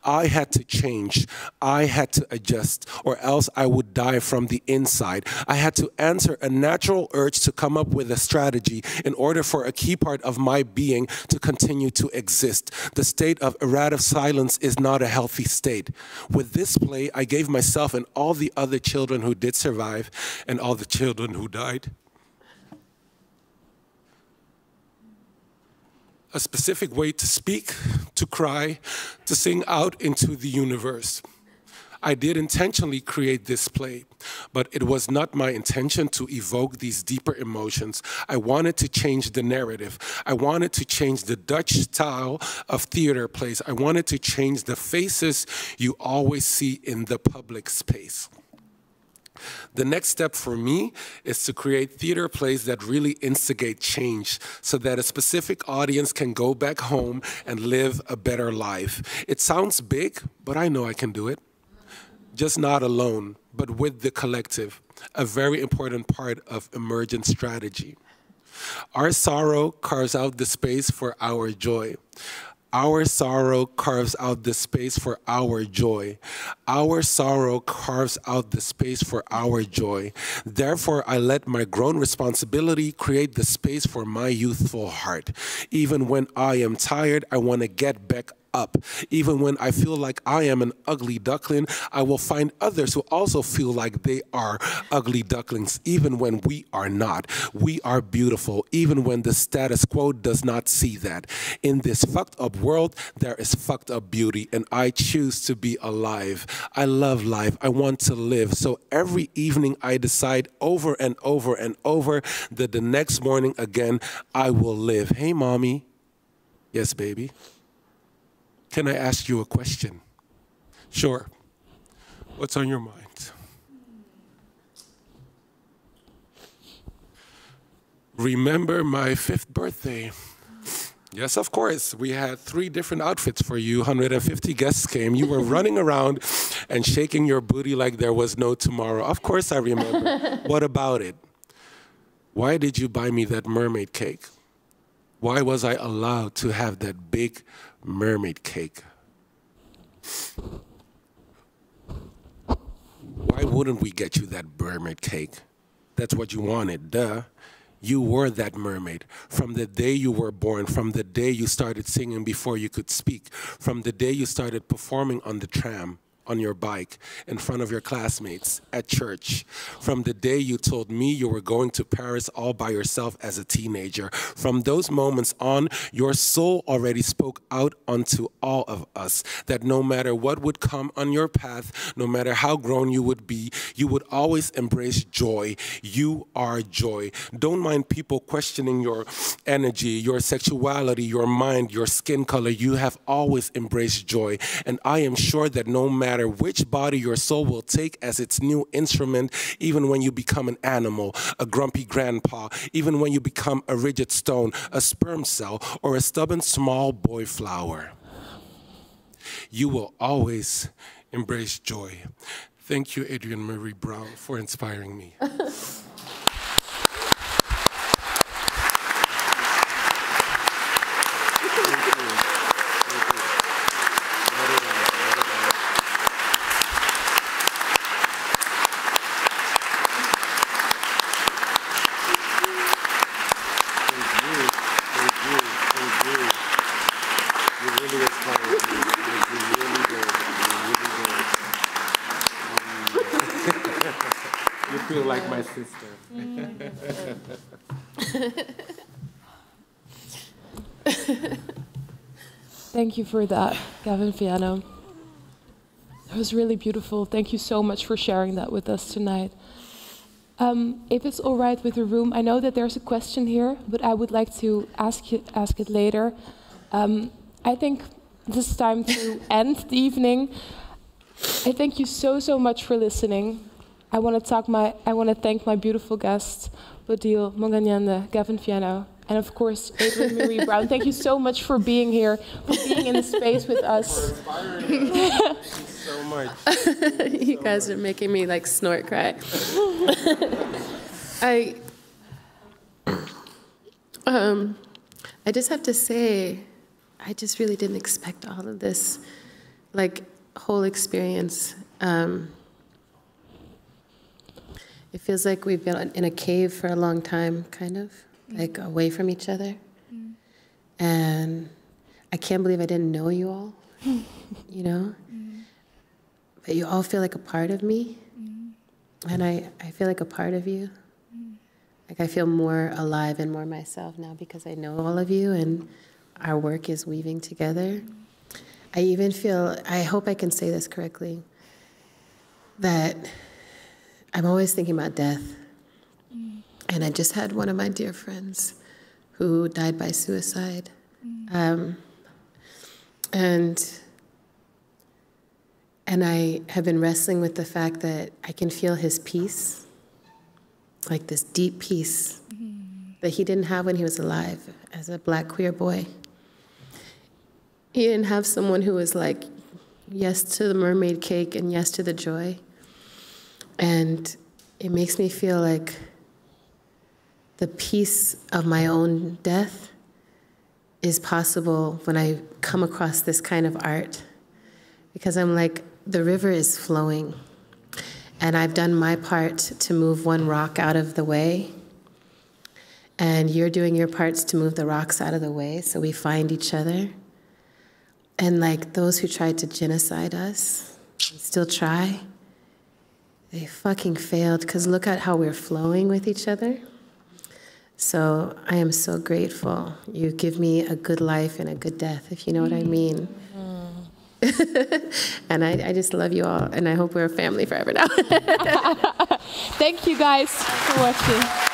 I had to change. I had to adjust, or else I would die from the inside. I had to answer a natural urge to come up with a strategy in order for a key part of my being to continue to exist. The state of erratic silence is not a healthy state. With this play, I gave myself and all the other children who did survive and all the children who died a specific way to speak, to cry, to sing out into the universe. I did intentionally create this play, but it was not my intention to evoke these deeper emotions. I wanted to change the narrative. I wanted to change the Dutch style of theater plays. I wanted to change the faces you always see in the public space. The next step for me is to create theater plays that really instigate change so that a specific audience can go back home and live a better life. It sounds big, but I know I can do it. Just not alone, but with the collective, a very important part of emergent strategy. Our sorrow carves out the space for our joy. Our sorrow carves out the space for our joy. Our sorrow carves out the space for our joy. Therefore, I let my grown responsibility create the space for my youthful heart. Even when I am tired, I want to get back up. Even when I feel like I am an ugly duckling, I will find others who also feel like they are ugly ducklings, even when we are not. We are beautiful, even when the status quo does not see that. In this fucked up world, there is fucked up beauty, and I choose to be alive. I love life. I want to live. So every evening, I decide over and over and over that the next morning again, I will live. Hey, mommy. Yes, baby. Can I ask you a question? Sure. What's on your mind? Remember my fifth birthday? Yes, of course. We had three different outfits for you. 150 guests came. You were running around and shaking your booty like there was no tomorrow. Of course, I remember. what about it? Why did you buy me that mermaid cake? Why was I allowed to have that big mermaid cake. Why wouldn't we get you that mermaid cake? That's what you wanted, duh. You were that mermaid. From the day you were born, from the day you started singing before you could speak, from the day you started performing on the tram, on your bike in front of your classmates at church. From the day you told me you were going to Paris all by yourself as a teenager. From those moments on, your soul already spoke out unto all of us that no matter what would come on your path, no matter how grown you would be, you would always embrace joy. You are joy. Don't mind people questioning your energy, your sexuality, your mind, your skin color. You have always embraced joy. And I am sure that no matter matter which body your soul will take as its new instrument, even when you become an animal, a grumpy grandpa, even when you become a rigid stone, a sperm cell, or a stubborn small boy flower. You will always embrace joy. Thank you, Adrienne Maree Brown, for inspiring me. Thank you for that, Gavin Viano. That was really beautiful. Thank you so much for sharing that with us tonight. Um, if it's all right with the room, I know that there's a question here, but I would like to ask it, ask it later. Um, I think this is time to end the evening. I thank you so so much for listening. I want to talk my I want to thank my beautiful guests, Bodil Munganyende, Gavin Viano, and of course, Adrienne Maree Brown. Thank you so much for being here, for being in the space with us. so much. you guys are making me like snort cry. I um I just have to say I just really didn't expect all of this like whole experience. Um, it feels like we've been in a cave for a long time, kind of like away from each other. Mm. And I can't believe I didn't know you all, you know? Mm. But you all feel like a part of me. Mm. And I, I feel like a part of you. Like I feel more alive and more myself now because I know all of you and our work is weaving together. I even feel, I hope I can say this correctly, that I'm always thinking about death. And I just had one of my dear friends who died by suicide. Um, and and I have been wrestling with the fact that I can feel his peace, like this deep peace that he didn't have when he was alive as a black queer boy. He didn't have someone who was like, yes to the mermaid cake and yes to the joy. And it makes me feel like the peace of my own death is possible when I come across this kind of art. Because I'm like, the river is flowing. And I've done my part to move one rock out of the way. And you're doing your parts to move the rocks out of the way so we find each other. And like those who tried to genocide us, still try, they fucking failed because look at how we're flowing with each other. So I am so grateful. You give me a good life and a good death, if you know what I mm. mean. Mm. and I, I just love you all, and I hope we're a family forever now. Thank you guys for watching.